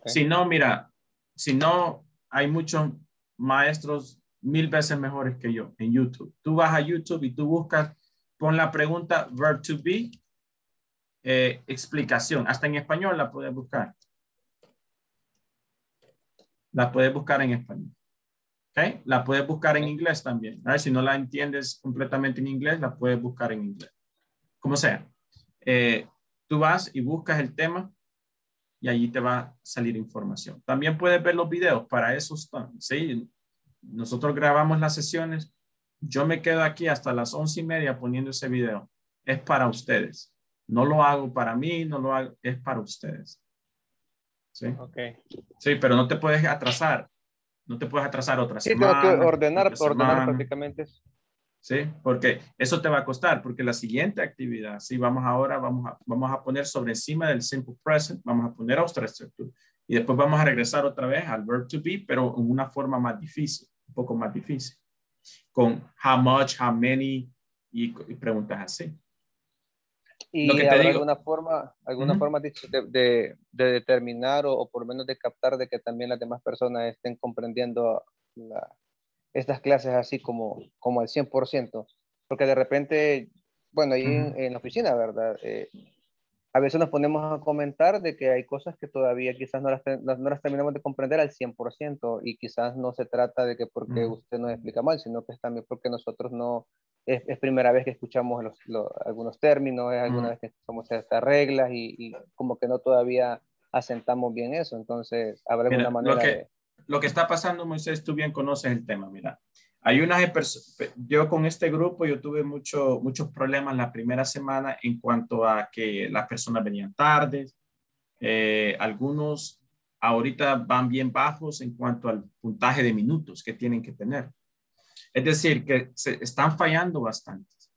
Si no, mira, si no, hay muchos maestros mil veces mejores que yo en YouTube. Tú vas a YouTube y tú buscas, pon la pregunta verb to be, eh, explicación. Hasta en español la puedes buscar. La puedes buscar en español. ¿Ok? La puedes buscar en inglés también. Si no la entiendes completamente en inglés, la puedes buscar en inglés. Como sea. Eh, tú vas y buscas el tema y allí te va a salir información. También puedes ver los videos, para eso están. Sí, nosotros grabamos las sesiones. Yo me quedo aquí hasta las once y media poniendo ese video. Es para ustedes. No lo hago para mí, no lo hago, es para ustedes. ¿Sí? Ok. Sí, pero no te puedes atrasar. No te puedes atrasar otra Sí, tengo semana. que ordenar, otra ordenar semana. prácticamente eso. ¿sí? Porque eso te va a costar, porque la siguiente actividad, sí, vamos ahora, vamos a, vamos a poner sobre encima del simple present, vamos a poner auster structure y después vamos a regresar otra vez al verb to be, pero en una forma más difícil, un poco más difícil, con how much, how many y, y preguntas así. ¿Y Lo que te digo- alguna forma, alguna Ujú. forma de, de- de determinar o, o por lo menos de captar de que también las demás personas estén comprendiendo la- estas clases así como, como al 100%? Porque de repente, bueno, ahí en, Ujú. en la oficina, ¿verdad? Eh, a veces nos ponemos a comentar de que hay cosas que todavía quizás no las, no las terminamos de comprender al 100% y quizás no se trata de que porque Ujú. usted nos explica mal, sino que es también porque nosotros no, es, es primera vez que escuchamos los, lo- algunos términos, es alguna Ujú. vez que escuchamos estas reglas y, y como que no todavía asentamos bien eso, entonces habrá Mira, alguna lo manera que, de... lo que está pasando, Moisés, tú bien conoces el tema, mira. Hay unas yo con este grupo, yo tuve mucho, muchos problemas la primera semana en cuanto a que las personas venían tarde. Eh, algunos ahorita van bien bajos en cuanto al puntaje de minutos que tienen que tener. Es decir, que se están fallando bastantes,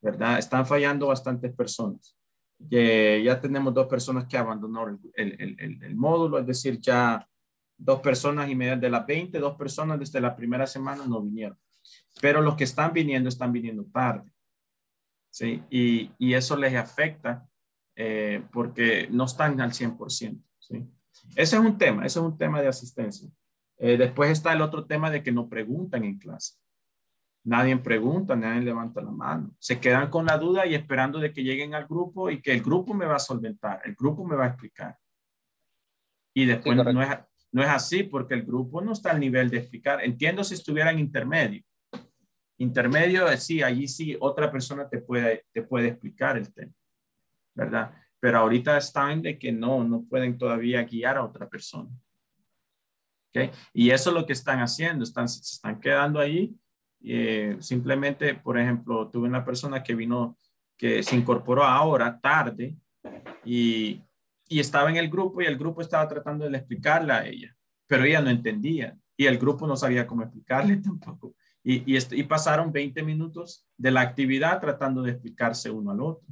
¿verdad? Están fallando bastantes personas. Que ya tenemos dos personas que abandonaron el, módulo, es decir, ya dos personas y media de las 20, dos personas desde la primera semana no vinieron. Pero los que están viniendo están viniendo tarde. ¿sí? Y, y eso les afecta eh, porque no están al 100%. ¿sí? Ese es un tema, ese es un tema de asistencia. Eh, después está el otro tema de que no preguntan en clase. Nadie pregunta, nadie levanta la mano. Se quedan con la duda y esperando de que lleguen al grupo y que el grupo me va a solventar, el grupo me va a explicar. Y después Sí, no, es, no es así porque el grupo no está al nivel de explicar. Entiendo si estuviera en intermedio. Intermedio, eh, sí, allí sí otra persona te puede, te puede explicar el tema, ¿verdad? Pero ahorita están de que no, no pueden todavía guiar a otra persona. Y eso es lo que están haciendo, están, se están quedando ahí. eh, simplemente, por ejemplo, tuve una persona que vino, que se incorporó ahora, tarde, y, y estaba en el grupo y el grupo estaba tratando de explicarle a ella, pero ella no entendía y el grupo no sabía cómo explicarle (laughs) tampoco. Y, y, y pasaron 20 minutos de la actividad tratando de explicarse uno al otro.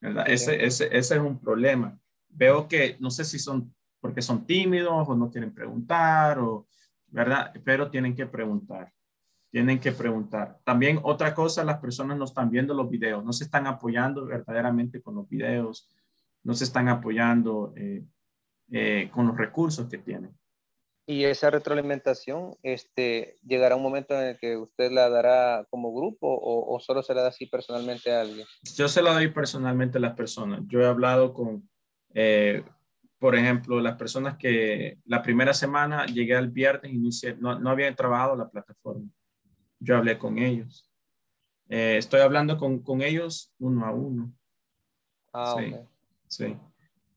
¿Verdad? Ese, ese, ese es un problema. Veo que no sé si son porque son tímidos o no quieren preguntar, o, ¿verdad? Pero tienen que preguntar. Tienen que preguntar. También otra cosa, las personas no están viendo los videos, no se están apoyando verdaderamente con los videos, no se están apoyando eh, eh, con los recursos que tienen. Y esa retroalimentación, este, llegará un momento en el que usted la dará como grupo o, o solo se la da así personalmente a alguien. Yo se la doy personalmente a las personas. Yo he hablado con, eh, por ejemplo, las personas que la primera semana llegué al viernes y no, hice- no, no habían trabajado la plataforma. Yo hablé con ellos. Eh, estoy hablando con, con ellos uno a uno. Ah, sí, ok. sí.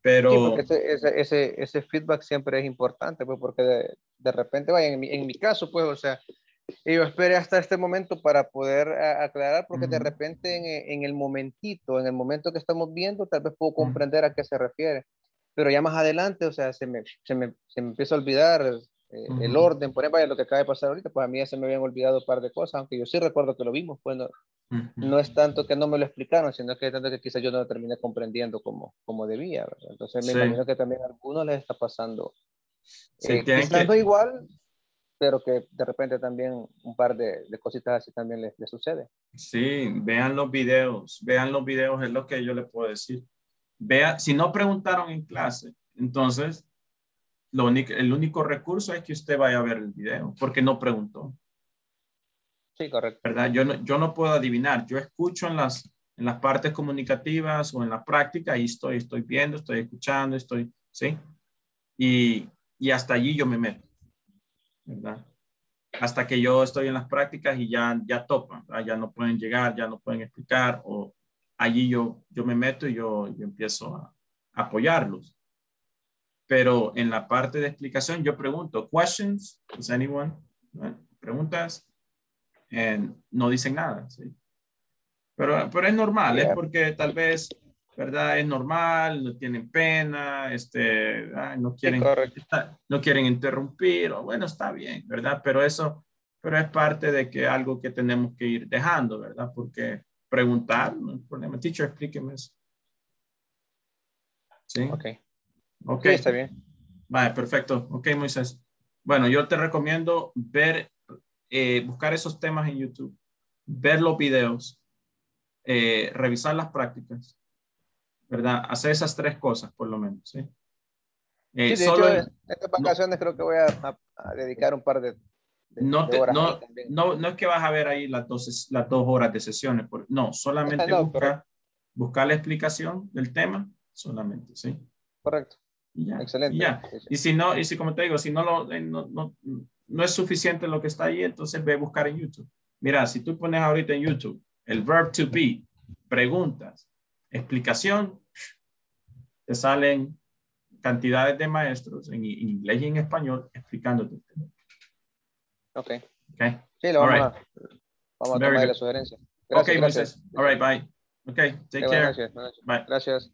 Pero... Sí, ese, ese, ese, ese feedback siempre es importante, pues, porque de, de repente, vaya, en mi, en mi caso, pues, o sea, yo esperé hasta este momento para poder a- aclarar, porque de Ujú. repente en, en el momentito, en el momento que estamos viendo, tal vez puedo comprender a qué se refiere. Pero ya más adelante, o sea, se me, se me, se me empieza a olvidar eh, el Ujú. orden, por ejemplo, lo que acaba de pasar ahorita, pues a mí ya se me habían olvidado un par de cosas, aunque yo sí recuerdo que lo vimos, pues no, no es tanto que no me lo explicaron, sino que es tanto que quizás yo no lo terminé comprendiendo como, como debía, ¿verdad? Entonces me Sí. imagino que también a algunos les está pasando, Sí, eh, quizás que- no igual, pero que de repente también un par de, de cositas así también les, les sucede. Sí, vean los videos, vean los videos, es lo que yo le puedo decir. Vea, si no preguntaron en clase, entonces lo único, el único recurso es que usted vaya a ver el video, porque no preguntó, Sí, correcto. ¿verdad? Yo no, yo no puedo adivinar, yo escucho en las, en las partes comunicativas o en la práctica, ahí estoy, estoy viendo, estoy escuchando, estoy, ¿sí? Y, y hasta allí yo me meto, ¿verdad? Hasta que yo estoy en las prácticas y ya, ya topan, ¿verdad? ya no pueden llegar, ya no pueden explicar, o allí yo, yo me meto y yo, yo empiezo a, a apoyarlos. Pero en la parte de explicación yo pregunto, questions, does anyone? Preguntas, and no dicen nada, ¿sí? Pero, pero es normal, es porque tal vez, ¿verdad? Es normal, no tienen pena, este, ay, no quieren, está- no quieren interrumpir, o bueno, está bien, ¿verdad? Pero eso, pero es parte de que algo que tenemos que ir dejando, ¿verdad? Porque preguntar, no hay problema. Teacher, explíqueme eso. Sí. Ok. Ok. Sí, está bien. Vale, perfecto. Ok, Moisés. Bueno, yo te recomiendo ver, eh, buscar esos temas en YouTube, ver los videos, eh, revisar las prácticas, ¿verdad? Hacer esas tres cosas, por lo menos, ¿sí? Eh, Sí, de solo hecho, en- estas vacaciones creo que voy a, a- dedicar un par de- no, te- no, no, no es que vas a ver ahí las dos, las dos horas de sesiones, por- no, solamente No, busca, buscar la explicación del tema, solamente, ¿sí? Correcto. Y ya, Excelente. y ya. Y si no, y si como te digo, si no, lo, eh, no, no, no es suficiente lo que está ahí, entonces ve a buscar en YouTube. Mira, si tú pones ahorita en YouTube el verb to be, preguntas, explicación, te salen cantidades de maestros en, en inglés y en español explicándote el tema. Ok. Okay. Sí, lo vamos All a, right. vamos a Very tomar good. la sugerencia. Ok, Gracias. Moisés. All right, bye. Okay, take Ok, buenas care. noches, buenas noches. Bye. Gracias.